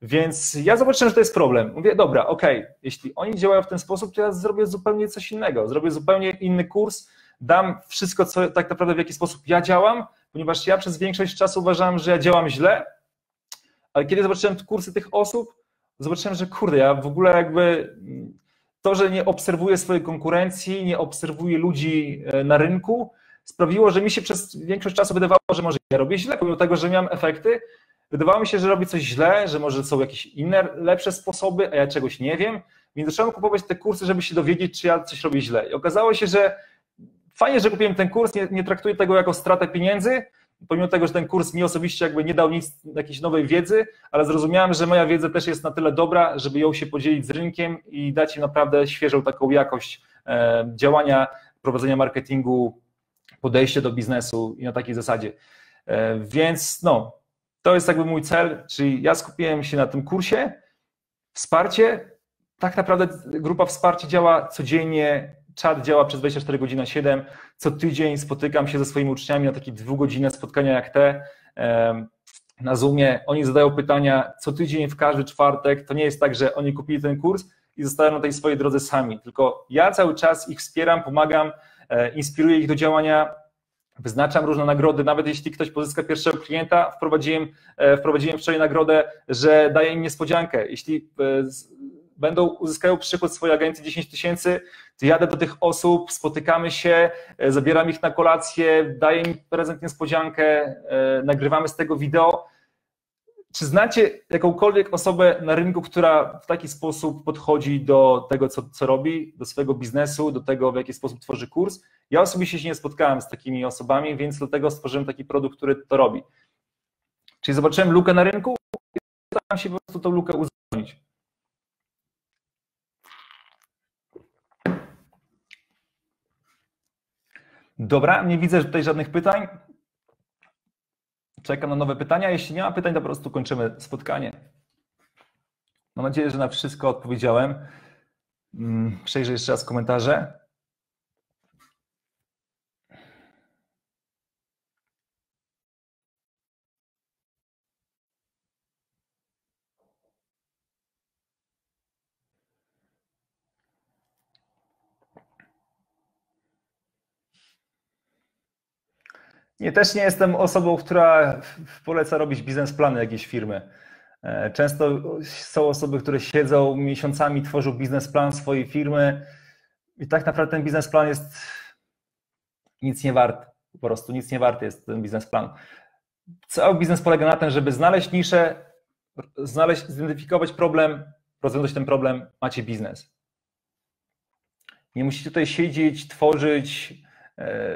Więc ja zobaczyłem, że to jest problem. Mówię, dobra, okej, okay, jeśli oni działają w ten sposób, to ja zrobię zupełnie coś innego. Zrobię zupełnie inny kurs, dam wszystko, co tak naprawdę w jaki sposób ja działam, ponieważ ja przez większość czasu uważałem, że ja działam źle, ale kiedy zobaczyłem kursy tych osób, zobaczyłem, że kurde, ja w ogóle jakby to, że nie obserwuję swojej konkurencji, nie obserwuję ludzi e, na rynku, sprawiło, że mi się przez większość czasu wydawało, że może ja robię źle, pomimo tego, że miałem efekty, wydawało mi się, że robię coś źle, że może są jakieś inne, lepsze sposoby, a ja czegoś nie wiem, więc zacząłem kupować te kursy, żeby się dowiedzieć, czy ja coś robię źle. I okazało się, że fajnie, że kupiłem ten kurs, nie, nie traktuję tego jako stratę pieniędzy, pomimo tego, że ten kurs mi osobiście jakby nie dał nic, jakiejś nowej wiedzy, ale zrozumiałem, że moja wiedza też jest na tyle dobra, żeby ją się podzielić z rynkiem i dać im naprawdę świeżą taką jakość e, działania, prowadzenia marketingu, podejście do biznesu i na takiej zasadzie. E, więc no, to jest jakby mój cel, czyli ja skupiłem się na tym kursie, wsparcie, tak naprawdę grupa wsparcia działa codziennie czat działa przez 24 godziny na 7. Co tydzień spotykam się ze swoimi uczniami na takie dwugodzinne spotkania jak te na Zoomie. Oni zadają pytania co tydzień, w każdy czwartek. To nie jest tak, że oni kupili ten kurs i zostają na tej swojej drodze sami, tylko ja cały czas ich wspieram, pomagam, e, inspiruję ich do działania, wyznaczam różne nagrody, nawet jeśli ktoś pozyska pierwszego klienta, wprowadziłem, e, wprowadziłem wczoraj nagrodę, że daję im niespodziankę. Jeśli e, będą, uzyskają przychód swojej agencji 10 tysięcy, to jadę do tych osób, spotykamy się, e, zabieram ich na kolację, daję im prezent niespodziankę, e, nagrywamy z tego wideo. Czy znacie jakąkolwiek osobę na rynku, która w taki sposób podchodzi do tego, co, co robi, do swojego biznesu, do tego, w jaki sposób tworzy kurs? Ja osobiście się nie spotkałem z takimi osobami, więc dlatego stworzyłem taki produkt, który to robi. Czyli zobaczyłem lukę na rynku i staram się po prostu tą lukę uzupełnić. Dobra, nie widzę tutaj żadnych pytań. Czekam na nowe pytania. Jeśli nie ma pytań, to po prostu kończymy spotkanie. Mam nadzieję, że na wszystko odpowiedziałem. Mm, przejrzę jeszcze raz komentarze. Nie, też nie jestem osobą, która poleca robić biznesplany jakiejś firmy. E, często są osoby, które siedzą miesiącami, tworzą biznesplan swojej firmy i tak naprawdę ten biznesplan jest nic nie wart. Po prostu nic nie warty jest ten biznesplan. Cały biznes polega na tym, żeby znaleźć niszę, znaleźć, zidentyfikować problem, rozwiązać ten problem, macie biznes. Nie musicie tutaj siedzieć, tworzyć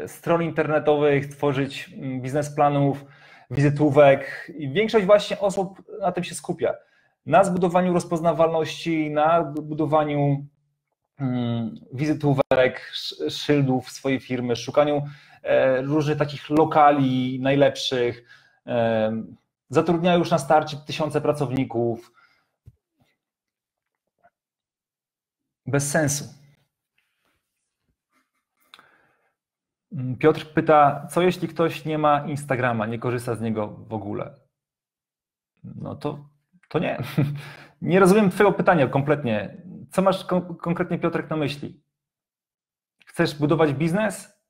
stron internetowych, tworzyć mm, biznesplanów, wizytówek i większość właśnie osób na tym się skupia. Na zbudowaniu rozpoznawalności, na budowaniu mm, wizytówek, szyldów swojej firmy, szukaniu e, różnych takich lokali najlepszych. E, zatrudniają już na starcie tysiące pracowników. Bez sensu. Mm, Piotr pyta, co jeśli ktoś nie ma Instagrama, nie korzysta z niego w ogóle? No to, to nie. [laughs] Nie rozumiem Twojego pytania kompletnie. Co masz kon konkretnie, Piotrek, na myśli? Chcesz budować biznes?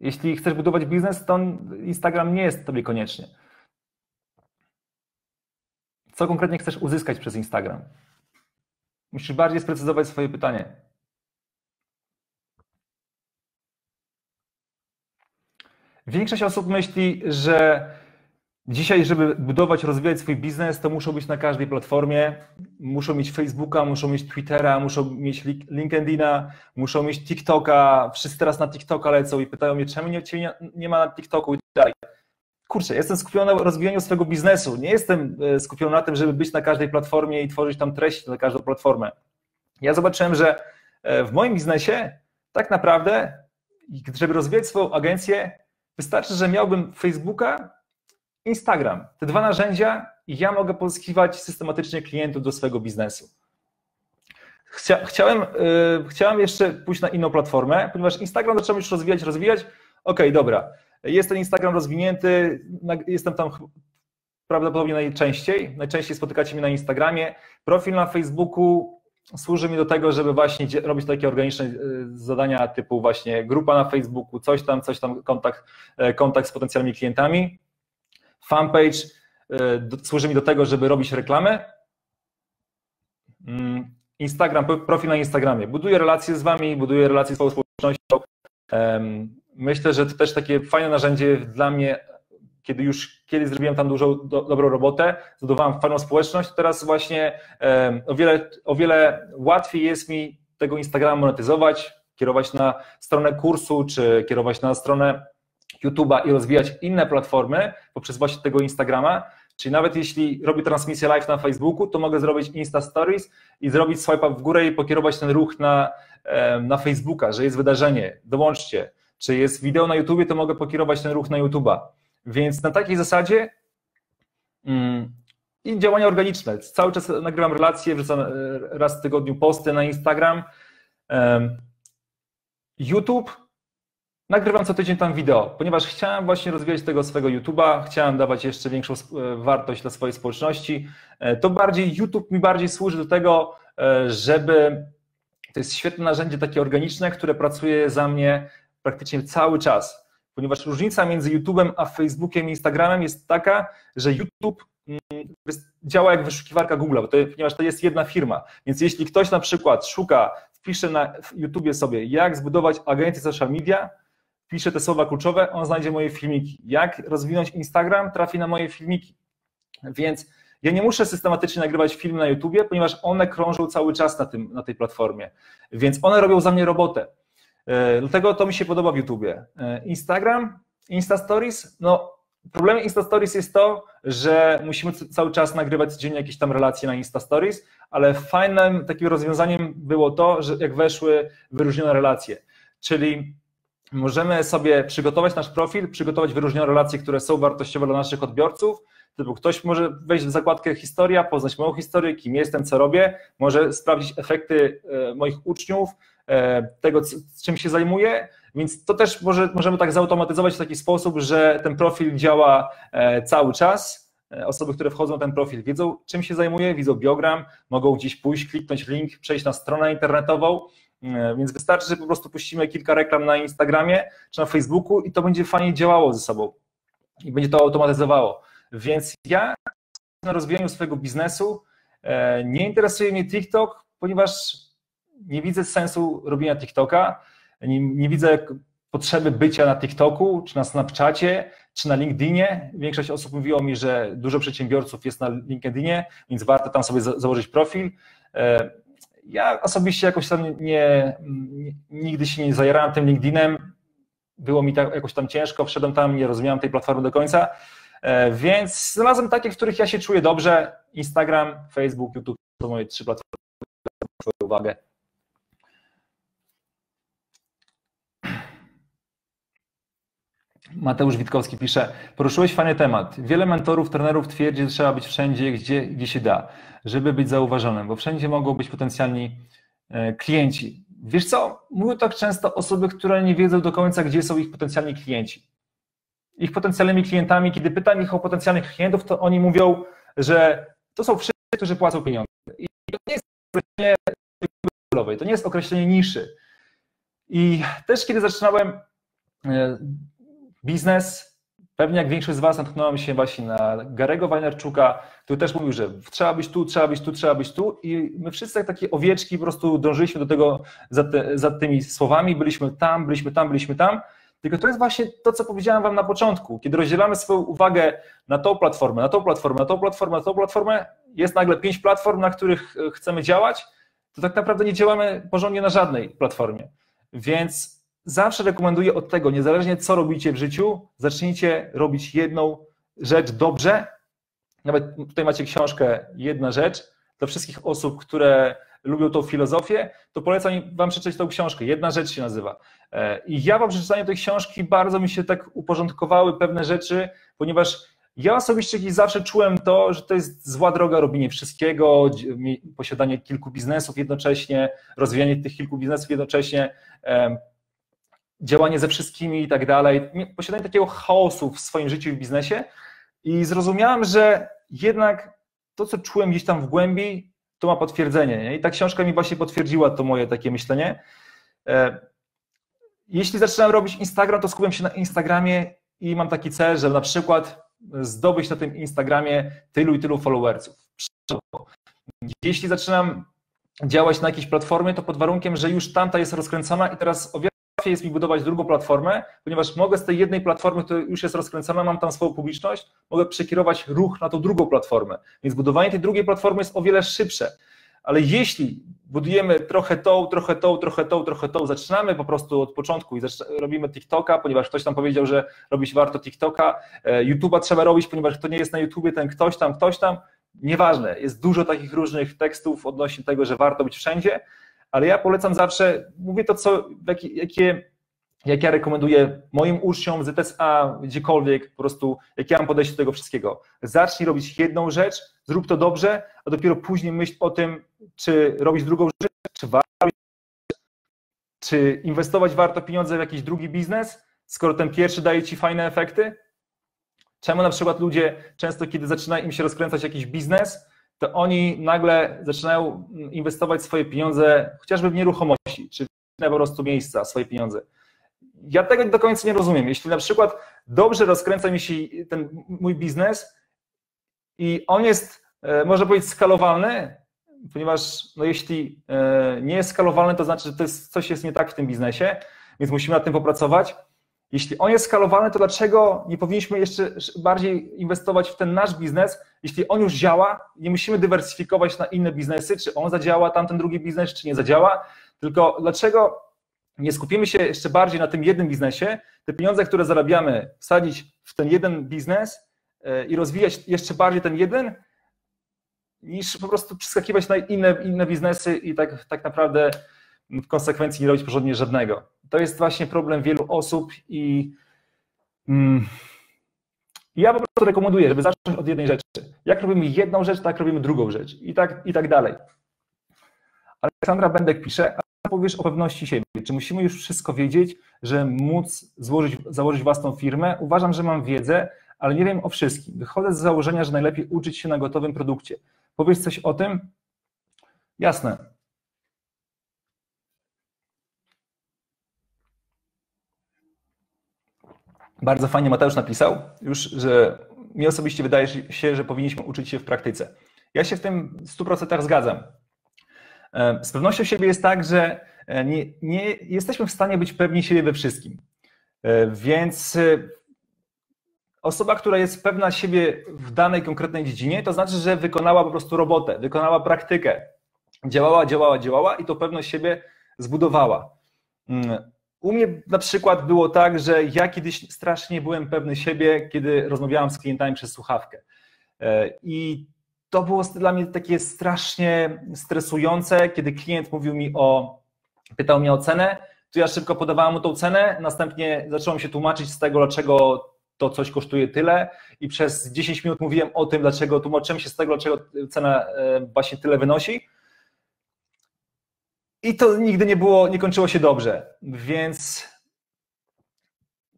Jeśli chcesz budować biznes, to Instagram nie jest Tobie koniecznie. Co konkretnie chcesz uzyskać przez Instagram? Musisz bardziej sprecyzować swoje pytanie. Większość osób myśli, że Dzisiaj, żeby budować, rozwijać swój biznes, to muszą być na każdej platformie. Muszą mieć Facebooka, muszą mieć Twittera, muszą mieć LinkedIna, muszą mieć TikToka. Wszyscy teraz na TikToka lecą i pytają mnie, czemu nie, nie ma na TikToku i tak dalej. Kurczę, jestem skupiony na rozwijaniu swojego biznesu. Nie jestem e, skupiony na tym, żeby być na każdej platformie i tworzyć tam treści na każdą platformę. Ja zobaczyłem, że e, w moim biznesie tak naprawdę, żeby rozwijać swoją agencję, wystarczy, że miałbym Facebooka, Instagram. Te dwa narzędzia ja mogę pozyskiwać systematycznie klientów do swojego biznesu. Chcia, chciałem, yy, chciałem jeszcze pójść na inną platformę, ponieważ Instagram zacząłem już rozwijać, rozwijać. Ok, dobra, jest ten Instagram rozwinięty, jestem tam prawdopodobnie najczęściej. Najczęściej spotykacie mnie na Instagramie. Profil na Facebooku służy mi do tego, żeby właśnie robić takie organiczne y, zadania typu właśnie grupa na Facebooku, coś tam, coś tam, kontakt, e, kontakt z potencjalnymi klientami. Fanpage y, służy mi do tego, żeby robić reklamę. Mm, Instagram, profil na Instagramie. Buduję relacje z Wami, buduję relacje z swoją społecznością. Myślę, że to też takie fajne narzędzie dla mnie, kiedy już kiedyś zrobiłem tam dużą, do, dobrą robotę, zbudowałem fajną społeczność, teraz właśnie o wiele, o wiele łatwiej jest mi tego Instagrama monetyzować, kierować na stronę kursu, czy kierować na stronę YouTube'a i rozwijać inne platformy poprzez właśnie tego Instagrama. Czyli nawet jeśli robię transmisję live na Facebooku, to mogę zrobić Insta Stories i zrobić swipe w górę i pokierować ten ruch na, na Facebooka, że jest wydarzenie, dołączcie. Czy jest wideo na YouTubie, to mogę pokierować ten ruch na YouTube'a. Więc na takiej zasadzie mm, i działania organiczne. Cały czas nagrywam relacje, wrzucam e, raz w tygodniu posty na Instagram. YouTube nagrywam co tydzień tam wideo, ponieważ chciałem właśnie rozwijać tego swojego YouTube'a, chciałem dawać jeszcze większą e, wartość dla swojej społeczności. E, to bardziej YouTube mi bardziej służy do tego, żeby to jest świetne narzędzie takie organiczne, które pracuje za mnie praktycznie cały czas. Ponieważ różnica między YouTube'em a Facebookiem i Instagramem jest taka, że YouTube mm, działa jak wyszukiwarka Google, ponieważ to jest jedna firma. Więc jeśli ktoś na przykład szuka, wpisze na YouTubie sobie, jak zbudować agencję social media, wpiszę te słowa kluczowe, on znajdzie moje filmiki. Jak rozwinąć Instagram, trafi na moje filmiki. Więc ja nie muszę systematycznie nagrywać filmy na YouTubie, ponieważ one krążą cały czas na, tym, na tej platformie. Więc one robią za mnie robotę. E, dlatego to mi się podoba w YouTubie. E, Instagram, Insta Stories, no problemem Insta Stories jest to, że musimy cały czas nagrywać codziennie jakieś tam relacje na Insta Stories, ale fajnym takim rozwiązaniem było to, że jak weszły wyróżnione relacje, czyli możemy sobie przygotować nasz profil, przygotować wyróżnione relacje, które są wartościowe dla naszych odbiorców. Typu ktoś może wejść w zakładkę historia, poznać moją historię, kim jestem, co robię, może sprawdzić efekty e, moich uczniów, e, tego, czym się zajmuję, więc to też może, możemy tak zautomatyzować w taki sposób, że ten profil działa e, cały czas. Osoby, które wchodzą na ten profil, wiedzą, czym się zajmuję, widzą biogram, mogą gdzieś pójść, kliknąć link, przejść na stronę internetową E, więc wystarczy, że po prostu puścimy kilka reklam na Instagramie czy na Facebooku i to będzie fajnie działało ze sobą i będzie to automatyzowało. Więc ja na rozwijaniu swojego biznesu e, nie interesuje mnie TikTok, ponieważ nie widzę sensu robienia TikToka, nie, nie widzę potrzeby bycia na TikToku, czy na Snapchacie, czy na LinkedInie. Większość osób mówiło mi, że dużo przedsiębiorców jest na LinkedInie, więc warto tam sobie założyć profil. E, ja osobiście jakoś tam nie, nigdy się nie zajerałem tym LinkedInem, było mi tak jakoś tam ciężko, wszedłem tam, nie rozumiałem tej platformy do końca, e, więc znalazłem takie, w których ja się czuję dobrze, Instagram, Facebook, YouTube, to moje trzy platformy, uwagę. Mateusz Witkowski pisze, poruszyłeś fajny temat. Wiele mentorów, trenerów twierdzi, że trzeba być wszędzie, gdzie, gdzie się da, żeby być zauważonym, bo wszędzie mogą być potencjalni e, klienci. Wiesz co, mówią tak często osoby, które nie wiedzą do końca, gdzie są ich potencjalni klienci. Ich potencjalnymi klientami, kiedy pytam ich o potencjalnych klientów, to oni mówią, że to są wszyscy, którzy płacą pieniądze. I to nie jest określenie to nie jest określenie niszy. I też kiedy zaczynałem e, biznes. Pewnie jak większość z Was natknąłem się właśnie na Garego Wajnerczuka, który też mówił, że trzeba być tu, trzeba być tu, trzeba być tu i my wszyscy jak takie owieczki po prostu dążyliśmy do tego za, te, za tymi słowami, byliśmy tam, byliśmy tam, byliśmy tam Tylko to jest właśnie to, co powiedziałem Wam na początku. Kiedy rozdzielamy swoją uwagę na tą platformę, na tą platformę, na tą platformę, na tą platformę, jest nagle pięć platform, na których e, chcemy działać, to tak naprawdę nie działamy porządnie na żadnej platformie. Więc zawsze rekomenduję od tego, niezależnie co robicie w życiu, zacznijcie robić jedną rzecz dobrze. Nawet tutaj macie książkę Jedna rzecz dla wszystkich osób, które lubią tą filozofię, to polecam Wam przeczytać tą książkę. Jedna rzecz się nazywa. E, I ja po przeczytaniu tej książki bardzo mi się tak uporządkowały pewne rzeczy, ponieważ ja osobiście zawsze czułem to, że to jest zła droga robienie wszystkiego, posiadanie kilku biznesów jednocześnie, rozwijanie tych kilku biznesów jednocześnie, działanie ze wszystkimi i tak dalej, posiadanie takiego chaosu w swoim życiu i biznesie. I zrozumiałem, że jednak to, co czułem gdzieś tam w głębi, to ma potwierdzenie. Nie? I ta książka mi właśnie potwierdziła to moje takie myślenie. E, jeśli zaczynam robić Instagram, to skupiam się na Instagramie i mam taki cel, że na przykład zdobyć na tym Instagramie tylu i tylu followersów. Jeśli zaczynam działać na jakiejś platformie, to pod warunkiem, że już tamta jest rozkręcona i teraz o wiele łatwiej jest mi budować drugą platformę, ponieważ mogę z tej jednej platformy, która już jest rozkręcona, mam tam swoją publiczność, mogę przekierować ruch na tą drugą platformę. Więc budowanie tej drugiej platformy jest o wiele szybsze. Ale jeśli budujemy trochę tą, trochę tą, trochę tą, trochę tą, zaczynamy po prostu od początku i robimy TikToka, ponieważ ktoś tam powiedział, że robić warto TikToka, e, YouTube'a trzeba robić, ponieważ to nie jest na YouTubie ten ktoś tam, ktoś tam, nieważne, jest dużo takich różnych tekstów odnośnie tego, że warto być wszędzie, ale ja polecam zawsze, mówię to, co, jakie, jakie jak ja rekomenduję moim uczniom ZSA, gdziekolwiek, po prostu jak ja mam podejście do tego wszystkiego. Zacznij robić jedną rzecz, zrób to dobrze, a dopiero później myśl o tym, czy robić drugą rzecz, czy warto, czy inwestować warto pieniądze w jakiś drugi biznes, skoro ten pierwszy daje ci fajne efekty. Czemu na przykład ludzie często, kiedy zaczyna im się rozkręcać jakiś biznes, to oni nagle zaczynają inwestować swoje pieniądze chociażby w nieruchomości, czy w po prostu miejsca, swoje pieniądze ja tego do końca nie rozumiem. Jeśli na przykład dobrze rozkręca mi się ten mój biznes i on jest, e, można powiedzieć, skalowalny, ponieważ no jeśli e, nie jest skalowalny, to znaczy, że to jest, coś jest nie tak w tym biznesie, więc musimy nad tym popracować. Jeśli on jest skalowalny, to dlaczego nie powinniśmy jeszcze bardziej inwestować w ten nasz biznes? Jeśli on już działa, nie musimy dywersyfikować na inne biznesy, czy on zadziała, tamten drugi biznes, czy nie zadziała, tylko dlaczego nie skupimy się jeszcze bardziej na tym jednym biznesie, te pieniądze, które zarabiamy, wsadzić w ten jeden biznes e, i rozwijać jeszcze bardziej ten jeden, niż po prostu przeskakiwać na inne, inne biznesy i tak, tak naprawdę w konsekwencji nie robić porządnie żadnego. To jest właśnie problem wielu osób i mm, ja po prostu rekomenduję, żeby zacząć od jednej rzeczy. Jak robimy jedną rzecz, tak robimy drugą rzecz i tak, i tak dalej. Aleksandra Bendek pisze, powiesz o pewności siebie? Czy musimy już wszystko wiedzieć, że móc złożyć, założyć własną firmę? Uważam, że mam wiedzę, ale nie wiem o wszystkim. Wychodzę z założenia, że najlepiej uczyć się na gotowym produkcie. Powiesz coś o tym? Jasne. Bardzo fajnie Mateusz napisał już, że mi osobiście wydaje się, że powinniśmy uczyć się w praktyce. Ja się w tym w 100% zgadzam. E, z pewnością siebie jest tak, że e, nie, nie jesteśmy w stanie być pewni siebie we wszystkim. E, więc osoba, która jest pewna siebie w danej konkretnej dziedzinie, to znaczy, że wykonała po prostu robotę, wykonała praktykę. Działała, działała, działała i to pewność siebie zbudowała. U mnie na przykład było tak, że ja kiedyś strasznie byłem pewny siebie, kiedy rozmawiałam z klientami przez słuchawkę. I to było dla mnie takie strasznie stresujące, kiedy klient mówił mi o, pytał mnie o cenę, to ja szybko podawałem mu tą cenę, następnie zacząłem się tłumaczyć z tego, dlaczego to coś kosztuje tyle i przez 10 minut mówiłem o tym, dlaczego tłumaczyłem się z tego, dlaczego cena e, właśnie tyle wynosi. I to nigdy nie było, nie kończyło się dobrze, więc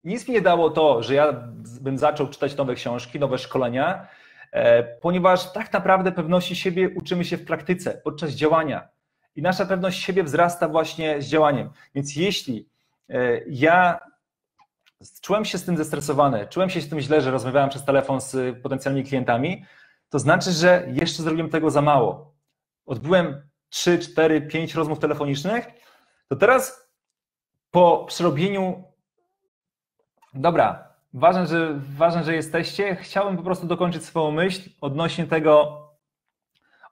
nic mi nie dało to, że ja bym zaczął czytać nowe książki, nowe szkolenia, E, ponieważ tak naprawdę pewności siebie uczymy się w praktyce, podczas działania. I nasza pewność siebie wzrasta właśnie z działaniem. Więc jeśli e, ja czułem się z tym zestresowany, czułem się z tym źle, że rozmawiałem przez telefon z potencjalnymi klientami, to znaczy, że jeszcze zrobiłem tego za mało. Odbyłem 3, 4, 5 rozmów telefonicznych, to teraz po przerobieniu Dobra, ważne że, ważne, że jesteście. Chciałbym po prostu dokończyć swoją myśl odnośnie tego,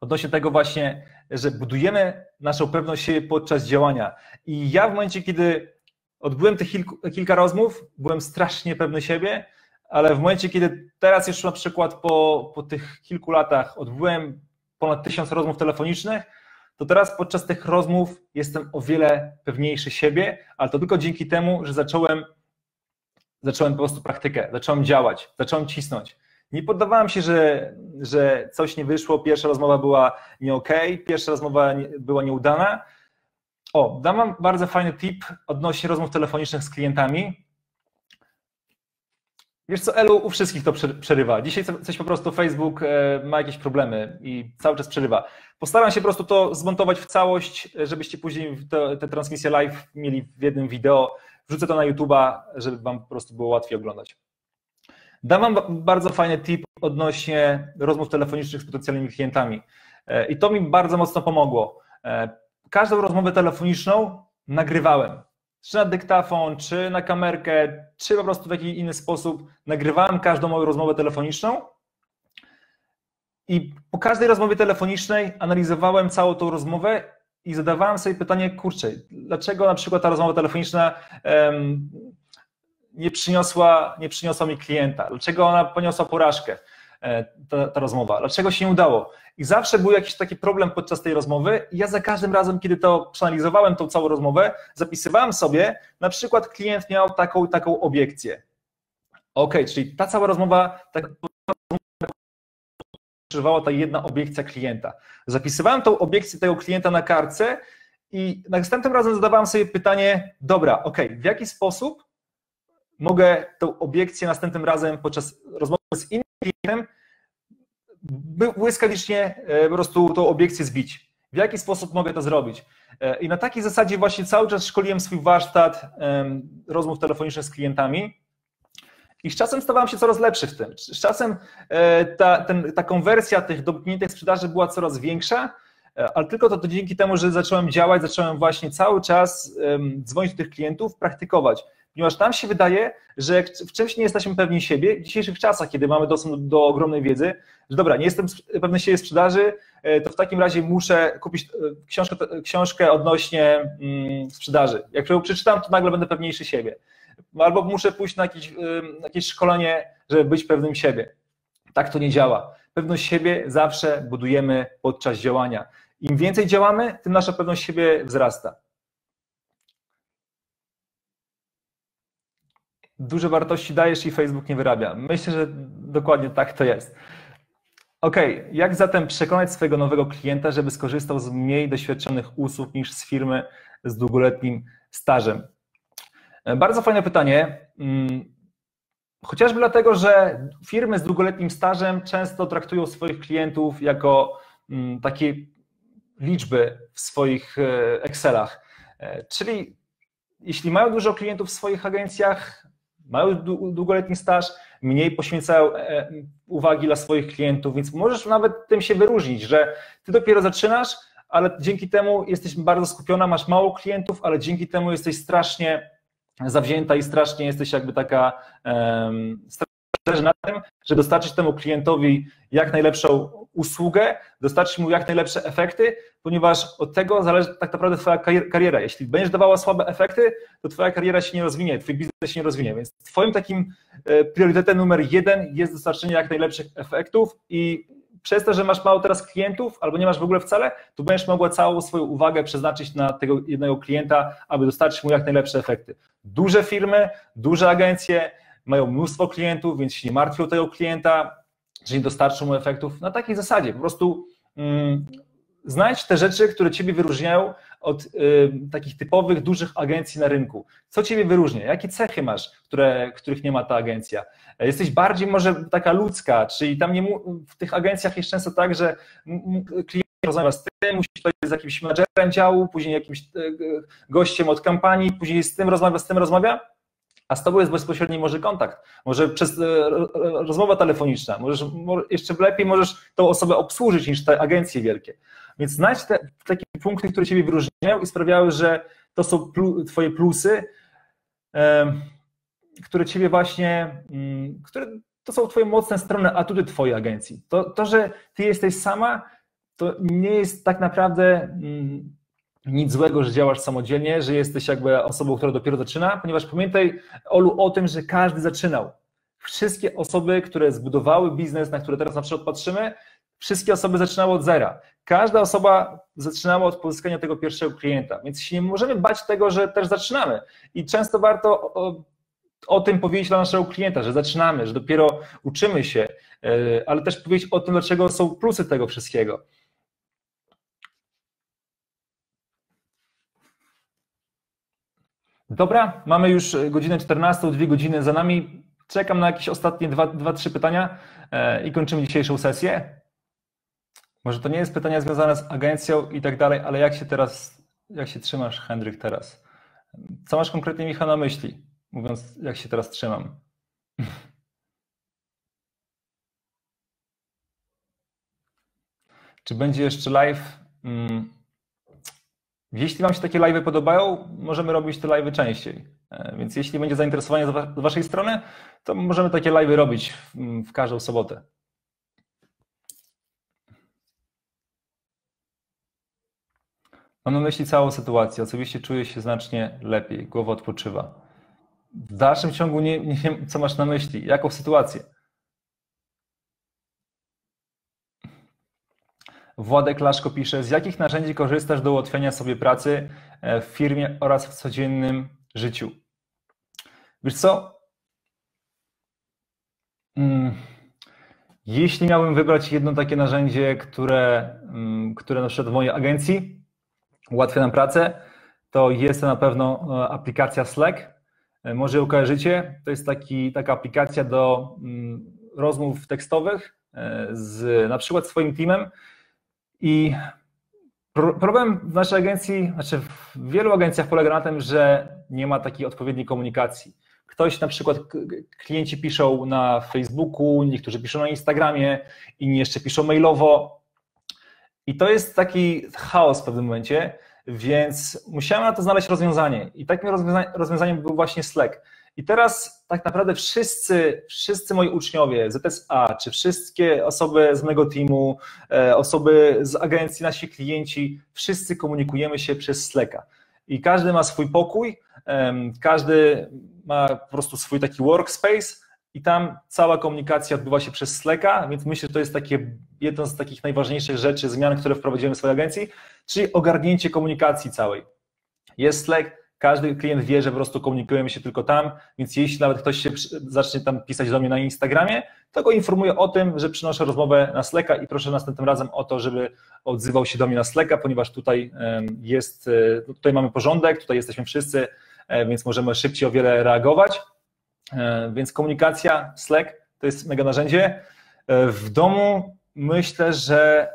odnośnie tego właśnie, że budujemy naszą pewność siebie podczas działania. I ja w momencie, kiedy odbyłem tych kilka rozmów, byłem strasznie pewny siebie, ale w momencie, kiedy teraz już na przykład po, po tych kilku latach odbyłem ponad tysiąc rozmów telefonicznych, to teraz podczas tych rozmów jestem o wiele pewniejszy siebie, ale to tylko dzięki temu, że zacząłem, zacząłem po prostu praktykę, zacząłem działać, zacząłem cisnąć. Nie poddawałem się, że, że coś nie wyszło, pierwsza rozmowa była nie ok, pierwsza rozmowa była nieudana. O, dam wam bardzo fajny tip odnośnie rozmów telefonicznych z klientami. Wiesz co, Elu, u wszystkich to przerywa. Dzisiaj coś po prostu Facebook e, ma jakieś problemy i cały czas przerywa. Postaram się po prostu to zmontować w całość, żebyście później te, te transmisje live mieli w jednym wideo. Wrzucę to na YouTube'a, żeby wam po prostu było łatwiej oglądać. Dam wam bardzo fajny tip odnośnie rozmów telefonicznych z potencjalnymi klientami. E, I to mi bardzo mocno pomogło. E, każdą rozmowę telefoniczną nagrywałem. Czy na dyktafon, czy na kamerkę, czy po prostu w jakiś inny sposób. Nagrywałem każdą moją rozmowę telefoniczną. I po każdej rozmowie telefonicznej analizowałem całą tą rozmowę i zadawałem sobie pytanie, kurczę, dlaczego na przykład ta rozmowa telefoniczna um, nie przyniosła, nie przyniosła mi klienta? Dlaczego ona poniosła porażkę, ta, ta rozmowa? Dlaczego się nie udało? I zawsze był jakiś taki problem podczas tej rozmowy i ja za każdym razem, kiedy to przeanalizowałem tą całą rozmowę, zapisywałem sobie, na przykład klient miał taką taką obiekcję. Ok, czyli ta cała rozmowa, tak używała ta jedna obiekcja klienta. Zapisywałem tą obiekcję tego klienta na kartce i następnym razem zadawałem sobie pytanie, dobra, ok, w jaki sposób mogę tą obiekcję następnym razem podczas rozmowy z innym klientem błyskawicznie e, po prostu tą obiekcję zbić. W jaki sposób mogę to zrobić? E, I na takiej zasadzie właśnie cały czas szkoliłem swój warsztat rozmów telefonicznych z klientami i z czasem stawałem się coraz lepszy w tym. Z czasem e, ta, ten, ta konwersja tych domkniętych sprzedaży była coraz większa, ale tylko to, to dzięki temu, że zacząłem działać, zacząłem właśnie cały czas dzwonić do tych klientów, praktykować ponieważ nam się wydaje, że w czymś nie jesteśmy pewni siebie w dzisiejszych czasach, kiedy mamy dostęp do ogromnej wiedzy, że dobra, nie jestem pewny siebie sprzedaży, e, to w takim razie muszę kupić e, książkę, książkę odnośnie mm, sprzedaży. Jak ją przeczytam, to nagle będę pewniejszy siebie. Albo muszę pójść na jakieś, jakieś szkolenie, żeby być pewnym siebie. Tak to nie działa. Pewność siebie zawsze budujemy podczas działania. Im więcej działamy, tym nasza pewność siebie wzrasta. Duże wartości dajesz i Facebook nie wyrabia. Myślę, że dokładnie tak to jest. Ok, jak zatem przekonać swojego nowego klienta, żeby skorzystał z mniej doświadczonych usług niż z firmy z długoletnim stażem? Bardzo fajne pytanie. Mm, chociażby dlatego, że firmy z długoletnim stażem często traktują swoich klientów jako mm, takie liczby w swoich e, Excelach. E, czyli jeśli mają dużo klientów w swoich agencjach, mają długoletni staż, mniej poświęcają e, uwagi dla swoich klientów, więc możesz nawet tym się wyróżnić, że ty dopiero zaczynasz, ale dzięki temu jesteś bardzo skupiona, masz mało klientów, ale dzięki temu jesteś strasznie zawzięta i strasznie jesteś jakby taka um, na tym, że dostarczyć temu klientowi jak najlepszą usługę, dostarczyć mu jak najlepsze efekty, ponieważ od tego zależy tak naprawdę Twoja kariera. Jeśli będziesz dawała słabe efekty, to Twoja kariera się nie rozwinie, Twój biznes się nie rozwinie. Więc Twoim takim e, priorytetem numer jeden jest dostarczenie jak najlepszych efektów i przez to, że masz mało teraz klientów albo nie masz w ogóle wcale, to będziesz mogła całą swoją uwagę przeznaczyć na tego jednego klienta, aby dostarczyć mu jak najlepsze efekty. Duże firmy, duże agencje, mają mnóstwo klientów, więc się nie martwią tego klienta, że nie dostarczą mu efektów. Na takiej zasadzie po prostu mm, znajdź te rzeczy, które Ciebie wyróżniają od y, takich typowych, dużych agencji na rynku. Co Ciebie wyróżnia? Jakie cechy masz, które, których nie ma ta agencja? Jesteś bardziej może taka ludzka, czyli tam nie w tych agencjach jest często tak, że klient rozmawia z tym, musi to z jakimś menadżerem działu, później jakimś y, gościem od kampanii, później z tym rozmawia, z tym rozmawia a z tobą jest bezpośredni może kontakt, może przez e, rozmowa telefoniczna, możesz, jeszcze lepiej możesz tą osobę obsłużyć niż te agencje wielkie. Więc znajdź te takie punkty, które ciebie wyróżniają i sprawiały, że to są plu, twoje plusy, które ciebie właśnie, mm, które to są twoje mocne strony, atuty twojej agencji. To, to że ty jesteś sama, to nie jest tak naprawdę mm, nic złego, że działasz samodzielnie, że jesteś jakby osobą, która dopiero zaczyna, ponieważ pamiętaj, Olu, o tym, że każdy zaczynał. Wszystkie osoby, które zbudowały biznes, na które teraz na przykład patrzymy, wszystkie osoby zaczynały od zera. Każda osoba zaczynała od pozyskania tego pierwszego klienta, więc się nie możemy bać tego, że też zaczynamy. I często warto o, o tym powiedzieć dla naszego klienta, że zaczynamy, że dopiero uczymy się, e, ale też powiedzieć o tym, dlaczego są plusy tego wszystkiego. Dobra, mamy już godzinę 14, dwie godziny za nami. Czekam na jakieś ostatnie dwa, dwa trzy pytania e, i kończymy dzisiejszą sesję. Może to nie jest pytanie związane z agencją i tak dalej, ale jak się teraz, jak się trzymasz, Hendryk, teraz? Co masz konkretnie, Michał, na myśli, mówiąc, jak się teraz trzymam? [laughs] Czy będzie jeszcze live? Jeśli Wam się takie live podobają, możemy robić te live częściej. E, więc jeśli będzie zainteresowanie z Waszej strony, to możemy takie live robić w, w każdą sobotę. Mam na myśli całą sytuację. Oczywiście czuję się znacznie lepiej, głowa odpoczywa. W dalszym ciągu nie, nie wiem, co masz na myśli, jaką sytuację. Władek Laszko pisze, z jakich narzędzi korzystasz do ułatwiania sobie pracy e, w firmie oraz w codziennym życiu? Wiesz co? Hmm. Jeśli miałbym wybrać jedno takie narzędzie, które, mm, które na przykład w mojej agencji ułatwia nam pracę, to jest to na pewno e, aplikacja Slack. E, może ją kojarzycie. To jest taki, taka aplikacja do mm, rozmów tekstowych z na przykład swoim teamem, i problem w naszej agencji, znaczy w wielu agencjach polega na tym, że nie ma takiej odpowiedniej komunikacji. Ktoś na przykład, klienci piszą na Facebooku, niektórzy piszą na Instagramie, inni jeszcze piszą mailowo. I to jest taki chaos w pewnym momencie, więc musiałem na to znaleźć rozwiązanie. I takim rozwiązaniem był właśnie Slack. I teraz tak naprawdę wszyscy, wszyscy moi uczniowie ZSA, czy wszystkie osoby z mojego teamu, e, osoby z agencji, nasi klienci, wszyscy komunikujemy się przez Slacka. I każdy ma swój pokój, każdy ma po prostu swój taki workspace i tam cała komunikacja odbywa się przez Slacka, więc myślę, że to jest takie jedno z takich najważniejszych rzeczy, zmian, które wprowadziłem w swojej agencji, czyli ogarnięcie komunikacji całej. Jest Slack, każdy klient wie, że po prostu komunikujemy się tylko tam, więc jeśli nawet ktoś się zacznie tam pisać do mnie na Instagramie, to go informuję o tym, że przynoszę rozmowę na Slacka i proszę następnym razem o to, żeby odzywał się do mnie na Slacka, ponieważ tutaj jest, e, tutaj mamy porządek, tutaj jesteśmy wszyscy, e, więc możemy szybciej o wiele reagować. E, więc komunikacja, Slack to jest mega narzędzie. W domu myślę, że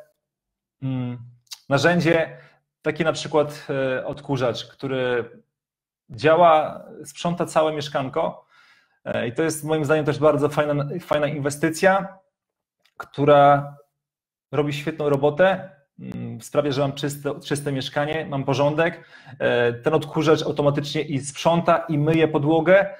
mm, narzędzie taki na przykład odkurzacz, który działa, sprząta całe mieszkanko. E, i to jest moim zdaniem też bardzo fajna, fajna inwestycja, która robi świetną robotę, mm, sprawia, że mam czyste, czyste mieszkanie, mam porządek, e, ten odkurzacz automatycznie i sprząta i myje podłogę,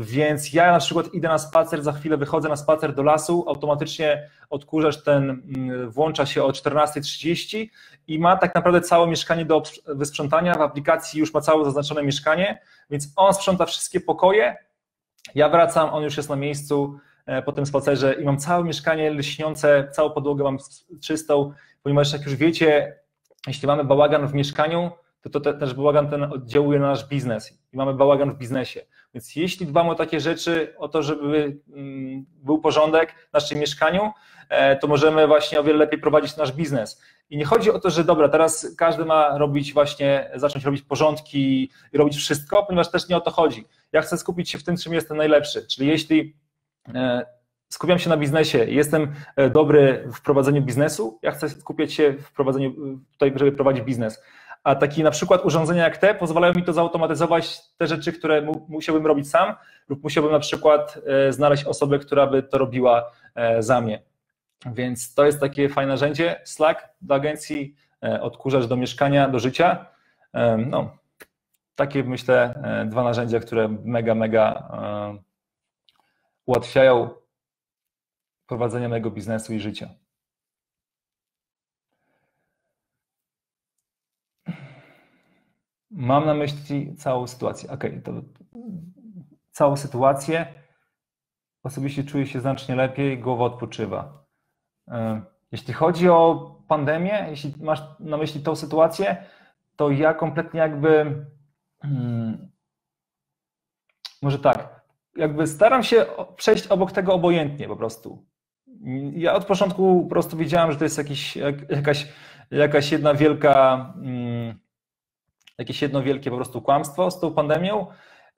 więc ja na przykład idę na spacer, za chwilę wychodzę na spacer do lasu, automatycznie odkurzacz ten mm, włącza się o 14.30 i ma tak naprawdę całe mieszkanie do wysprzątania. W aplikacji już ma całe zaznaczone mieszkanie, więc on sprząta wszystkie pokoje. Ja wracam, on już jest na miejscu e, po tym spacerze i mam całe mieszkanie lśniące, całą podłogę mam czystą, ponieważ jak już wiecie, jeśli mamy bałagan w mieszkaniu, to, to też bałagan ten oddziałuje na nasz biznes i mamy bałagan w biznesie. Więc jeśli dbamy o takie rzeczy, o to, żeby mm, był porządek w naszym mieszkaniu, e, to możemy właśnie o wiele lepiej prowadzić nasz biznes. I nie chodzi o to, że dobra, teraz każdy ma robić właśnie, zacząć robić porządki i robić wszystko, ponieważ też nie o to chodzi. Ja chcę skupić się w tym, czym jestem najlepszy. Czyli jeśli e, skupiam się na biznesie, jestem e, dobry w prowadzeniu biznesu, ja chcę skupiać się w prowadzeniu, tutaj, żeby prowadzić biznes a taki na przykład urządzenia jak te pozwalają mi to zautomatyzować te rzeczy, które mu, musiałbym robić sam lub musiałbym na przykład e, znaleźć osobę, która by to robiła e, za mnie. Więc to jest takie fajne narzędzie, Slack do agencji, e, odkurzacz do mieszkania, do życia. No, takie myślę dwa narzędzia, które mega, mega ułatwiają prowadzenie mojego biznesu i życia. Mam na myśli całą sytuację. Ok, to całą sytuację. Osobiście czuję się znacznie lepiej, głowa odpoczywa. Jeśli chodzi o pandemię, jeśli masz na myśli tą sytuację, to ja kompletnie jakby. Hmm, może tak, jakby staram się przejść obok tego obojętnie po prostu. Ja od początku po prostu wiedziałem, że to jest jakiś, jakaś, jakaś jedna wielka. Jakieś jedno wielkie po prostu kłamstwo z tą pandemią.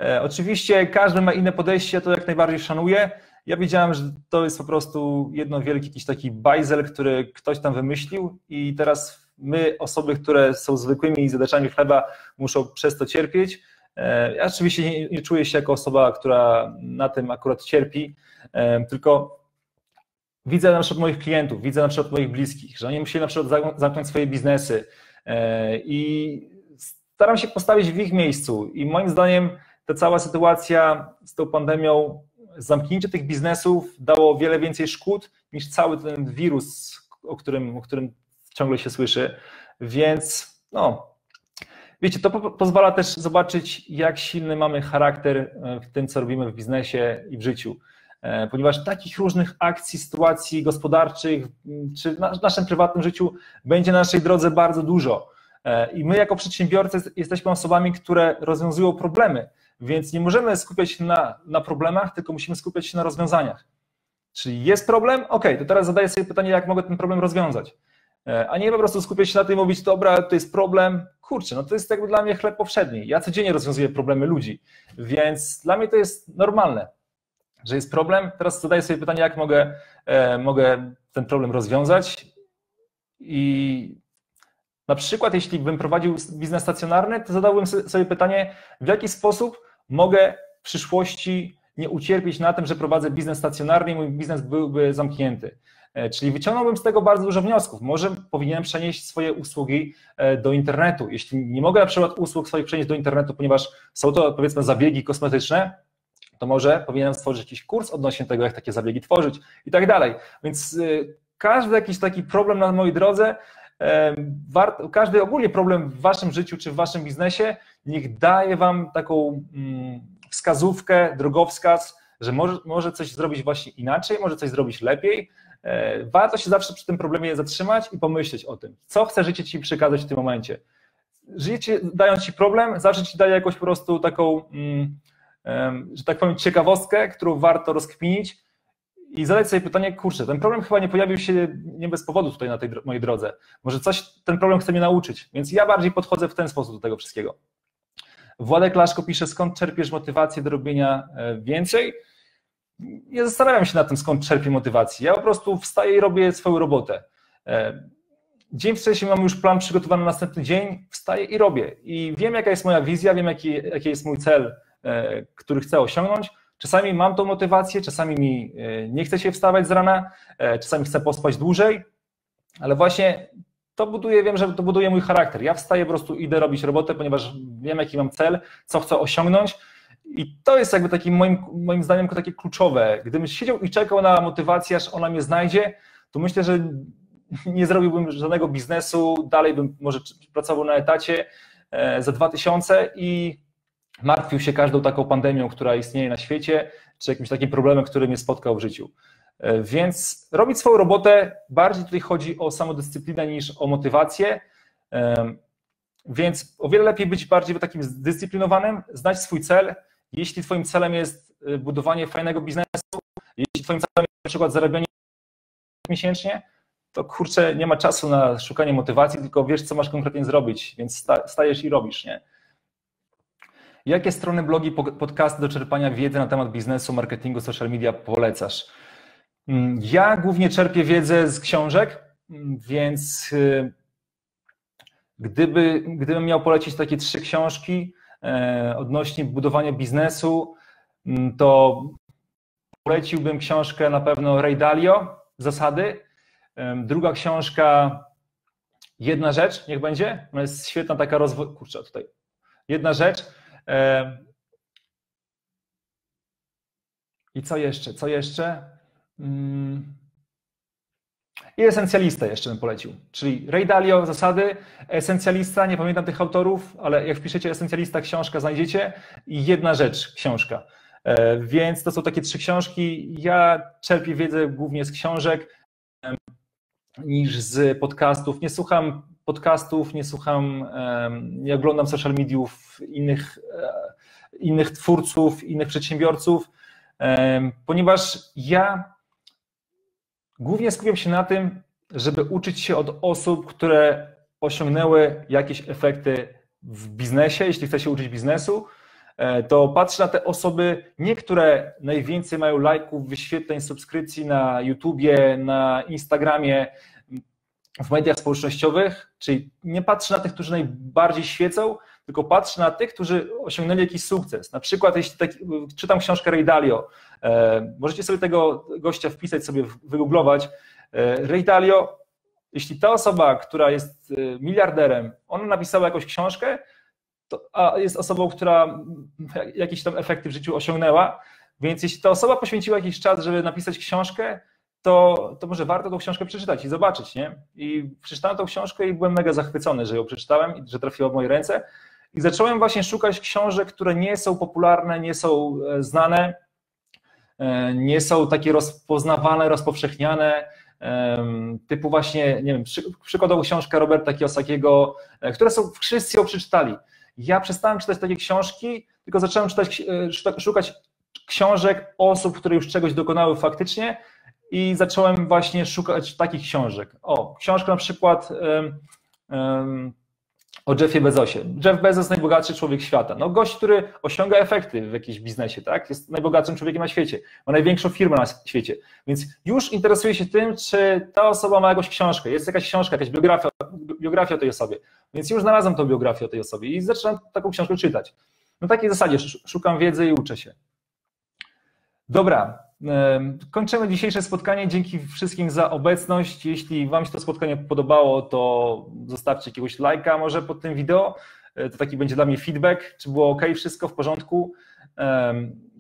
E, oczywiście każdy ma inne podejście, to jak najbardziej szanuję. Ja wiedziałem, że to jest po prostu jedno wielki jakiś taki bajzel, który ktoś tam wymyślił i teraz my, osoby, które są zwykłymi zadaczami chleba, muszą przez to cierpieć. E, ja oczywiście nie, nie czuję się jako osoba, która na tym akurat cierpi, e, tylko widzę na przykład moich klientów, widzę na przykład moich bliskich, że oni musieli na przykład zamknąć swoje biznesy i staram się postawić w ich miejscu i moim zdaniem ta cała sytuacja z tą pandemią, zamknięcie tych biznesów dało wiele więcej szkód niż cały ten wirus, o którym, o którym ciągle się słyszy, więc no, wiecie, to po pozwala też zobaczyć, jak silny mamy charakter e, w tym, co robimy w biznesie i w życiu e, ponieważ takich różnych akcji, sytuacji gospodarczych czy w naszym prywatnym życiu będzie na naszej drodze bardzo dużo. E, I my, jako przedsiębiorcy, jesteśmy osobami, które rozwiązują problemy, więc nie możemy skupiać się na, na problemach, tylko musimy skupiać się na rozwiązaniach. Czyli jest problem? Ok, to teraz zadaję sobie pytanie, jak mogę ten problem rozwiązać. E, a nie po prostu skupiać się na tym i mówić, dobra, to jest problem. Kurczę, no to jest jakby dla mnie chleb powszedni. Ja codziennie rozwiązuję problemy ludzi, więc dla mnie to jest normalne, że jest problem. Teraz zadaję sobie pytanie, jak mogę, e, mogę ten problem rozwiązać i na przykład, jeśli bym prowadził biznes stacjonarny, to zadałbym sobie pytanie, w jaki sposób mogę w przyszłości nie ucierpieć na tym, że prowadzę biznes stacjonarny i mój biznes byłby zamknięty. E, czyli wyciągnąłbym z tego bardzo dużo wniosków. Może powinienem przenieść swoje usługi e, do internetu. Jeśli nie mogę na przykład usług swoich przenieść do internetu, ponieważ są to powiedzmy zabiegi kosmetyczne, to może powinienem stworzyć jakiś kurs odnośnie tego, jak takie zabiegi tworzyć i tak dalej. Więc e, każdy jakiś taki problem na mojej drodze każdy ogólnie problem w waszym życiu czy w waszym biznesie niech daje wam taką mm, wskazówkę, drogowskaz, że może, może coś zrobić właśnie inaczej, może coś zrobić lepiej. E, warto się zawsze przy tym problemie zatrzymać i pomyśleć o tym, co chce życie ci przekazać w tym momencie. Życie dając ci problem, zawsze ci daje jakąś po prostu taką, mm, że tak powiem, ciekawostkę, którą warto rozkminić i zadać sobie pytanie, kurczę, ten problem chyba nie pojawił się nie bez powodu tutaj na tej mojej drodze. Może coś ten problem chce mnie nauczyć, więc ja bardziej podchodzę w ten sposób do tego wszystkiego. Władek Laszko pisze, skąd czerpiesz motywację do robienia e, więcej? Ja zastanawiam się nad tym, skąd czerpię motywację. Ja po prostu wstaję i robię swoją robotę. E, dzień wcześniej mam już plan przygotowany na następny dzień, wstaję i robię. I wiem, jaka jest moja wizja, wiem, jaki, jaki jest mój cel, e, który chcę osiągnąć Czasami mam tą motywację, czasami mi e, nie chce się wstawać z rana, e, czasami chcę pospać dłużej, ale właśnie to buduje, wiem, że to buduje mój charakter. Ja wstaję, po prostu idę robić robotę, ponieważ wiem, jaki mam cel, co chcę osiągnąć. I to jest jakby takim moim, moim zdaniem takie kluczowe. Gdybym siedział i czekał na motywację, aż ona mnie znajdzie, to myślę, że nie zrobiłbym żadnego biznesu, dalej bym może pracował na etacie e, za 2000 i martwił się każdą taką pandemią, która istnieje na świecie, czy jakimś takim problemem, który mnie spotkał w życiu. E, więc robić swoją robotę, bardziej tutaj chodzi o samodyscyplinę niż o motywację. Więc o wiele lepiej być bardziej takim zdyscyplinowanym, znać swój cel. Jeśli Twoim celem jest e, budowanie fajnego biznesu, jeśli Twoim celem jest na przykład zarabianie miesięcznie, to kurczę, nie ma czasu na szukanie motywacji, tylko wiesz, co masz konkretnie zrobić, więc stajesz i robisz, nie? Jakie strony, blogi, podcasty do czerpania wiedzy na temat biznesu, marketingu, social media polecasz? Mm, ja głównie czerpię wiedzę z książek, mm, więc y, gdyby, gdybym miał polecić takie trzy książki e, odnośnie budowania biznesu, mm, to poleciłbym książkę na pewno Ray Dalio, Zasady. Druga książka Jedna rzecz, niech będzie. Ona jest świetna taka rozwój. Kurczę, tutaj jedna rzecz. I co jeszcze? Co jeszcze? Mm. I esencjalista jeszcze bym polecił. Czyli Ray Dalio, zasady, esencjalista, nie pamiętam tych autorów, ale jak wpiszecie esencjalista, książka znajdziecie i jedna rzecz, książka. E, więc to są takie trzy książki. Ja czerpię wiedzę głównie z książek niż z podcastów. Nie słucham podcastów, nie słucham, nie oglądam social mediów innych, e, innych twórców, innych przedsiębiorców, ponieważ ja głównie skupiam się na tym, żeby uczyć się od osób, które osiągnęły jakieś efekty w biznesie, jeśli chce się uczyć biznesu, e, to patrzę na te osoby, nie które najwięcej mają lajków, wyświetleń, subskrypcji na YouTubie, na Instagramie, w mediach społecznościowych, czyli nie patrzę na tych, którzy najbardziej świecą, tylko patrzę na tych, którzy osiągnęli jakiś sukces. Na przykład, jeśli tak, czytam książkę Ray Dalio, e, możecie sobie tego gościa wpisać, sobie wygooglować. E, Ray Dalio, jeśli ta osoba, która jest e, miliarderem, ona napisała jakąś książkę, to, a jest osobą, która jakieś tam efekty w życiu osiągnęła, więc jeśli ta osoba poświęciła jakiś czas, żeby napisać książkę, to, to może warto tą książkę przeczytać i zobaczyć, nie? I przeczytałem tą książkę i byłem mega zachwycony, że ją przeczytałem i że trafiła w moje ręce. I zacząłem właśnie szukać książek, które nie są popularne, nie są e, znane, e, nie są takie rozpoznawane, rozpowszechniane, typu właśnie, nie wiem, przykładowo książkę Roberta Kiyosakiego, e, które są wszyscy ją przeczytali. Ja przestałem czytać takie książki, tylko zacząłem czytać, szukać książek osób, które już czegoś dokonały faktycznie i zacząłem właśnie szukać takich książek. O, książka na przykład um, o Jeffie Bezosie. Jeff Bezos najbogatszy człowiek świata. No gość, który osiąga efekty w jakimś biznesie, tak? Jest najbogatszym człowiekiem na świecie. Ma największą firmę na świecie. Więc już interesuje się tym, czy ta osoba ma jakąś książkę. Jest jakaś książka, jakaś biografia, biografia tej osobie. Więc już znalazłem tą biografię o tej osobie i zaczynam taką książkę czytać. Na takiej zasadzie szukam wiedzy i uczę się. Dobra, Kończymy dzisiejsze spotkanie. Dzięki wszystkim za obecność. Jeśli Wam się to spotkanie podobało, to zostawcie jakiegoś lajka może pod tym wideo. E, to taki będzie dla mnie feedback, czy było ok, wszystko w porządku.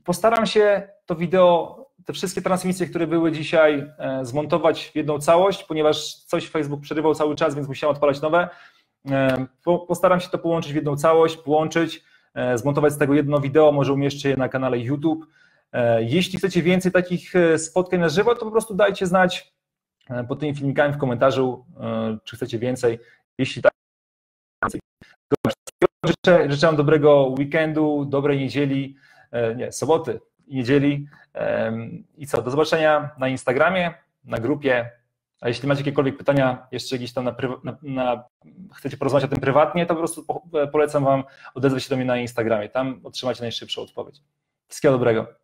Postaram się to wideo, te wszystkie transmisje, które były dzisiaj, e, zmontować w jedną całość, ponieważ coś Facebook przerywał cały czas, więc musiałem odpalać nowe. Postaram się to połączyć w jedną całość, połączyć, e, zmontować z tego jedno wideo, może umieszczę je na kanale YouTube jeśli chcecie więcej takich e, spotkań na żywo, to po prostu dajcie znać e, pod tymi filmikami w komentarzu, czy chcecie więcej. Jeśli tak, życzę, życzę dobrego weekendu, dobrej niedzieli, nie, soboty i niedzieli. I co, do zobaczenia na Instagramie, na grupie. A jeśli macie jakiekolwiek pytania, jeszcze jakieś tam na, na, na, chcecie porozmawiać o tym prywatnie, to po prostu polecam Wam odezwać się do mnie na Instagramie. Tam otrzymacie najszybszą odpowiedź. Wszystkiego dobrego.